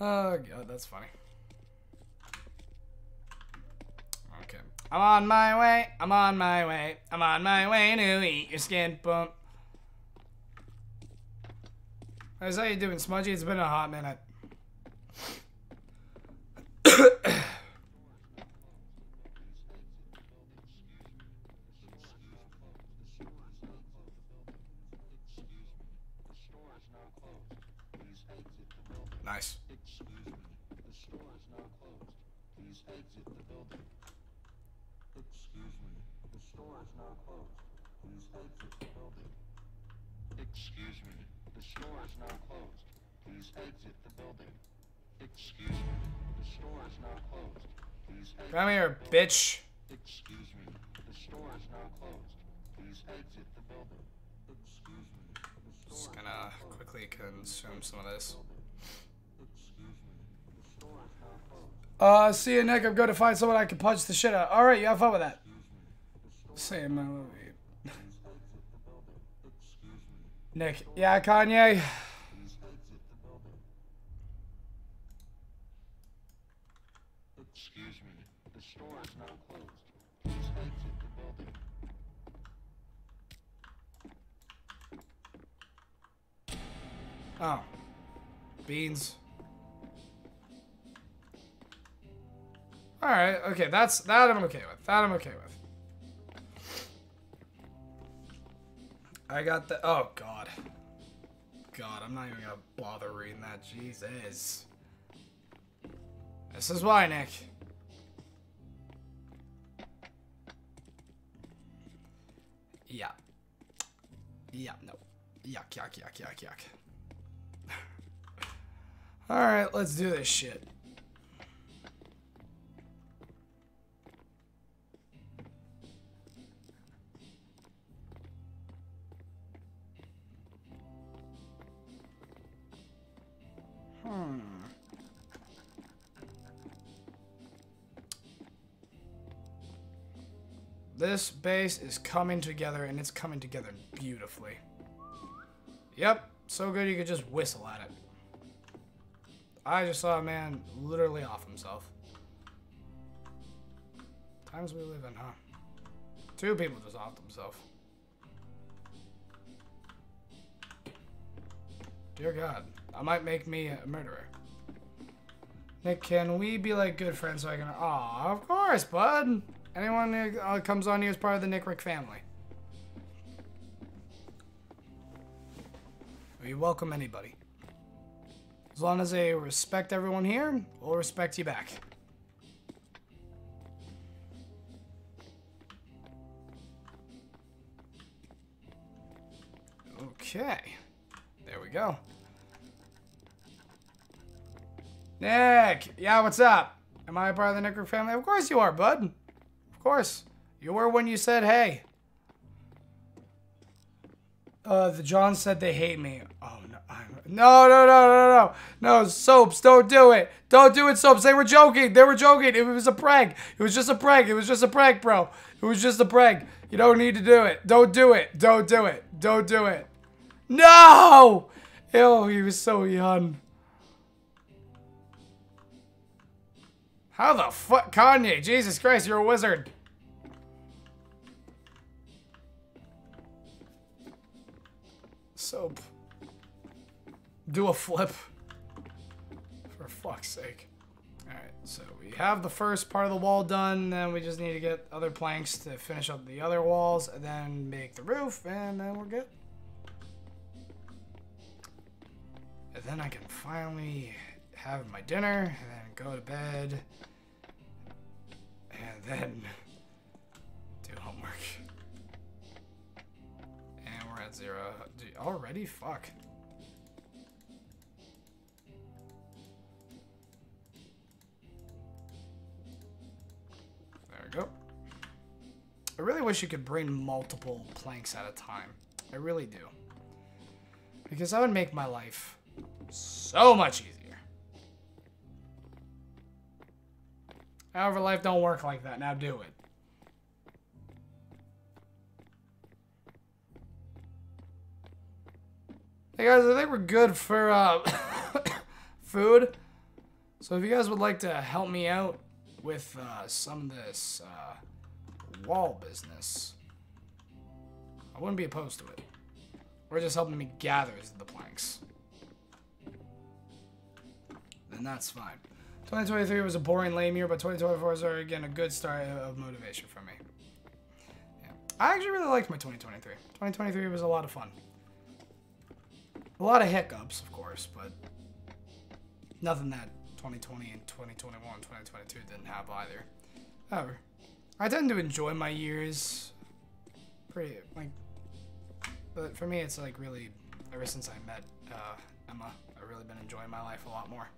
<sighs> oh god, that's funny. Okay. I'm on my way. I'm on my way. I'm on my way to eat your skin. Boom. How's how you doing, Smudgy? It's been a hot minute. <coughs> <coughs> The store is now closed. Please exit the building. Nice. Excuse me. The store is now closed. Please exit the building. Excuse me. The store is now closed. Please exit the building. Excuse me. The store is now closed. Please exit the building. Excuse me. The store is now closed. Please. Come here, bitch. Excuse me. The store is now closed. Please exit the building. Excuse me. Just gonna quickly consume some of this. Excuse me. The store is now closed. Uh, see you, Nick. I'm going to find someone I can punch the shit out. All right, you have fun with that. See you, man. Love you. Excuse me. Nick. Yeah, Kanye. Please exit the building. Excuse me. The store is now closed. Please exit the building. Oh. Beans. Alright, okay, that's that I'm okay with. That I'm okay with. I got the oh god. God, I'm not even gonna bother reading that. Jesus. This is why, Nick. Yeah. Yeah, no. Yuck, yuck, yuck, yuck, yuck. <laughs> Alright, let's do this shit. Hmm. This base is coming together and it's coming together beautifully. Yep, so good you could just whistle at it. I just saw a man literally off himself. Times we live in, huh? Two people just off themselves. Dear God, that might make me a murderer. Nick, can we be like good friends so I can? Aw, of course, bud. Anyone who uh, comes on here is part of the Nick Rick family. We welcome anybody. As long as they respect everyone here, we'll respect you back. Okay. There we go. Nick! Yeah, what's up? Am I a part of the Nicker family? Of course you are, bud. Of course. You were when you said hey. Uh, the John said they hate me. Oh no, I'm, no, no, no, no, no, no, soaps, don't do it, don't do it, soaps. They were joking, they were joking. It was a prank. It was just a prank. It was just a prank, bro. It was just a prank. You don't need to do it. Don't do it. Don't do it. Don't do it. No! Ew, he was so young. How the fuck, Kanye? Jesus Christ, you're a wizard. Soap. Do a flip. For fuck's sake. Alright, so we have the first part of the wall done, then we just need to get other planks to finish up the other walls, and then make the roof, and then we're good. And then I can finally have my dinner, and then go to bed, and then do homework. And we're at zero. Dude, already? Fuck. There we go. I really wish you could bring multiple planks at a time. I really do. Because that would make my life so much easier. However, life don't work like that. Now do it. Hey guys, I think we're good for uh, <coughs> food. So if you guys would like to help me out with uh, some of this uh, wall business, I wouldn't be opposed to it. Or just helping me gather the planks. Then that's fine. 2023 was a boring, lame year, but 2024 is already, again a good start of motivation for me. Yeah. I actually really liked my 2023. 2023 was a lot of fun. A lot of hiccups, of course, but nothing that 2020 and 2021, 2022 didn't have either. However, I tend to enjoy my years pretty, like, but for me, it's like really, ever since I met uh, Emma, I've really been enjoying my life a lot more.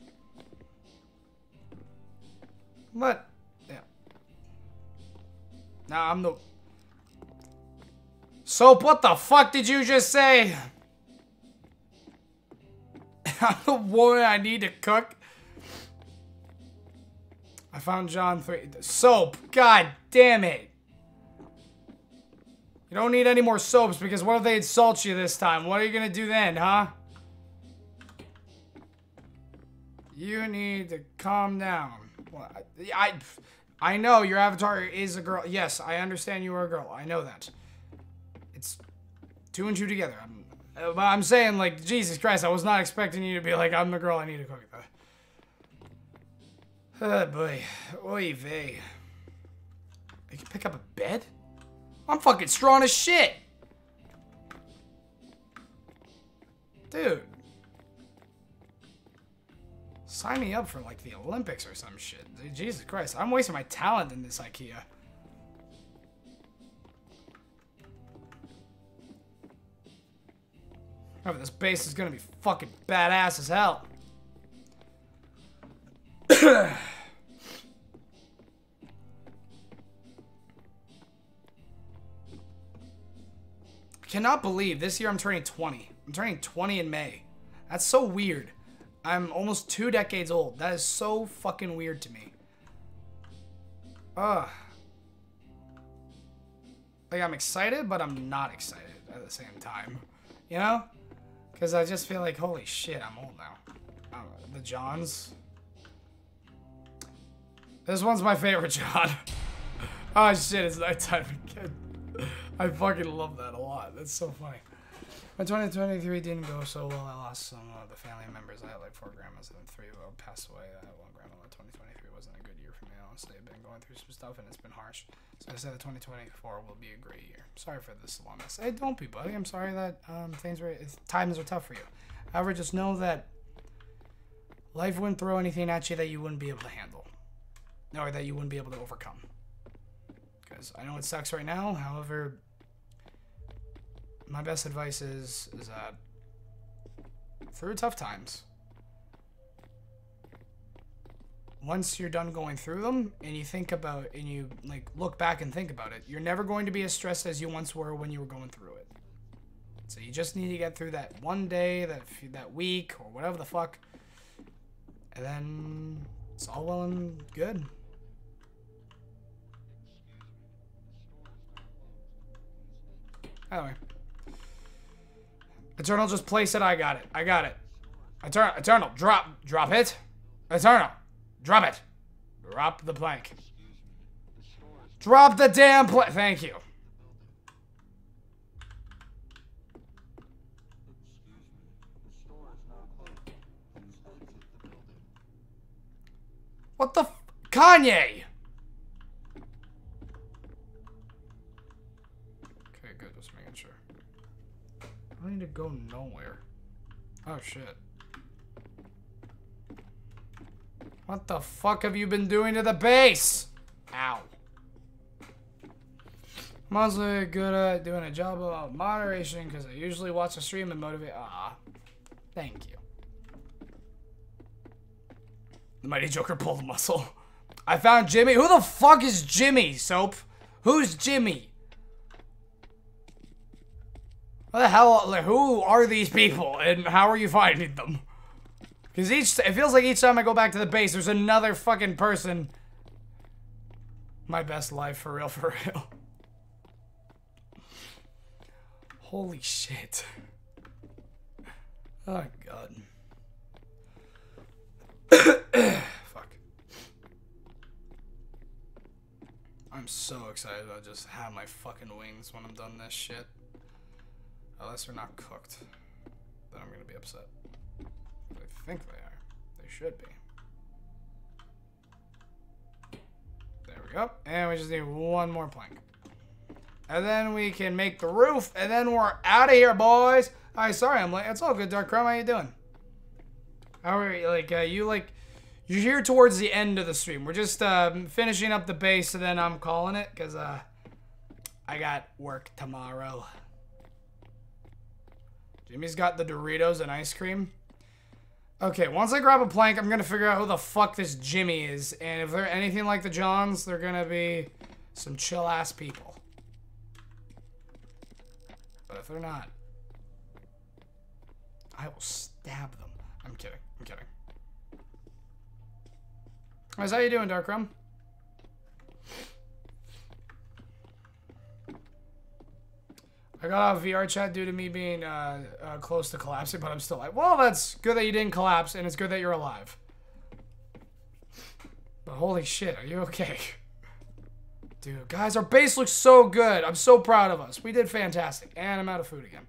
But, yeah. Now I'm the. Soap, what the fuck did you just say? <laughs> I'm the woman I need to cook. I found John 3. Soap, god damn it. You don't need any more soaps because what if they insult you this time? What are you gonna do then, huh? You need to calm down. I, I, know your avatar is a girl. Yes, I understand you are a girl. I know that. It's two and two together. I'm, but I'm saying, like, Jesus Christ, I was not expecting you to be like, I'm the girl I need to cook. Oh boy. Oy vey. I can pick up a bed? I'm fucking strong as shit! Dude. Sign me up for like the Olympics or some shit. Jesus Christ, I'm wasting my talent in this IKEA. Oh, this base is gonna be fucking badass as hell. <coughs> cannot believe this year I'm turning 20. I'm turning 20 in May. That's so weird. I'm almost two decades old. That is so fucking weird to me. Ugh. Like, I'm excited, but I'm not excited at the same time. You know? Because I just feel like, holy shit, I'm old now. Uh, the Johns. This one's my favorite <laughs> John. oh shit, it's nighttime again. I fucking love that a lot. That's so funny. My 2023 didn't go so well. I lost some of the family members. I had like four grandmas and three of them passed away. I had one grandma. 2023 wasn't a good year for me, honestly. I've been going through some stuff and it's been harsh. So I said that 2024 will be a great year. Sorry for this long mess. Hey, don't be, buddy. I'm sorry that um, things were, times are tough for you. However, just know that life wouldn't throw anything at you that you wouldn't be able to handle or that you wouldn't be able to overcome. Because I know it sucks right now. However, my best advice is is that through tough times, once you're done going through them and you think about and you like look back and think about it, you're never going to be as stressed as you once were when you were going through it. So you just need to get through that one day, that that week, or whatever the fuck, and then it's all well and good. Anyway. Eternal, just place it. I got it. I got it. Eternal, Eternal, drop, drop it. Eternal, drop it. Drop the plank. Drop the damn plank. Thank you. What the Kanye? I need to go nowhere. Oh shit. What the fuck have you been doing to the base? Ow. I'm good at doing a job about moderation because I usually watch a stream and motivate. Ah, thank you. The Mighty Joker pulled muscle. I found Jimmy. Who the fuck is Jimmy, Soap? Who's Jimmy? What the hell? Like, who are these people, and how are you finding them? Because each, it feels like each time I go back to the base, there's another fucking person. My best life, for real, <laughs> for real. Holy shit. Oh, God. <coughs> Fuck. I'm so excited I'll just have my fucking wings when I'm done this shit. Unless they're not cooked. Then I'm gonna be upset. I think they are. They should be. There we go. And we just need one more plank. And then we can make the roof, and then we're out of here, boys. Alright, sorry, I'm late. It's all good, Dark Chrome. How you doing? How are you? Like, uh, you like, you're here towards the end of the stream. We're just um, finishing up the base, and then I'm calling it because uh, I got work tomorrow. Jimmy's got the Doritos and ice cream. Okay, once I grab a plank, I'm gonna figure out who the fuck this Jimmy is, and if they're anything like the Johns, they're gonna be some chill ass people. But if they're not, I will stab them. I'm kidding. I'm kidding. Guys, how you doing, Darkrum? I got off VRChat due to me being uh, uh, close to collapsing, but I'm still like, well, that's good that you didn't collapse, and it's good that you're alive. But holy shit, are you okay? <laughs> Dude, guys, our base looks so good. I'm so proud of us. We did fantastic. And I'm out of food again.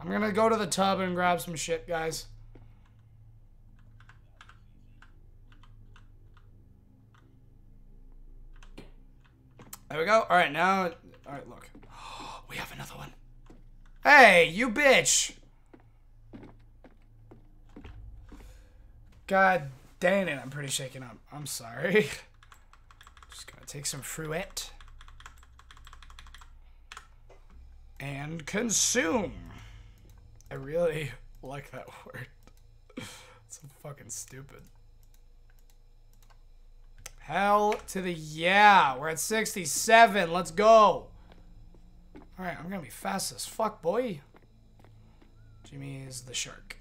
I'm gonna go to the tub and grab some shit, guys. There we go. All right, now, all right, look. <gasps> We have another one. Hey, you bitch! God dang it, I'm pretty shaken up. I'm sorry. <laughs> Just gonna take some fruit. And consume. I really <laughs> like that <laughs> word. it's so fucking stupid. Hell to the yeah. We're at 67. Let's go. Alright, I'm gonna be fast as fuck, boy. Jimmy is the shark.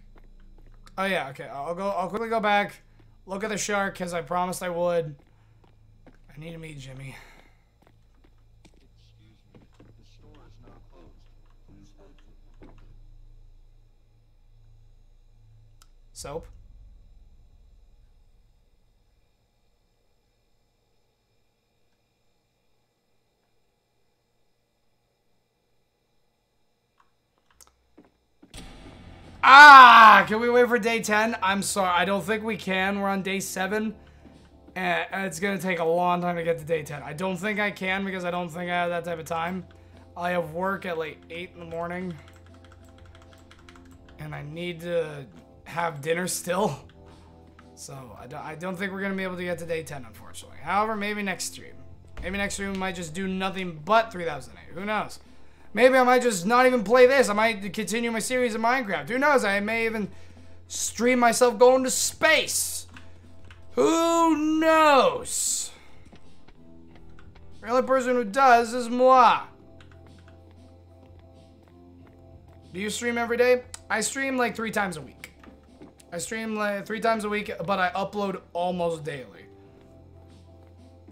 Oh yeah, okay. I'll go I'll quickly go back. Look at the shark, because I promised I would. I need to meet Jimmy. Excuse me. The store is now closed. Please exit the building. Soap. Ah! Can we wait for day 10? I'm sorry. I don't think we can. We're on day 7. And it's going to take a long time to get to day 10. I don't think I can because I don't think I have that type of time. I have work at like 8 in the morning. And I need to have dinner still. So I don't, I don't think we're going to be able to get to day 10, unfortunately. However, maybe next stream. Maybe next stream we might just do nothing but 3008. Who knows? Maybe I might just not even play this. I might continue my series of Minecraft. Who knows? I may even stream myself going to space. Who knows? The only person who does is moi. Do you stream every day? I stream like three times a week. I stream like three times a week, but I upload almost daily.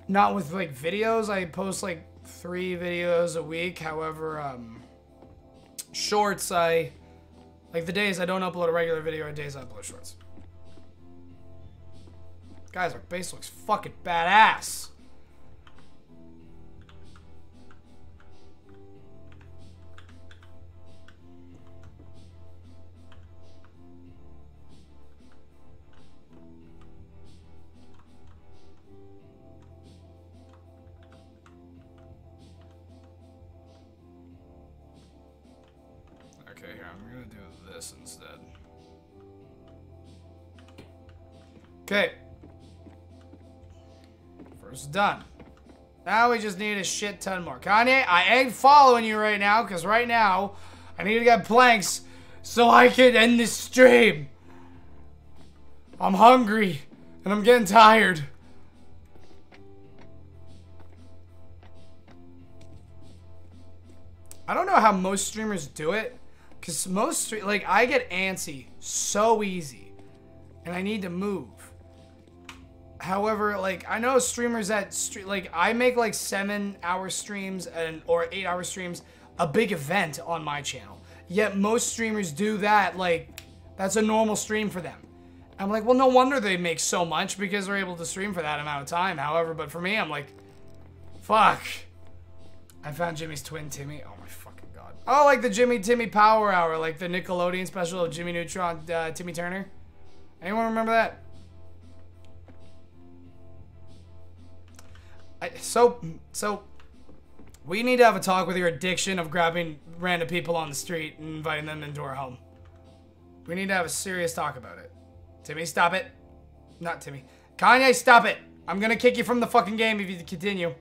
Not with like videos. I post like three videos a week. However, um, shorts, I like the days I don't upload a regular video are days I upload shorts. Guys, our base looks fucking badass. Okay. First done. Now we just need a shit ton more. Kanye, I ain't following you right now, because right now, I need to get planks so I can end this stream. I'm hungry, and I'm getting tired. I don't know how most streamers do it. Because most, like, I get antsy so easy. And I need to move. However, like, I know streamers that, stre- like, I make, like, seven-hour streams and or eight-hour streams a big event on my channel. Yet most streamers do that, like, that's a normal stream for them. I'm like, well, no wonder they make so much because they're able to stream for that amount of time. However, but for me, I'm like, Fuck. I found Jimmy's twin Timmy. Oh my fucking god. Oh, like the Jimmy Timmy Power Hour, like the Nickelodeon special of Jimmy Neutron, uh, Timmy Turner. Anyone remember that? I, so, so, we need to have a talk with your addiction of grabbing random people on the street and inviting them into our home. We need to have a serious talk about it. Timmy, stop it. Not Timmy. Kanye, stop it. I'm gonna kick you from the fucking game if you continue.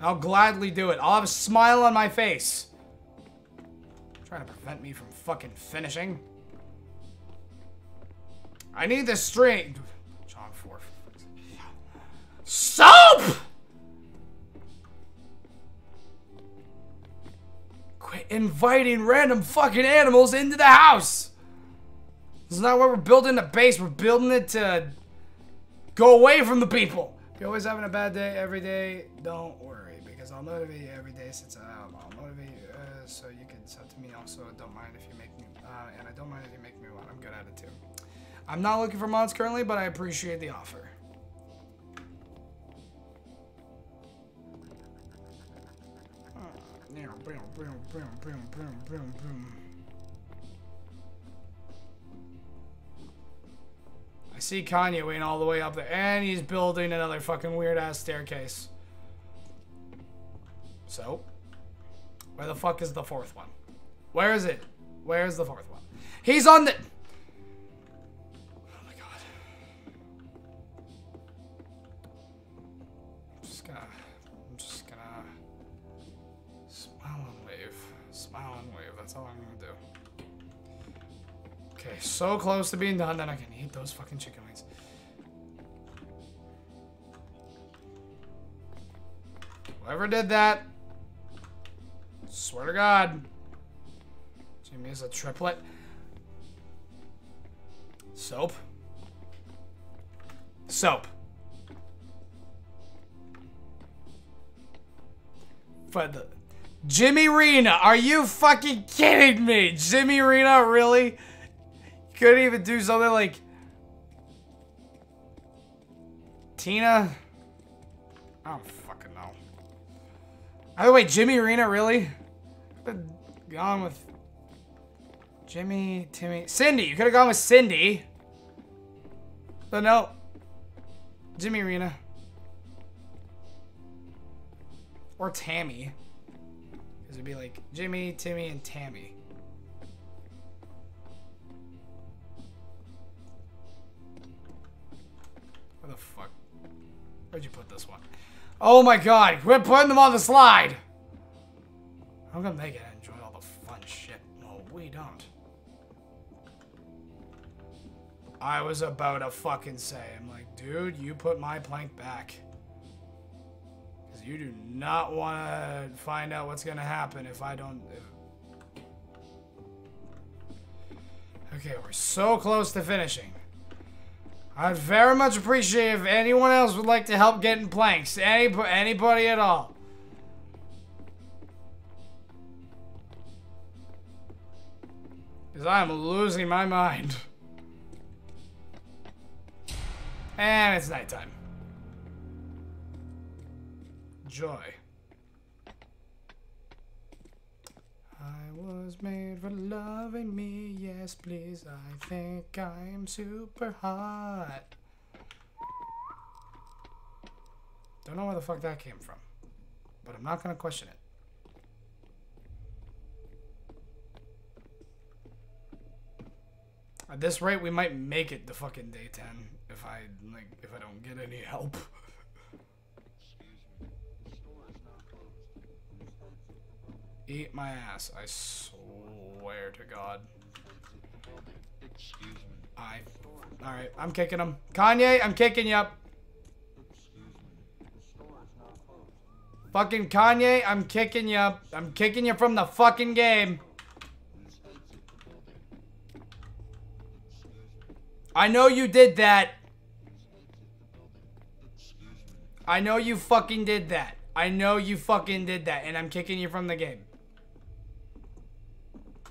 I'll gladly do it. I'll have a smile on my face. Trying to prevent me from fucking finishing. I need this string. John 4. Soap! Quit inviting random fucking animals into the house. This is not what we're building the base. We're building it to go away from the people. If you're always having a bad day every day, don't worry because I'll motivate you every day since um, I'll motivate you uh, so you can sub to me. Also, don't mind if you make me, uh, and I don't mind if you make me one. I'm good at it too. I'm not looking for mods currently, but I appreciate the offer. I see Kanye waiting all the way up there, and he's building another fucking weird ass staircase. So, where the fuck is the fourth one? Where is it? Where is the fourth one? He's on the. So close to being done, that I can eat those fucking chicken wings. Whoever did that, swear to God, Jimmy is a triplet. Soap. Soap. For the Jimmy Rena, are you fucking kidding me? Jimmy Rena, really? Couldn't even do something like Tina? I don't fucking know. By the way, Jimmy Arena, really? Gone with Jimmy, Timmy, Cindy. You could have gone with Cindy. But no. Jimmy Arena. Or Tammy. Because it'd be like Jimmy, Timmy, and Tammy. Where'd you put this one? Oh my god, quit putting them on the slide! I'm gonna enjoy all the fun shit. No, we don't. I was about to fucking say, I'm like, dude, you put my plank back. Because you do not want to find out what's going to happen if I don't... If... Okay, we're so close to finishing. I'd very much appreciate if anyone else would like to help getting planks. Any, anybody at all. Because I'm losing my mind. And it's nighttime. Joy. I was made for loving me, yes please. I think I'm super hot. Don't know where the fuck that came from. But I'm not gonna question it. At this rate, we might make it to fucking day 10 if I, like, if I don't get any help. Eat my ass, I swear to God. Excuse me. I, alright, I'm kicking him. Kanye, I'm kicking you up. Fucking Kanye, I'm kicking you. I'm kicking you from the fucking game. I know you did that. I know you fucking did that. I know you fucking did that, and I'm kicking you from the game.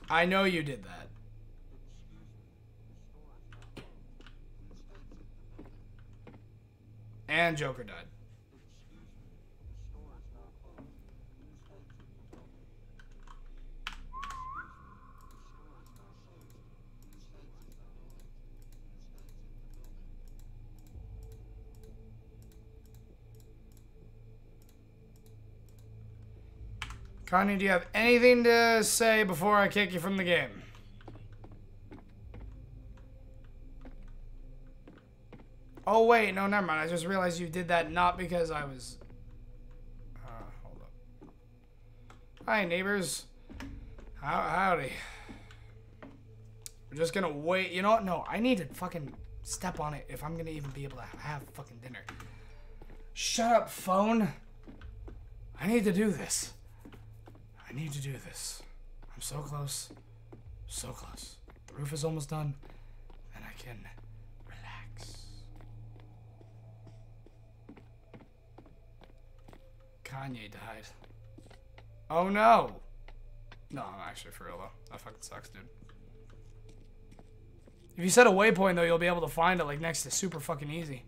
I know you did that. And Joker died. Connie, do you have anything to say before I kick you from the game? Oh wait, no, never mind. I just realized you did that not because I was. Uh, hold up. Hi, neighbors. How howdy. We're just gonna wait. You know what? No, I need to fucking step on it if I'm gonna even be able to have fucking dinner. Shut up, phone. I need to do this. I need to do this. I'm so close. So close. The roof is almost done. And I can relax. Kanye died. Oh no! No, I'm actually for real though. That fucking sucks, dude. If you set a waypoint though, you'll be able to find it like next to super fucking easy.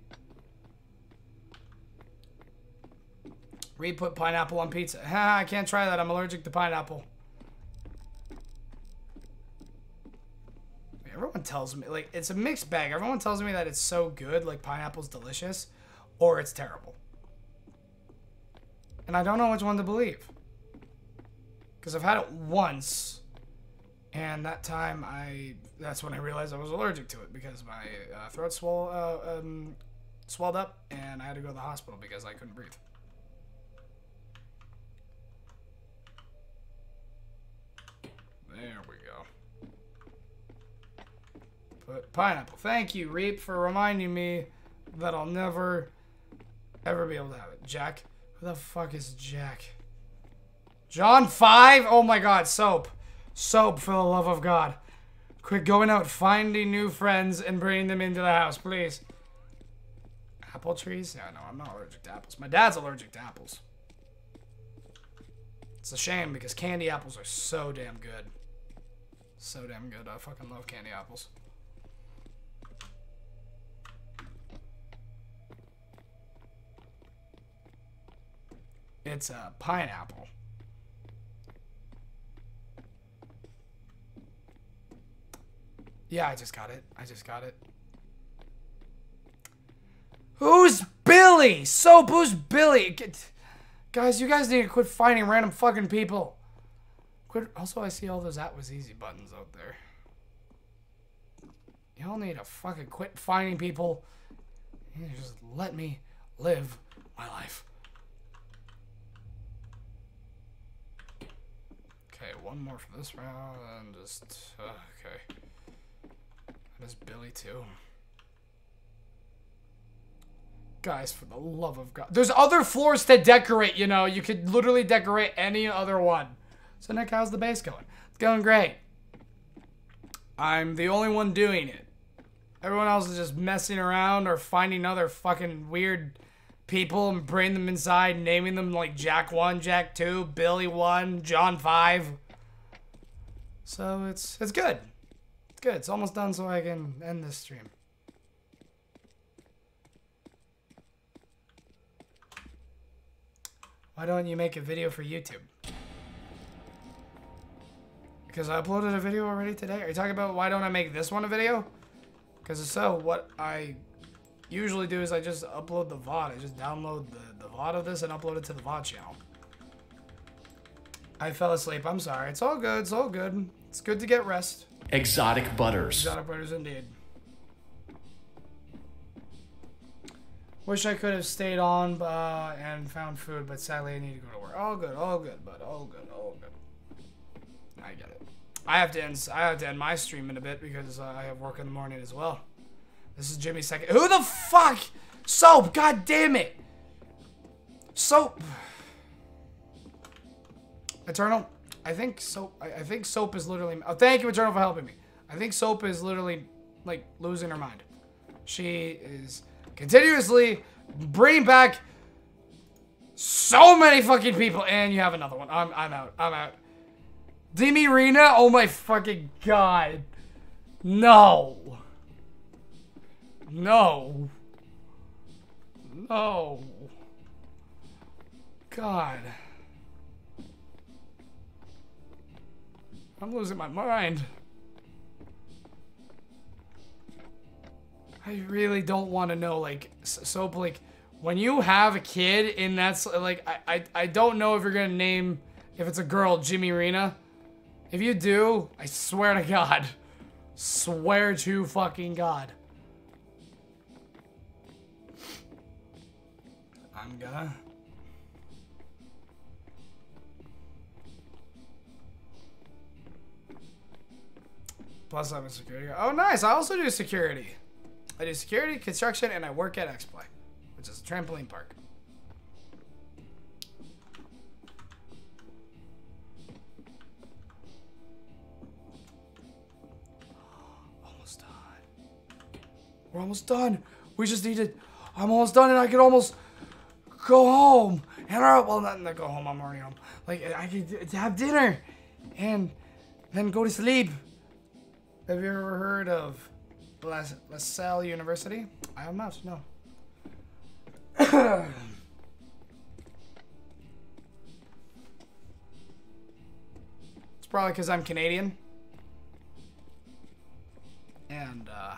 Reed put pineapple on pizza. <laughs> I can't try that. I'm allergic to pineapple. Everyone tells me, like, it's a mixed bag. Everyone tells me that it's so good, like, pineapple's delicious, or it's terrible. And I don't know which one to believe. Because I've had it once, and that time I, that's when I realized I was allergic to it, because my uh, throat swell, uh, um, swelled up, and I had to go to the hospital because I couldn't breathe. There we go. Put pineapple. Thank you, Reap, for reminding me that I'll never, ever be able to have it. Jack? Who the fuck is Jack? John 5? Oh my god, soap. Soap, for the love of God. Quit going out, finding new friends, and bringing them into the house, please. Apple trees? Yeah, no, I'm not allergic to apples. My dad's allergic to apples. It's a shame because candy apples are so damn good. So damn good. I fucking love candy apples. It's a pineapple. Yeah, I just got it. I just got it. Who's Billy? Soap, who's Billy? Guys, you guys need to quit finding random fucking people. Quit. Also, I see all those That Was Easy buttons out there. Y'all need to fucking quit finding people. Just let me live my life. Okay, one more for this round, and just uh, okay. There's Billy too. Guys, for the love of God. There's other floors to decorate, you know. You could literally decorate any other one. So Nick, how's the base going? It's going great. I'm the only one doing it. Everyone else is just messing around or finding other fucking weird people and bringing them inside, naming them like Jack 1, Jack 2, Billy 1, John 5. So it's it's good. It's good. It's almost done so I can end this stream. Why don't you make a video for YouTube? Because I uploaded a video already today. Are you talking about why don't I make this one a video? Because if so, what I usually do is I just upload the VOD. I just download the, the VOD of this and upload it to the VOD channel. I fell asleep. I'm sorry. It's all good. It's all good. It's good to get rest. Exotic butters. Exotic butters indeed. Wish I could have stayed on uh, and found food, but sadly I need to go to work. All good, all good, bud. All good, all good. I get it. I have to end. I have to end my stream in a bit because uh, I have work in the morning as well. This is Jimmy's second. Who the fuck? Soap. God damn it. Soap. Eternal. I think soap. I, I think soap is literally. Oh, thank you, Eternal, for helping me. I think soap is literally like losing her mind. She is continuously bringing back so many fucking people, and you have another one. I'm I'm out. I'm out. Demi Rena? Oh my fucking god. No. No. No. God. I'm losing my mind. I really don't want to know, like, so, like, when you have a kid and that's, like, I, I, I don't know if you're gonna name, if it's a girl, Jimmy Rena. If you do, I swear to God. Swear to fucking God. I'm gonna. Plus, I'm a security guard. Oh, nice. I also do security. I do security, construction, and I work at X-Play, which is a trampoline park. We're almost done. We just need to. I'm almost done, and I can almost go home. And I, well, not, not go home. I'm already home. Like I could have dinner, and then go to sleep. Have you ever heard of La, Salle University? I have not. No. <coughs> it's probably because I'm Canadian. And, uh,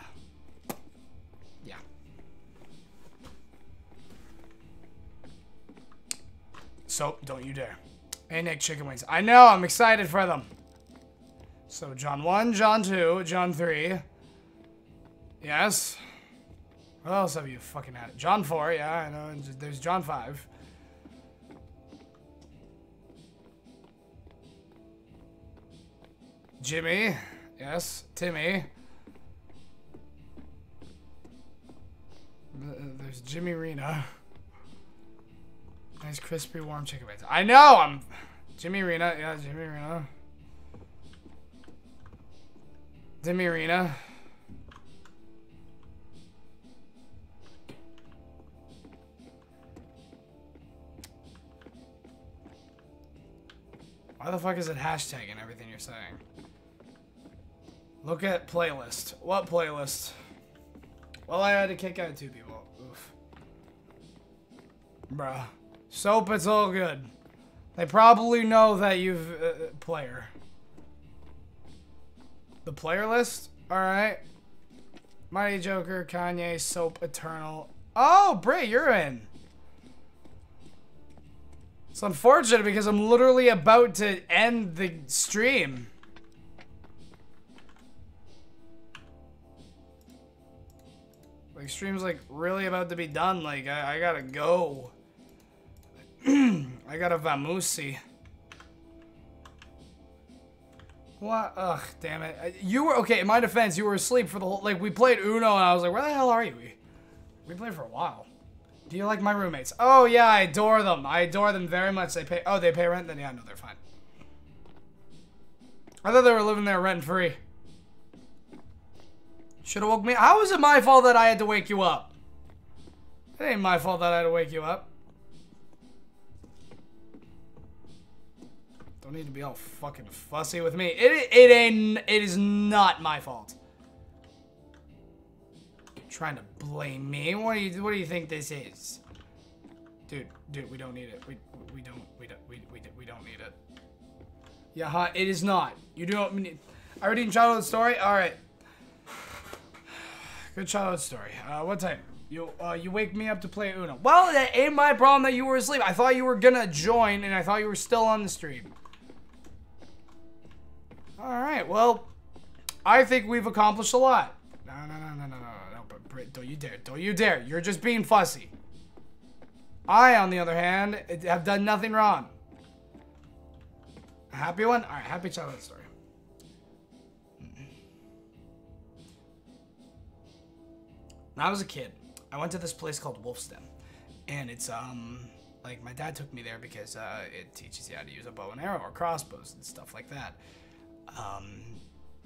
So, don't you dare. Hey, Nick, chicken wings. I know, I'm excited for them. So, John 1, John 2, John 3. Yes. What else have you fucking had? John 4, yeah, I know. There's John 5. Jimmy. Yes. Timmy. Uh, there's Jimmy Rena. Nice crispy warm chicken wings. I know, I'm... Jimmy Rena. Yeah, Jimmy Rena. Jimmy Rena. Why the fuck is it hashtagging everything you're saying? Look at playlist. What playlist? Well, I had to kick out two people. Oof. Bruh. Soap, it's all good. They probably know that you've uh, player. The player list? Alright. Mighty Joker, Kanye, Soap, Eternal. Oh, Bray, you're in. It's unfortunate because I'm literally about to end the stream. Like, stream's like really about to be done. Like, I, I gotta go. <clears throat> I got a vamusi. What? Ugh, damn it. Uh, you were, okay, in my defense, you were asleep for the whole, like, we played Uno and I was like, where the hell are you? We, we played for a while. Do you like my roommates? Oh, yeah, I adore them. I adore them very much. They pay, oh, they pay rent? Then, yeah, no, they're fine. I thought they were living there rent free. Should have woke me. How is it my fault that I had to wake you up? It ain't my fault that I had to wake you up. Don't need to be all fucking fussy with me. It it ain't. It is not my fault. You're trying to blame me? What do you What do you think this is? Dude, dude, we don't need it. We we don't we don't we we, we don't need it. Yeah, huh? It is not. You don't need. I already in childhood story. All right. <sighs> Good childhood story. Uh, what time? You uh, you wake me up to play Uno. Well, that ain't my problem that you were asleep. I thought you were gonna join, and I thought you were still on the stream. All right. Well, I think we've accomplished a lot. No, no, no, no, no, no, no, Brit, don't you dare! Don't you dare! You're just being fussy. I, on the other hand, have done nothing wrong. A happy one? All right. Happy childhood story. When I was a kid, I went to this place called Wolf's Den, and it's um like my dad took me there because uh, it teaches you how to use a bow and arrow or crossbows and stuff like that. Um,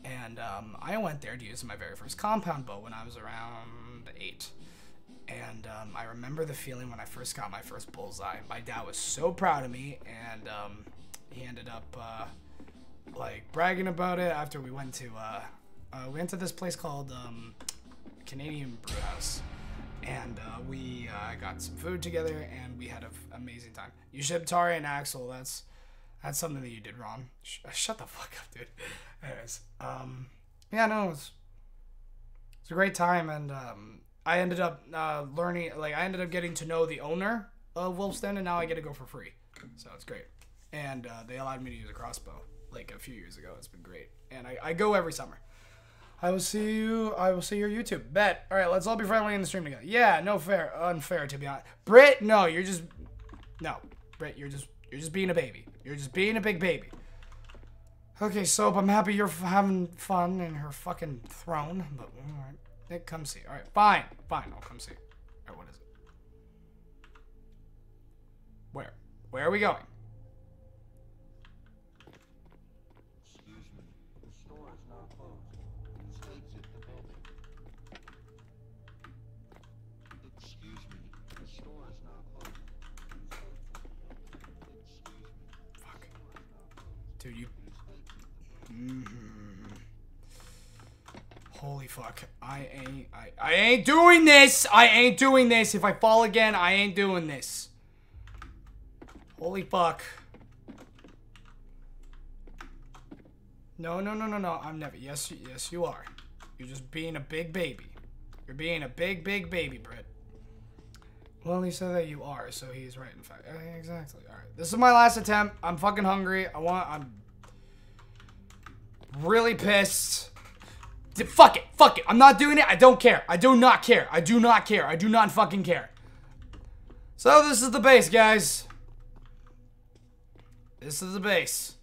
and um, I went there to use my very first compound bow when I was around eight. And um, I remember the feeling when I first got my first bullseye. My dad was so proud of me, and um, he ended up uh, like bragging about it after we went to uh, uh, we went to this place called um, Canadian Brewhouse, and uh, we uh, got some food together, and we had an amazing time. You shipped Tari and Axel. That's that's something that you did wrong. Sh- uh, shut the fuck up, dude. Anyways, um, yeah, no, it was, a great time, and um, I ended up uh, learning. Like, I ended up getting to know the owner of Wolf's Den, and now I get to go for free. So it's great. And uh, they allowed me to use a crossbow like a few years ago. It's been great, and I, I go every summer. I will see you. I will see your YouTube. Bet. All right, let's all be friendly in the stream together. Yeah, no fair, unfair to be honest. Britt, no, you're just, no, Britt, you're just, you're just being a baby. You're just being a big baby. Okay, Soap, I'm happy you're having fun in her fucking throne, but all right, Nick, come see. All right, fine, fine, I'll come see. All right, what is it? Where? Where are we going? Excuse me. The store is now closed. Please exit the building. Excuse me. The store is now closed. Please exit the building. Excuse me. Fuck. The store is now closed. Dude, you. The building. Holy fuck. I ain't. I, I ain't doing this! I ain't doing this! If I fall again, I ain't doing this. Holy fuck. No, no, no, no, no. I'm never. Yes, yes, you are. You're just being a big baby. You're being a big, big baby, Britt. Well, he said that you are, so he's right, in fact. Exactly. Alright. This is my last attempt. I'm fucking hungry. I want. I'm really pissed. Fuck it. Fuck it. I'm not doing it. I don't care. I do not care. I do not care. I do not fucking care. So this is the base, guys. This is the base.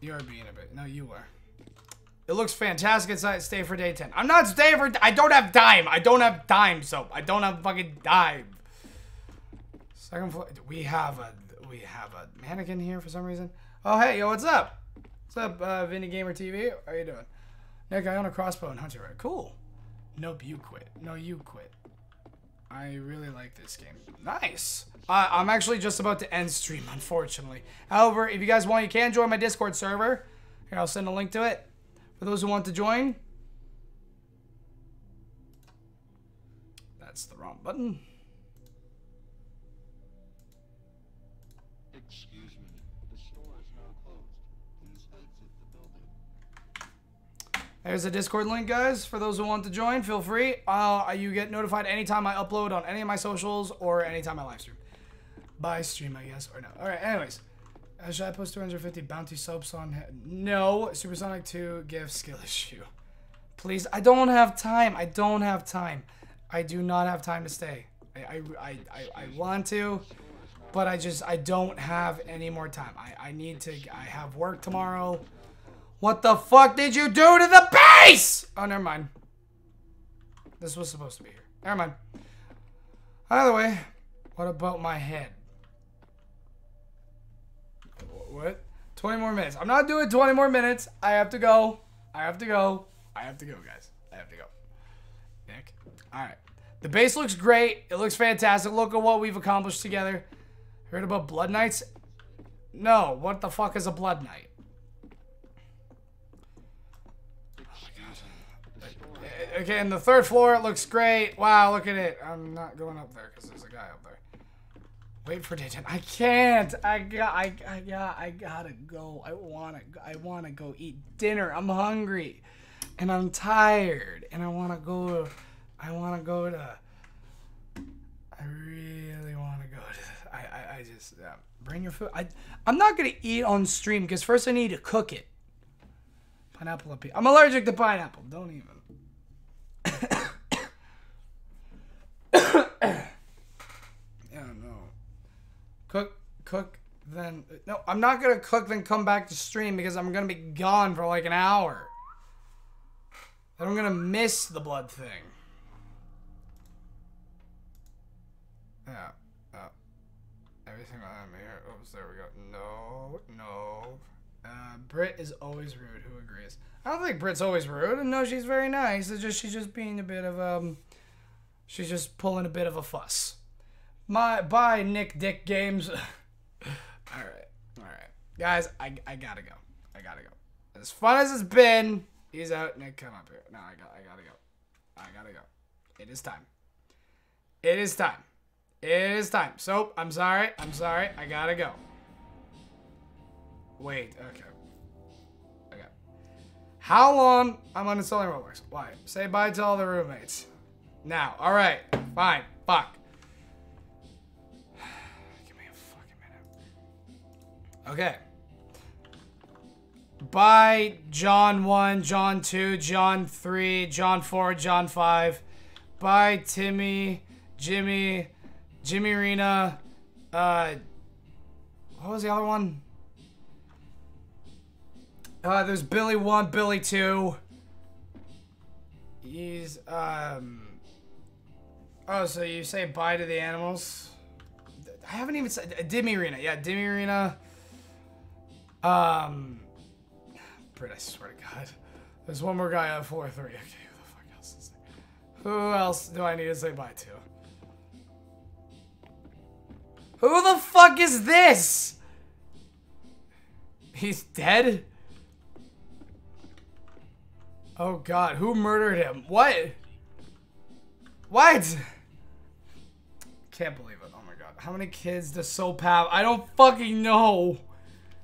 You are being a bit. No, you are. It looks fantastic inside. Stay for day 10. I'm not staying for. I don't have time. I don't have time, soap. I don't have fucking dime. Second floor. We have a. We have a mannequin here for some reason. Oh, hey, yo, what's up? What's up, uh, Vinny Gamer TV? How are you doing? Nick, I own a crossbow and hunter. Right? Cool. Nope, you quit. No, you quit. I really like this game. Nice. Uh, I'm actually just about to end stream, unfortunately. However, if you guys want, you can join my Discord server. Here, I'll send a link to it for those who want to join. That's the wrong button. Excuse me. The store is now closed. Please exit the building. There's a Discord link, guys, for those who want to join. Feel free. Uh, you get notified anytime I upload on any of my socials or anytime I live stream. By stream, I guess, or no. All right, anyways. Uh, should I post 250 bounty soaps on? No. Supersonic 2 gift skill issue. Please, I don't have time. I don't have time. I do not have time to stay. I, I, I, I, I want to, but I just, I don't have any more time. I, I need to, I have work tomorrow. What the fuck did you do to the base? Oh, never mind. This was supposed to be here. Never mind. Either way, what about my head? What? 20 more minutes. I'm not doing 20 more minutes. I have to go. I have to go. I have to go, guys. I have to go. Nick. All right. The base looks great. It looks fantastic. Look at what we've accomplished together. Heard about Blood Knights? No. What the fuck is a Blood Knight? Okay, and the third floor, it looks great. Wow, look at it. I'm not going up there because there's a guy up there. Wait for daytime. I can't. I got. I. I got. I gotta go. I wanna. I wanna go eat dinner. I'm hungry, and I'm tired, and I wanna go. I wanna go to. I really wanna go to. I. I, I just. Bring your food. I. I'm not gonna eat on stream because first I need to cook it. Pineapple. I'm allergic to pineapple. Don't even. <coughs> Yeah, no. Cook, cook, then. No, I'm not gonna cook, then come back to stream because I'm gonna be gone for like an hour. Then I'm gonna miss the blood thing. Yeah. Uh, everything on here. Oops, there we go. No, no. Uh, Brit is always rude. Who agrees? I don't think Brit's always rude. No, she's very nice. It's just she's just being a bit of um. She's just pulling a bit of a fuss. My bye, Nick Dick Games. <laughs> all right, all right, guys. I, I gotta go. I gotta go. As fun as it's been, he's out. Nick, come up here. No, I got I gotta go. I gotta go. It is time. It is time. It is time. So, I'm sorry. I'm sorry. I gotta go. Wait. Okay. How long? I'm uninstalling Roblox. Why? Say bye to all the roommates. Now. Alright. Fine. Fuck. <sighs> Give me a fucking minute. Okay. Bye, John 1, John 2, John 3, John 4, John 5. Bye, Timmy, Jimmy, Jimmy Rena. Uh, what was the other one? Uh, there's Billy 1, Billy 2. He's, um... Oh, so you say bye to the animals? I haven't even said... uh, Dimmy Arena. Yeah, Dimmy Arena. Um... Britt, I swear to God. There's one more guy on 4-3. Okay, who the fuck else is there? Who else do I need to say bye to? Who the fuck is this? He's dead? Oh god, who murdered him? What? What? Can't believe it. Oh my god. How many kids does Soap have? I don't fucking know.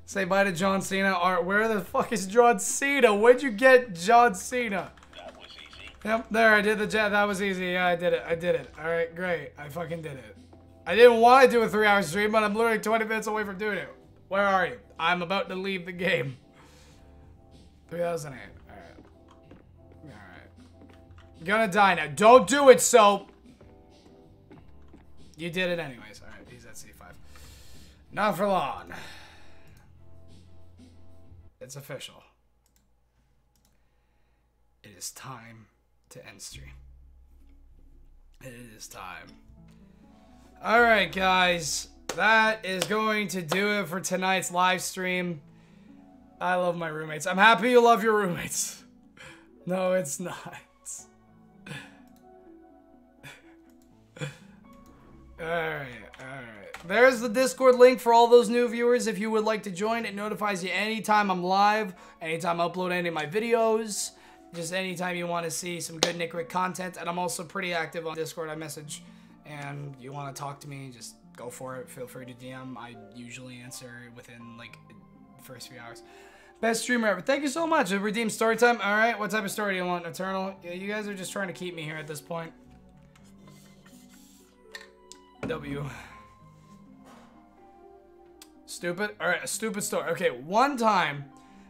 Say bye to John Cena. Art, where the fuck is John Cena? Where'd you get John Cena? That was easy. Yep, there, I did the jet. That was easy. Yeah, I did it. I did it. Alright, great. I fucking did it. I didn't want to do a three hour stream, but I'm literally 20 minutes away from doing it. Where are you? I'm about to leave the game. 3008. Gonna die now. Don't do it, Soap! You did it anyways. Alright, he's at C5. Not for long. It's official. It is time to end stream. It is time. Alright, guys. That is going to do it for tonight's live stream. I love my roommates. I'm happy you love your roommates. <laughs> No, it's not. Alright, alright. There's the Discord link for all those new viewers if you would like to join. It notifies you anytime I'm live, anytime I upload any of my videos, just anytime you want to see some good NickRick content. And I'm also pretty active on Discord. I message and you want to talk to me, just go for it. Feel free to DM. I usually answer within like the first few hours. Best streamer ever. Thank you so much. Redeem story time. All right. What type of story do you want? Eternal? You guys are just trying to keep me here at this point. W. Stupid? Alright, a stupid story. Okay, one time,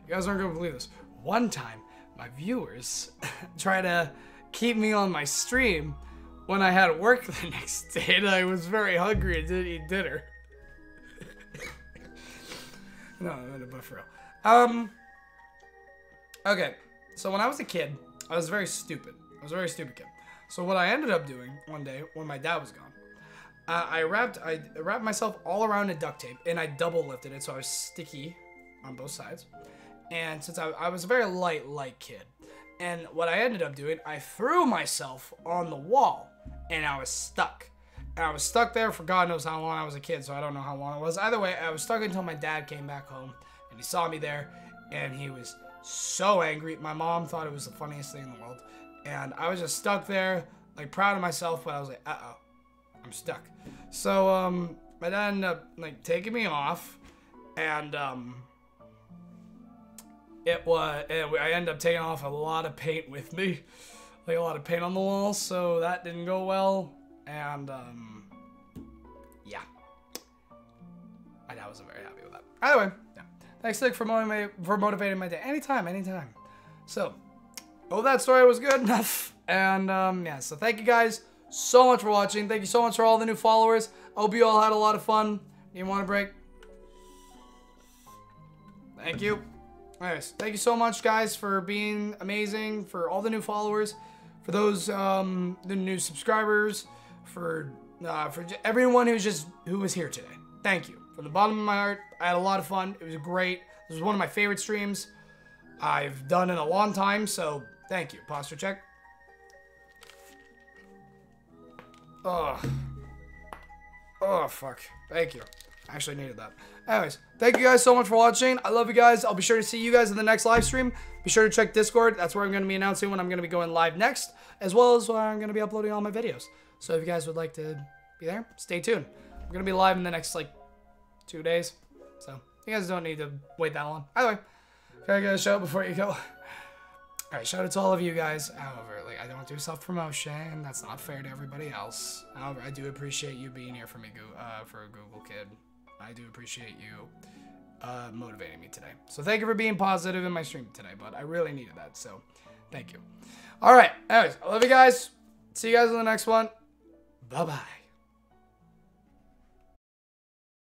you guys aren't gonna believe this. One time, my viewers <laughs> try to keep me on my stream when I had work the <laughs> next day and I was very hungry and didn't eat dinner. <laughs> no, no, but for real. Um, okay, so when I was a kid, I was very stupid. I was a very stupid kid. So what I ended up doing one day when my dad was gone, uh, I wrapped I wrapped myself all around in duct tape and I double lifted it so I was sticky on both sides. And since I, I was a very light, light kid, and what I ended up doing, I threw myself on the wall and I was stuck. And I was stuck there for God knows how long I was a kid, so I don't know how long it was. Either way, I was stuck until my dad came back home and he saw me there and he was so angry. My mom thought it was the funniest thing in the world. And I was just stuck there, like proud of myself, but I was like, uh oh. I'm stuck. So, um, my dad ended up, like, taking me off, and, um, it was, and I ended up taking off a lot of paint with me, like, a lot of paint on the walls, so that didn't go well, and, um, yeah. My dad wasn't very happy with that. Either way, yeah. Thanks, Nick, for motivating, for motivating my day. Anytime, anytime. So, oh, that story was good enough, and, um, yeah, so thank you guys so much for watching. Thank you so much for all the new followers. I hope you all had a lot of fun. You want a break? Thank you. Anyways, thank you so much, guys, for being amazing, for all the new followers, for those um, the new subscribers, for uh, for everyone who's just who was here today. Thank you from the bottom of my heart. I had a lot of fun. It was great. This was one of my favorite streams I've done in a long time. So thank you. Posture check. Ugh. Oh, fuck. Thank you. I actually needed that. Anyways, thank you guys so much for watching. I love you guys. I'll be sure to see you guys in the next live stream. Be sure to check Discord. That's where I'm going to be announcing when I'm going to be going live next, as well as where I'm going to be uploading all my videos. So if you guys would like to be there, stay tuned. I'm going to be live in the next, like, two days. So you guys don't need to wait that long. Either way, can I get a shout before you go? All right, shout out to all of you guys. However, like I don't do self promotion. That's not fair to everybody else. However, I do appreciate you being here for me, uh, for a Google Kid. I do appreciate you uh, motivating me today. So thank you for being positive in my stream today. But I really needed that. So thank you. All right. Anyways, I love you guys. See you guys in the next one. Bye bye.